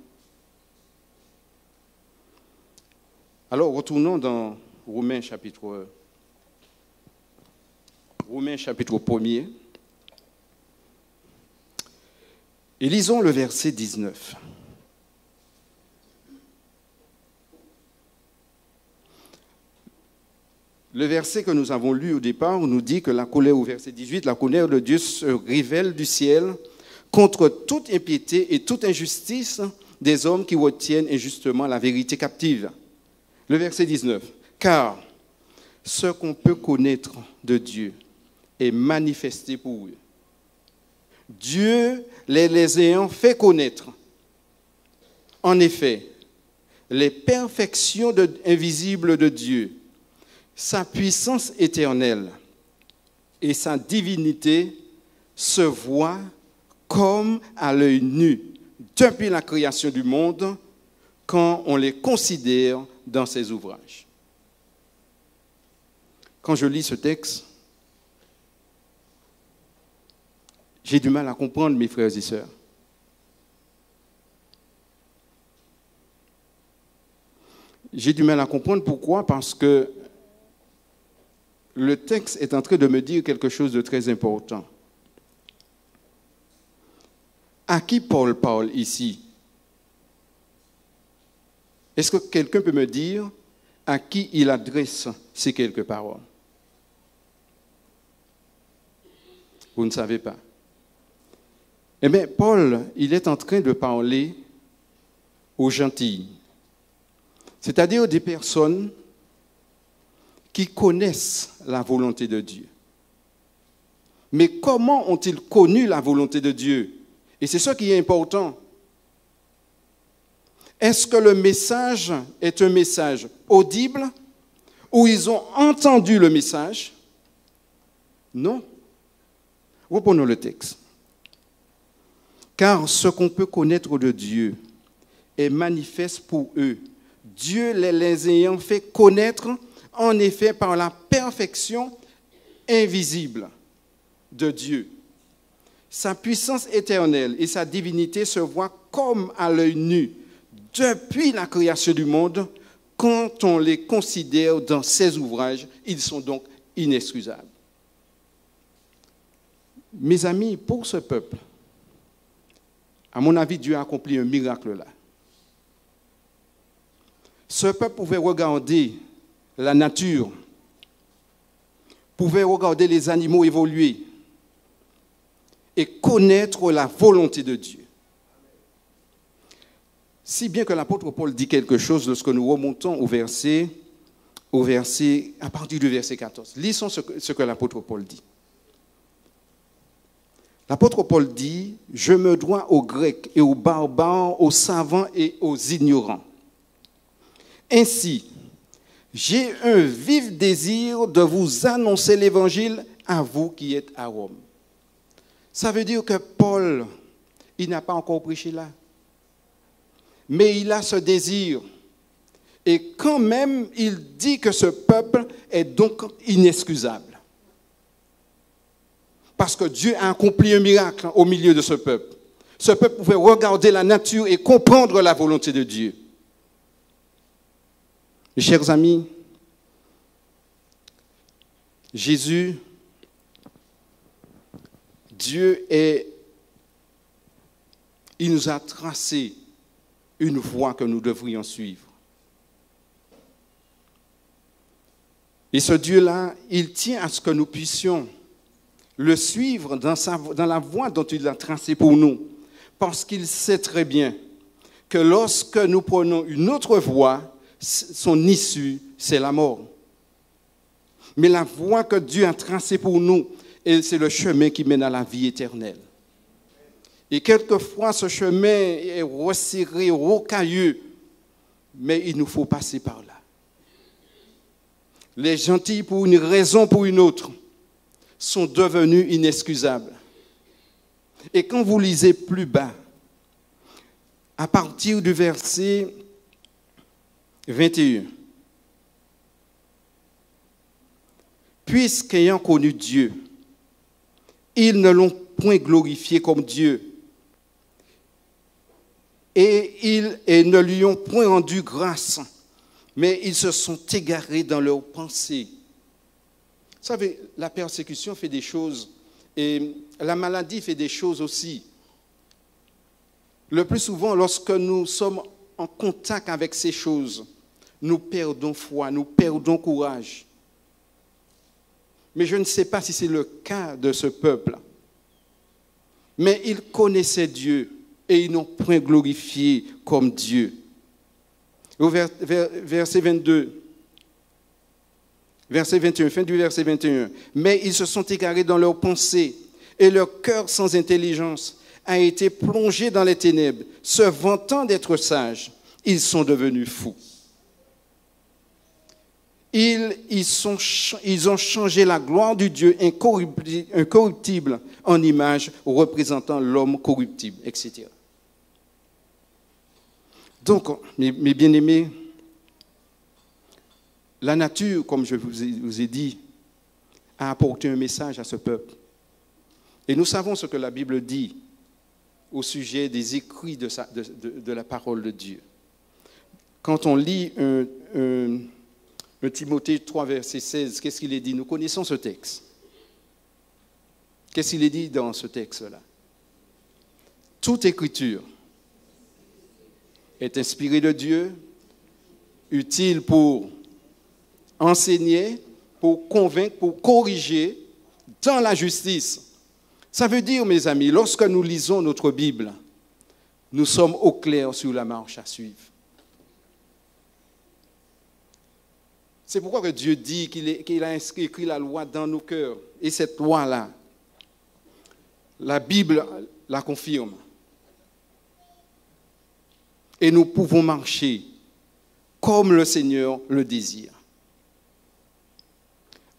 Alors, retournons dans Romains chapitre, Romains chapitre 1er. Et lisons le verset 19. Le verset que nous avons lu au départ nous dit que la colère, au verset 18, la colère de Dieu se révèle du ciel contre toute impiété et toute injustice des hommes qui retiennent injustement la vérité captive. Le verset 19. Car ce qu'on peut connaître de Dieu est manifesté pour eux. Dieu les, les ayant fait connaître. En effet, les perfections invisibles de Dieu, sa puissance éternelle et sa divinité se voient comme à l'œil nu depuis la création du monde quand on les considère dans ses ouvrages. Quand je lis ce texte, j'ai du mal à comprendre, mes frères et sœurs. J'ai du mal à comprendre pourquoi Parce que le texte est en train de me dire quelque chose de très important. À qui Paul parle ici? Est-ce que quelqu'un peut me dire à qui il adresse ces quelques paroles? Vous ne savez pas. Eh bien, Paul, il est en train de parler aux gentils, c'est-à-dire des personnes qui connaissent la volonté de Dieu. Mais comment ont-ils connu la volonté de Dieu? Et c'est ça qui est important. Est-ce que le message est un message audible ou ils ont entendu le message? Non. Reprenons le texte. Car ce qu'on peut connaître de Dieu est manifeste pour eux. Dieu les, ayant fait connaître, en effet, par la perfection invisible de Dieu. Sa puissance éternelle et sa divinité se voient comme à l'œil nu depuis la création du monde. Quand on les considère dans ses ouvrages, ils sont donc inexcusables. Mes amis, pour ce peuple, à mon avis, Dieu a accompli un miracle là. Ce peuple pouvait regarder la nature, pouvait regarder les animaux évoluer et connaître la volonté de Dieu. Si bien que l'apôtre Paul dit quelque chose lorsque nous remontons au verset, au verset, à partir du verset 14. Lisons ce que, ce que l'apôtre Paul dit. L'apôtre Paul dit, je me dois aux Grecs et aux barbares, aux savants et aux ignorants. Ainsi, j'ai un vif désir de vous annoncer l'évangile à vous qui êtes à Rome. Ça veut dire que Paul, il n'a pas encore prêché là. Mais il a ce désir. Et quand même, il dit que ce peuple est donc inexcusable. Parce que Dieu a accompli un miracle au milieu de ce peuple. Ce peuple pouvait regarder la nature et comprendre la volonté de Dieu. Mes chers amis, Jésus, Dieu est, il nous a tracé une voie que nous devrions suivre. Et ce Dieu-là, il tient à ce que nous puissions le suivre dans, la voie dont il a tracée pour nous. Parce qu'il sait très bien que lorsque nous prenons une autre voie, son issue, c'est la mort. Mais la voie que Dieu a tracée pour nous, c'est le chemin qui mène à la vie éternelle. Et quelquefois, ce chemin est resserré, rocailleux, mais il nous faut passer par là. Les gentils, pour une raison ou pour une autre, sont devenus inexcusables. Et quand vous lisez plus bas, à partir du verset 21, puisqu'ayant connu Dieu, ils ne l'ont point glorifié comme Dieu, et ils ne lui ont point rendu grâce, mais ils se sont égarés dans leurs pensées. Vous savez, la persécution fait des choses, et la maladie fait des choses aussi. Le plus souvent, lorsque nous sommes en contact avec ces choses, nous perdons foi, nous perdons courage. Mais je ne sais pas si c'est le cas de ce peuple. Mais ils connaissaient Dieu et ils n'ont point glorifié comme Dieu. Verset 22, verset 21, fin du verset 21. Mais ils se sont égarés dans leurs pensées et leur cœur sans intelligence a été plongé dans les ténèbres. Se vantant d'être sages, ils sont devenus fous. Ils, ont changé la gloire du Dieu incorrupti- incorruptible en image représentant l'homme corruptible, etc. Donc, mes, bien-aimés, la nature, comme je vous ai, dit, a apporté un message à ce peuple. Et nous savons ce que la Bible dit au sujet des écrits de, la parole de Dieu. Quand on lit un- un Timothée 3, verset 16, qu'est-ce qu'il est dit? Nous connaissons ce texte. Qu'est-ce qu'il est dit dans ce texte-là? Toute écriture est inspirée de Dieu, utile pour enseigner, pour convaincre, pour corriger dans la justice. Ça veut dire, mes amis, lorsque nous lisons notre Bible, nous sommes au clair sur la marche à suivre. C'est pourquoi Dieu dit qu'il a inscrit écrit la loi dans nos cœurs. Et cette loi-là, la Bible la confirme. Et nous pouvons marcher comme le Seigneur le désire.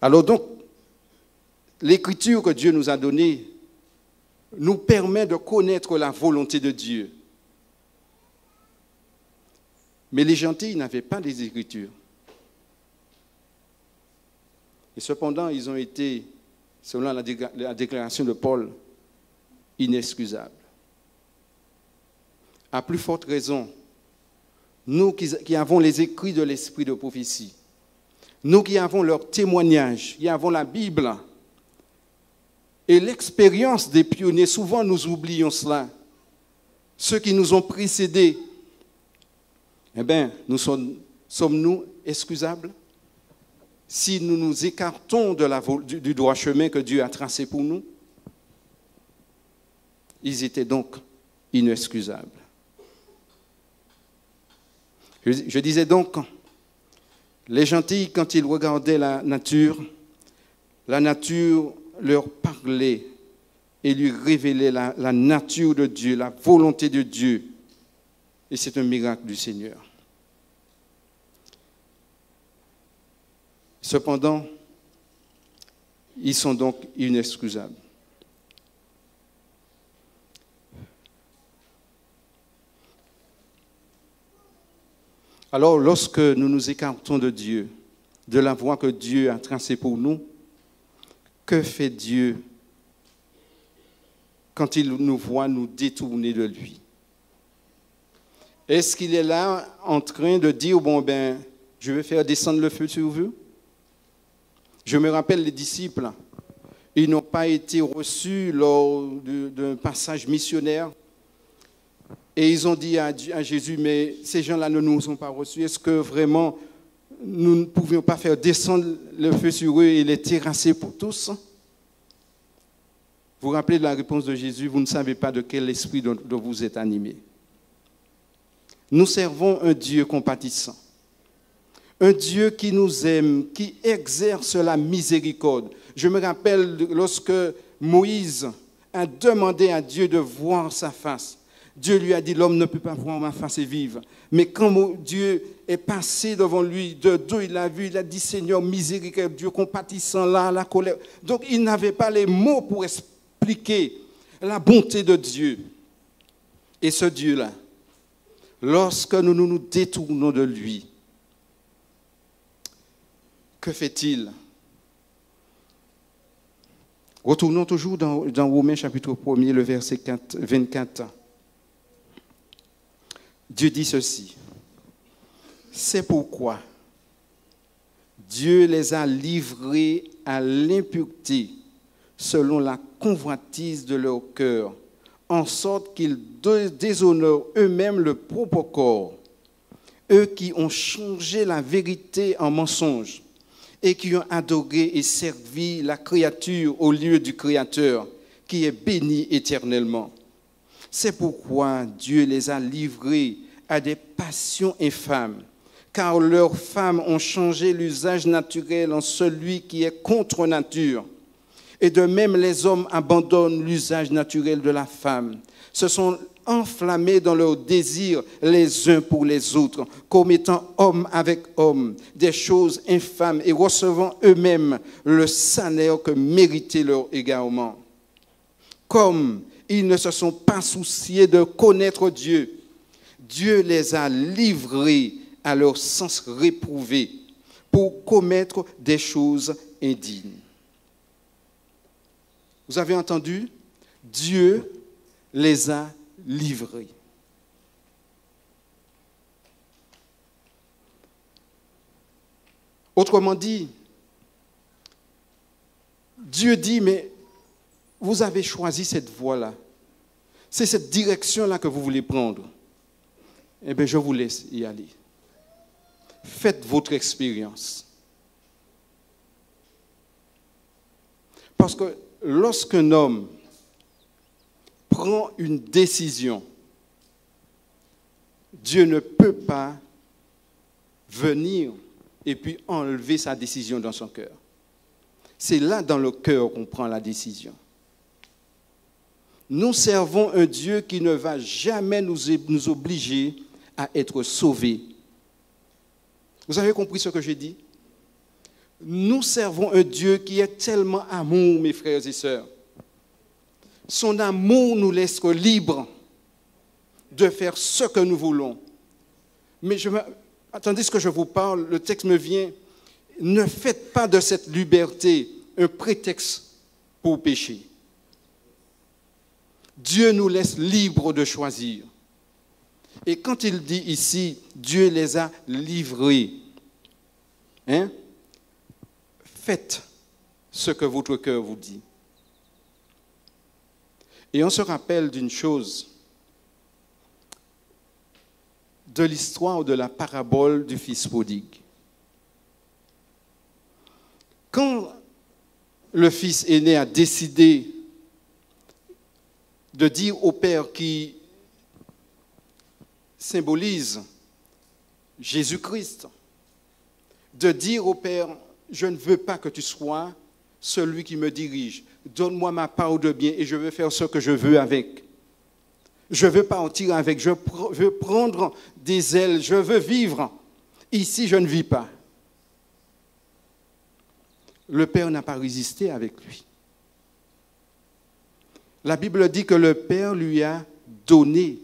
Alors donc, l'écriture que Dieu nous a donnée nous permet de connaître la volonté de Dieu. Mais les gentils n'avaient pas les écritures. Et cependant, ils ont été, selon la décla- la déclaration de Paul, inexcusables. À plus forte raison, nous qui, avons les écrits de l'esprit de prophétie, nous qui avons leur témoignage, qui avons la Bible et l'expérience des pionniers, souvent nous oublions cela. Ceux qui nous ont précédés, eh bien, nous sommes, sommes-nous excusables? Si nous nous écartons du, droit chemin que Dieu a tracé pour nous Ils étaient donc inexcusables. Je, disais donc, les gentils, quand ils regardaient la nature, la nature leur parlait et lui révélait la, la nature de Dieu, la volonté de Dieu. Et c'est un miracle du Seigneur. Cependant, ils sont donc inexcusables. Alors, lorsque nous nous écartons de Dieu, de la voie que Dieu a tracée pour nous, que fait Dieu quand il nous voit nous détourner de lui? Est-ce qu'il est là en train de dire, bon ben, je vais faire descendre le feu sur vous? Je me rappelle les disciples, ils n'ont pas été reçus lors d'un passage missionnaire. Et ils ont dit à, Jésus, mais ces gens-là ne nous ont pas reçus. Est-ce que vraiment nous ne pouvions pas faire descendre le feu sur eux et les terrasser pour tous? Vous vous rappelez de la réponse de Jésus, vous ne savez pas de quel esprit vous êtes animé. Nous servons un Dieu compatissant, un Dieu qui nous aime, qui exerce la miséricorde. Je me rappelle lorsque Moïse a demandé à Dieu de voir sa face. Dieu lui a dit, l'homme ne peut pas voir ma face et vivre. Mais quand Dieu est passé devant lui, de dos, il a vu, il a dit, Seigneur, miséricorde, Dieu compatissant, là, la colère. Donc il n'avait pas les mots pour expliquer la bonté de Dieu. Et ce Dieu-là, lorsque nous, nous détournons de lui, que fait-il? Retournons toujours dans, Romains chapitre 1er, le verset 4 24. Dieu dit ceci. C'est pourquoi Dieu les a livrés à l'impureté selon la convoitise de leur cœur, en sorte qu'ils dé- déshonorent eux-mêmes le propre corps, eux qui ont changé la vérité en mensonge et qui ont adoré et servi la créature au lieu du Créateur, qui est béni éternellement. C'est pourquoi Dieu les a livrés à des passions infâmes, car leurs femmes ont changé l'usage naturel en celui qui est contre nature. Et de même, les hommes abandonnent l'usage naturel de la femme, se sont enflammés dans leurs désirs les uns pour les autres, commettant homme avec homme des choses infâmes et recevant eux-mêmes le salaire que méritait leur égarement comme ils ne se sont pas souciés de connaître Dieu, Dieu les a livrés à leur sens réprouvé pour commettre des choses indignes. Vous avez entendu? Dieu les a livrés. Autrement dit, Dieu dit, mais vous avez choisi cette voie-là. C'est cette direction-là que vous voulez prendre. Eh bien, je vous laisse y aller. Faites votre expérience. Parce que lorsqu'un homme prend une décision, Dieu ne peut pas venir et puis enlever sa décision dans son cœur. C'est là dans le cœur qu'on prend la décision. Nous servons un Dieu qui ne va jamais nous, obliger à être sauvés. Vous avez compris ce que j'ai dit? Nous servons un Dieu qui est tellement amour, mes frères et sœurs. Son amour nous laisse libres de faire ce que nous voulons. Mais je ce que je vous parle, le texte me vient. Ne faites pas de cette liberté un prétexte pour pécher. Dieu nous laisse libres de choisir. Et quand il dit ici, Dieu les a livrés, hein, faites ce que votre cœur vous dit. Et on se rappelle d'une chose, de l'histoire de la parabole du fils prodigue. Quand le fils aîné a décidé de dire au père qui symbolise Jésus-Christ, de dire au père, je ne veux pas que tu sois celui qui me dirige. Donne-moi ma part de bien et je veux faire ce que je veux avec. Je veux partir avec, je veux prendre des ailes, je veux vivre. Ici, je ne vis pas. Le père n'a pas résisté avec lui. La Bible dit que le père lui a donné,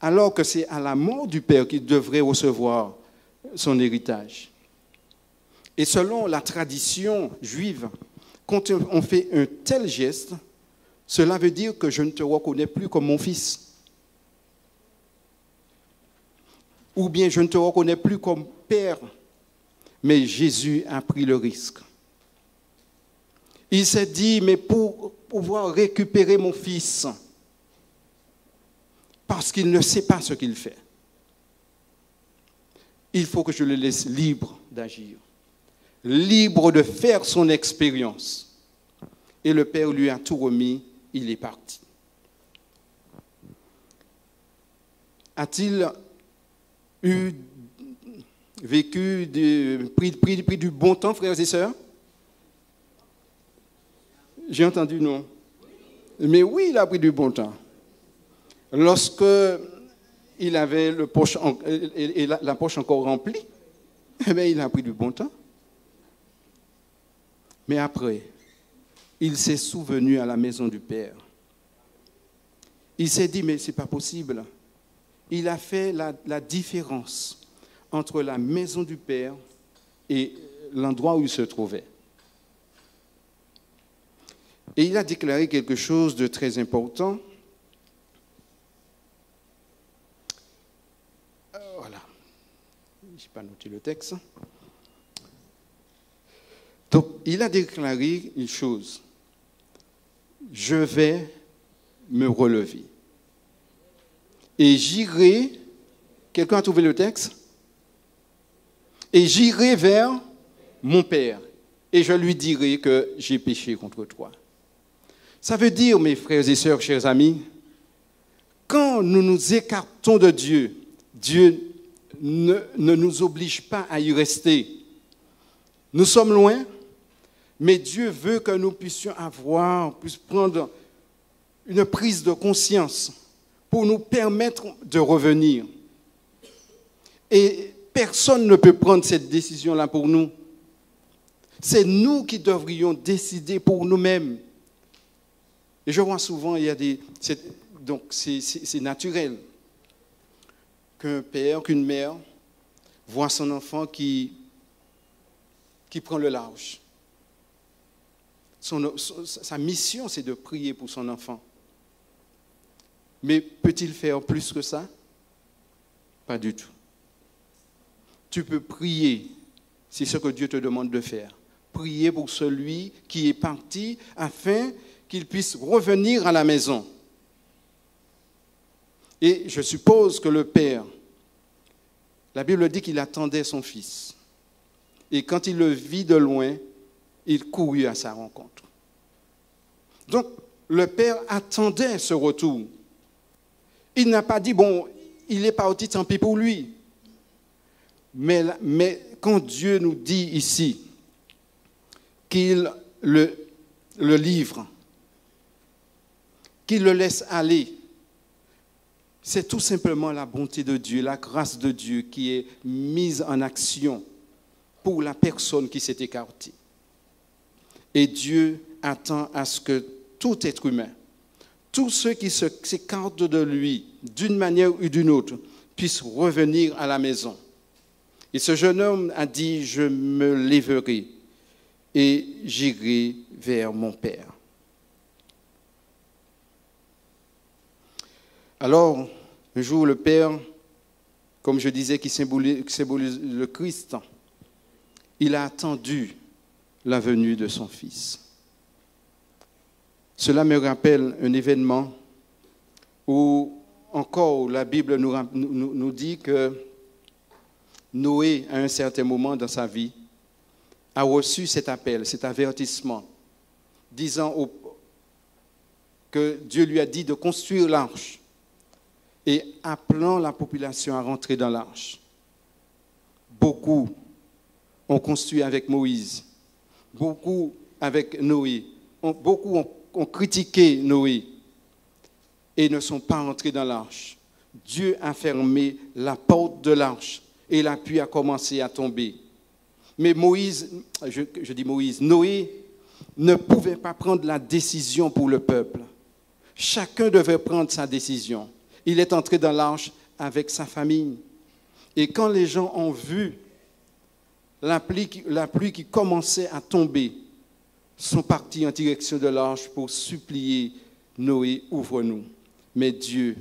alors que c'est à la mort du père qu'il devrait recevoir son héritage. Et selon la tradition juive, quand on fait un tel geste, cela veut dire que je ne te reconnais plus comme mon fils. Ou bien je ne te reconnais plus comme père. Mais Jésus a pris le risque. Il s'est dit, mais pour pouvoir récupérer mon fils, parce qu'il ne sait pas ce qu'il fait, il faut que je le laisse libre d'agir, libre de faire son expérience. Et le Père lui a tout remis, il est parti. A-t-il eu vécu, du, pris, du bon temps, frères et sœurs? J'ai entendu non. Mais oui, il a pris du bon temps. Lorsque il avait le poche et la, la poche encore remplie, eh bien, il a pris du bon temps. Mais après, il s'est souvenu à la maison du Père. Il s'est dit, mais ce n'est pas possible. Il a fait la, différence entre la maison du Père et l'endroit où il se trouvait. Et il a déclaré quelque chose de très important. Euh, Voilà. Je n'ai pas noté le texte. Donc, il a déclaré une chose. Je vais me relever. Et j'irai, quelqu'un a trouvé le texte? Et j'irai vers mon Père et je lui dirai que j'ai péché contre toi. Ça veut dire, mes frères et sœurs, chers amis, quand nous nous écartons de Dieu, Dieu ne, ne nous oblige pas à y rester. Nous sommes loin, mais Dieu veut que nous puissions avoir, puissions prendre une prise de conscience pour nous permettre de revenir. Et personne ne peut prendre cette décision-là pour nous. C'est nous qui devrions décider pour nous-mêmes. Et je vois souvent, il y a des. c'est- Donc, c'est naturel qu'un père, qu'une mère voit son enfant qui, qui prend le large. Sa mission, c'est de prier pour son enfant. Mais peut-il faire plus que ça? Pas du tout. Tu peux prier, c'est ce que Dieu te demande de faire. Prier pour celui qui est parti afin qu'il puisse revenir à la maison. Et je suppose que le Père, la Bible dit qu'il attendait son fils. Et quand il le vit de loin, il courut à sa rencontre. Donc, le Père attendait ce retour. Il n'a pas dit, bon, il est parti, tant pis pour lui. Mais, quand Dieu nous dit ici qu'il le livre, qu'il le laisse aller, c'est tout simplement la bonté de Dieu, la grâce de Dieu qui est mise en action pour la personne qui s'est écartée. Et Dieu attend à ce que tout être humain, tous ceux qui s'écartent de lui d'une manière ou d'une autre, puissent revenir à la maison. Et ce jeune homme a dit, je me lèverai et j'irai vers mon Père. Alors, un jour, le Père, comme je disais, qui symbolise le Christ, il a attendu la venue de son Fils. Cela me rappelle un événement où encore la Bible nous, dit que Noé, à un certain moment dans sa vie, a reçu cet appel, cet avertissement, disant que Dieu lui a dit de construire l'arche et appelant la population à rentrer dans l'arche. Beaucoup ont construit avec Moïse, beaucoup avec Noé, beaucoup ont, critiqué Noé et ne sont pas rentrés dans l'arche. Dieu a fermé la porte de l'arche et la pluie a commencé à tomber. Mais Moïse, je dis Moïse, Noé ne pouvait pas prendre la décision pour le peuple. Chacun devait prendre sa décision. Il est entré dans l'arche avec sa famille. Et quand les gens ont vu la pluie, qui- commençait à tomber sont partis en direction de l'arche pour supplier Noé, ouvre-nous. Mais Dieu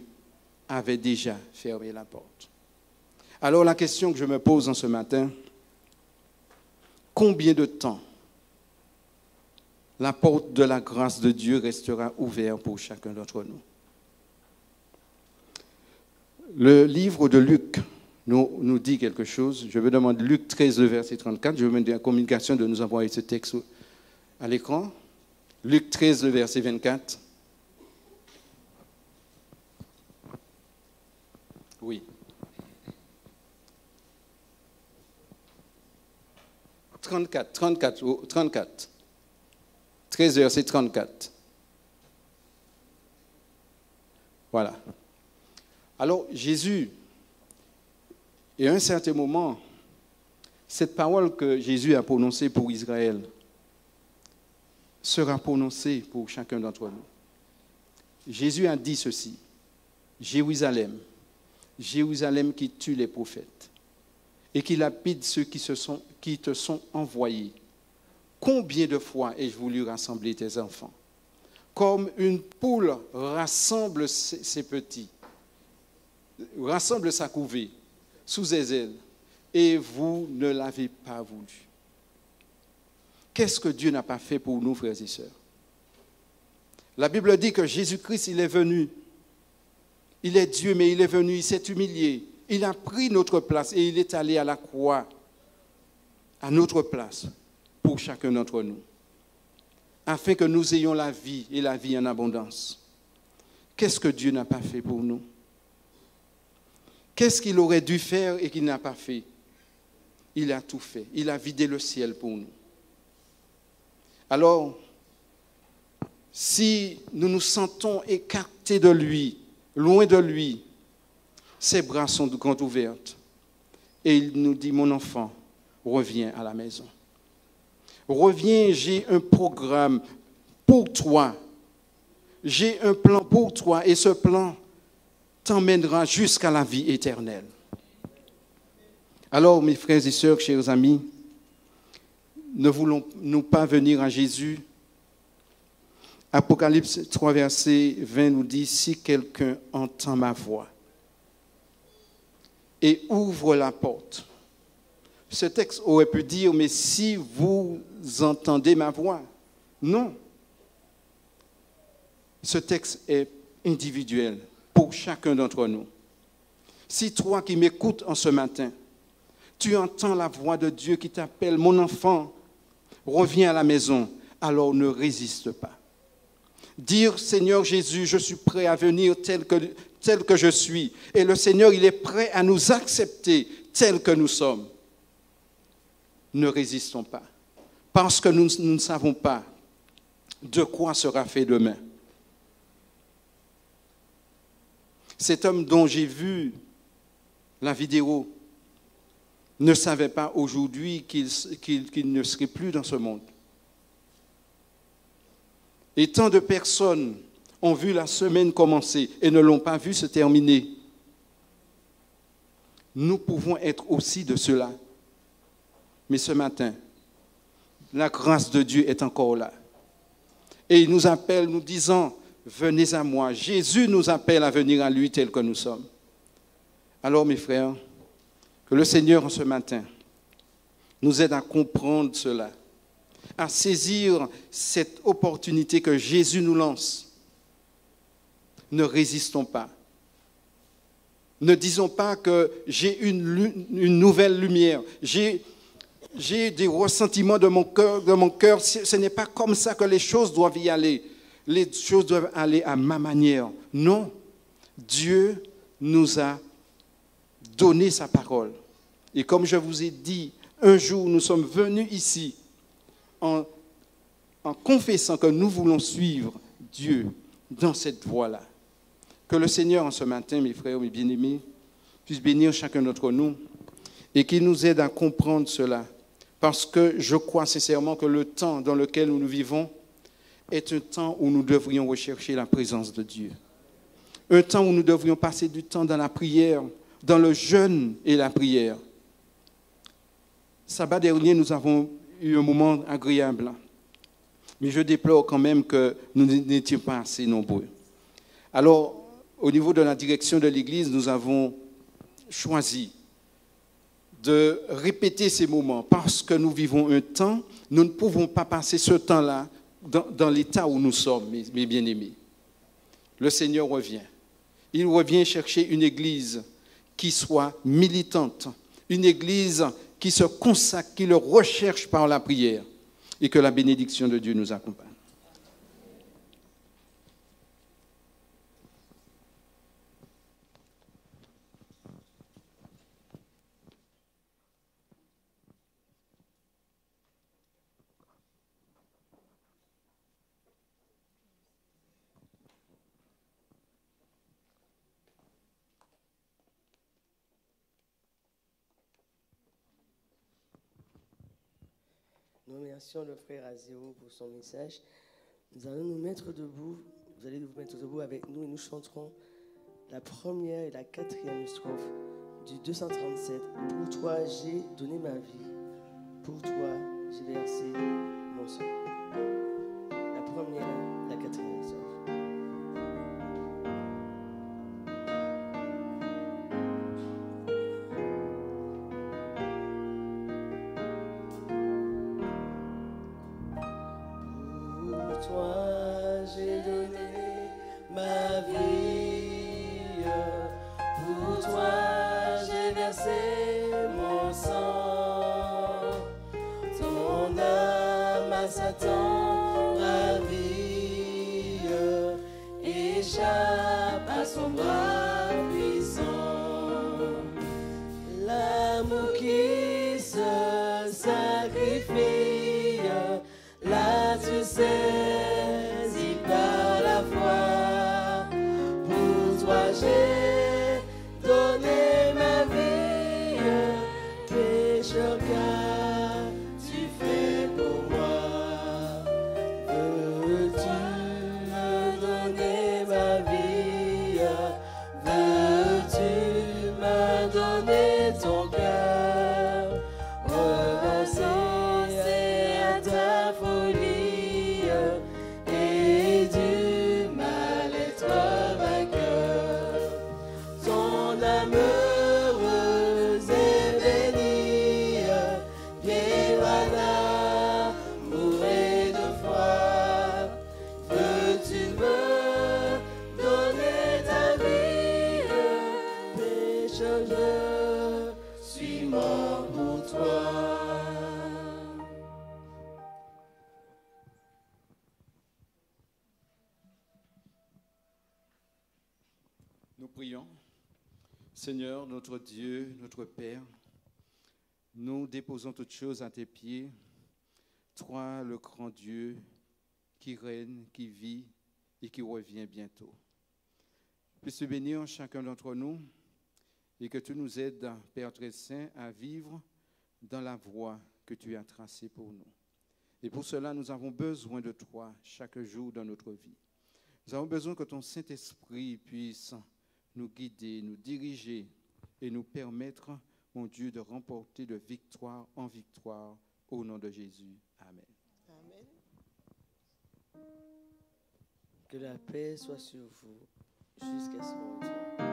avait déjà fermé la porte. Alors la question que je me pose en ce matin, combien de temps la porte de la grâce de Dieu restera ouverte pour chacun d'entre nous? Le livre de Luc nous, nous dit quelque chose. Je vais demander Luc 13, le verset 34. Je vais demander à la communication de nous envoyer ce texte à l'écran. Luc 13, le verset 24. Oui. 34, 34, oh, 34. 13 verset 34. Voilà. Alors Jésus, et à un certain moment, cette parole que Jésus a prononcée pour Israël sera prononcée pour chacun d'entre nous. Jésus a dit ceci, Jérusalem, Jérusalem qui tue les prophètes et qui lapide ceux qui, te sont envoyés. Combien de fois ai-je voulu rassembler tes enfants? Comme une poule rassemble ses petits, rassemble sa couvée sous ses ailes, et vous ne l'avez pas voulu. Qu'est-ce que Dieu n'a pas fait pour nous, frères et sœurs? La Bible dit que Jésus-Christ, il est venu. Il est Dieu, mais il est venu, il s'est humilié. Il a pris notre place et il est allé à la croix, à notre place, pour chacun d'entre nous, afin que nous ayons la vie et la vie en abondance. Qu'est-ce que Dieu n'a pas fait pour nous? Qu'est-ce qu'il aurait dû faire et qu'il n'a pas fait? Il a tout fait. Il a vidé le ciel pour nous. Alors, si nous nous sentons écartés de lui, loin de lui, ses bras sont grand ouverts. Et il nous dit, mon enfant, reviens à la maison. Reviens, j'ai un programme pour toi. J'ai un plan pour toi et ce plan t'emmènera jusqu'à la vie éternelle. Alors, mes frères et sœurs, chers amis, ne voulons-nous pas venir à Jésus? Apocalypse 3, verset 20 nous dit, si quelqu'un entend ma voix et ouvre la porte, ce texte aurait pu dire, mais si vous entendez ma voix, non. Ce texte est individuel pour chacun d'entre nous. Si toi qui m'écoutes en ce matin, tu entends la voix de Dieu qui t'appelle, mon enfant, reviens à la maison, alors ne résiste pas. Dire, Seigneur Jésus, je suis prêt à venir tel que, tel que je suis. Et le Seigneur, il est prêt à nous accepter tel que nous sommes. Ne résistons pas. Parce que nous, nous ne savons pas de quoi sera fait demain. Cet homme dont j'ai vu la vidéo ne savait pas aujourd'hui qu'il ne serait plus dans ce monde. Et tant de personnes ont vu la semaine commencer et ne l'ont pas vu se terminer. Nous pouvons être aussi de cela. Mais ce matin, la grâce de Dieu est encore là. Et il nous appelle, nous disant, venez à moi. Jésus nous appelle à venir à lui tel que nous sommes. Alors mes frères, que le Seigneur en ce matin nous aide à comprendre cela, à saisir cette opportunité que Jésus nous lance. Ne résistons pas. Ne disons pas que j'ai une, une nouvelle lumière, j'ai des ressentiments de mon cœur, ce n'est pas comme ça que les choses doivent y aller. Les choses doivent aller à ma manière. Non. Dieu nous a donné sa parole. Et comme je vous ai dit, un jour, nous sommes venus ici en, confessant que nous voulons suivre Dieu dans cette voie-là. Que le Seigneur, en ce matin, mes frères, mes bien-aimés, puisse bénir chacun d'entre nous et qu'il nous aide à comprendre cela. Parce que je crois sincèrement que le temps dans lequel nous vivons est un temps où nous devrions rechercher la présence de Dieu. Un temps où nous devrions passer du temps dans la prière, dans le jeûne et la prière. sabbat dernier, nous avons eu un moment agréable. Mais je déplore quand même que nous n'étions pas assez nombreux. Alors, au niveau de la direction de l'Église, nous avons choisi de répéter ces moments parce que nous vivons un temps, nous ne pouvons pas passer ce temps-là dans, l'état où nous sommes, mes, mes bien-aimés. Le Seigneur revient. Il revient chercher une Église qui soit militante, une Église qui se consacre, qui le recherche par la prière et que la bénédiction de Dieu nous accompagne. Nous remercions le frère Azéo pour son message. Nous allons nous mettre debout. Vous allez vous mettre debout avec nous et nous chanterons la première et la quatrième strophe du 237. Pour toi, j'ai donné ma vie. Pour toi, j'ai versé mon sang. La première, Ton notre Dieu, notre Père, nous déposons toutes choses à tes pieds. Toi, le grand Dieu, qui règne, qui vit et qui revient bientôt. Puisses-tu bénir chacun d'entre nous et que tu nous aides, Père très saint, à vivre dans la voie que tu as tracée pour nous. Et pour cela, nous avons besoin de toi chaque jour dans notre vie. Nous avons besoin que ton Saint-Esprit puisse nous guider, nous diriger et nous permettre, mon Dieu, de remporter de victoire en victoire au nom de Jésus. Amen. Que la paix soit sur vous jusqu'à son retour.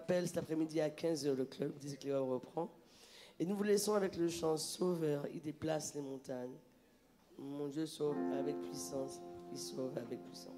Rappelle cet après-midi à 15h le club des reprend. Et nous vous laissons avec le chant Sauveur, il déplace les montagnes. Mon Dieu sauve avec puissance, il sauve avec puissance.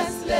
Déplace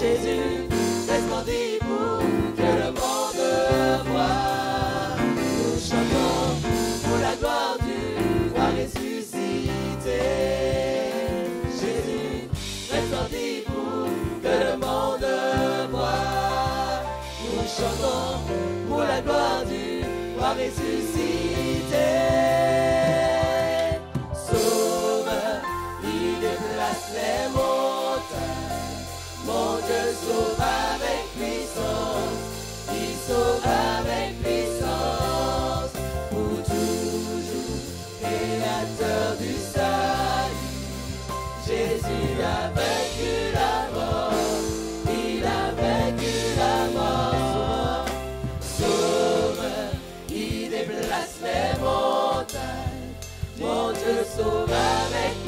Jésus resplendit pour que le monde voit. Nous chantons pour la gloire du roi ressuscité? Jésus resplendit pour que le monde voit. Nous chantons pour la gloire du roi ressuscité? les montagnes. Mon Dieu sauve avec puissance, il sauve avec puissance. Pour toujours, créateur du salut, Jésus a vaincu la mort. Il a vaincu la mort. Sauveur, il déplace les montagnes. Mon Dieu sauve avec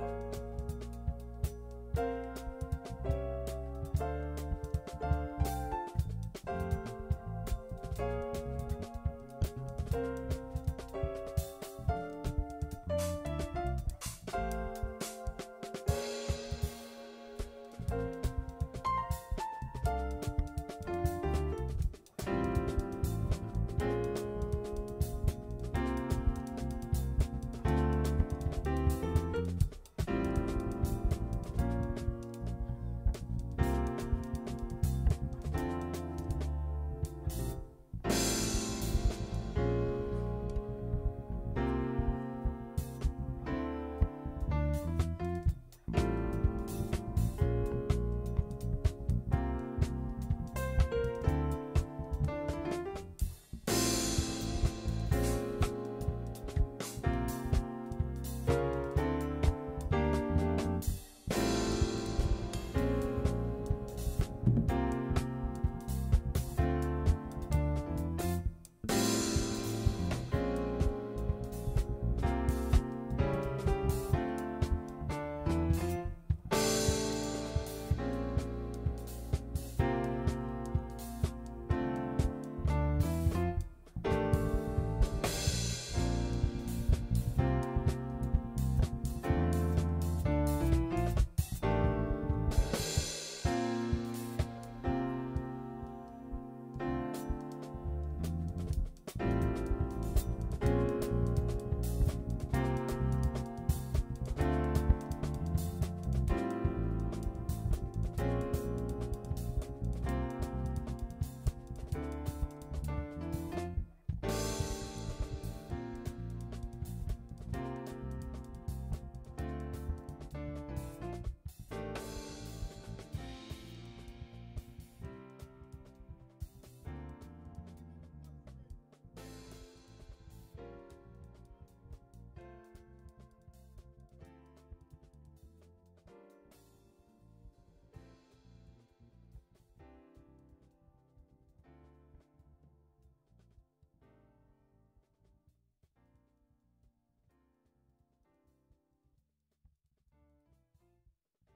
Bye.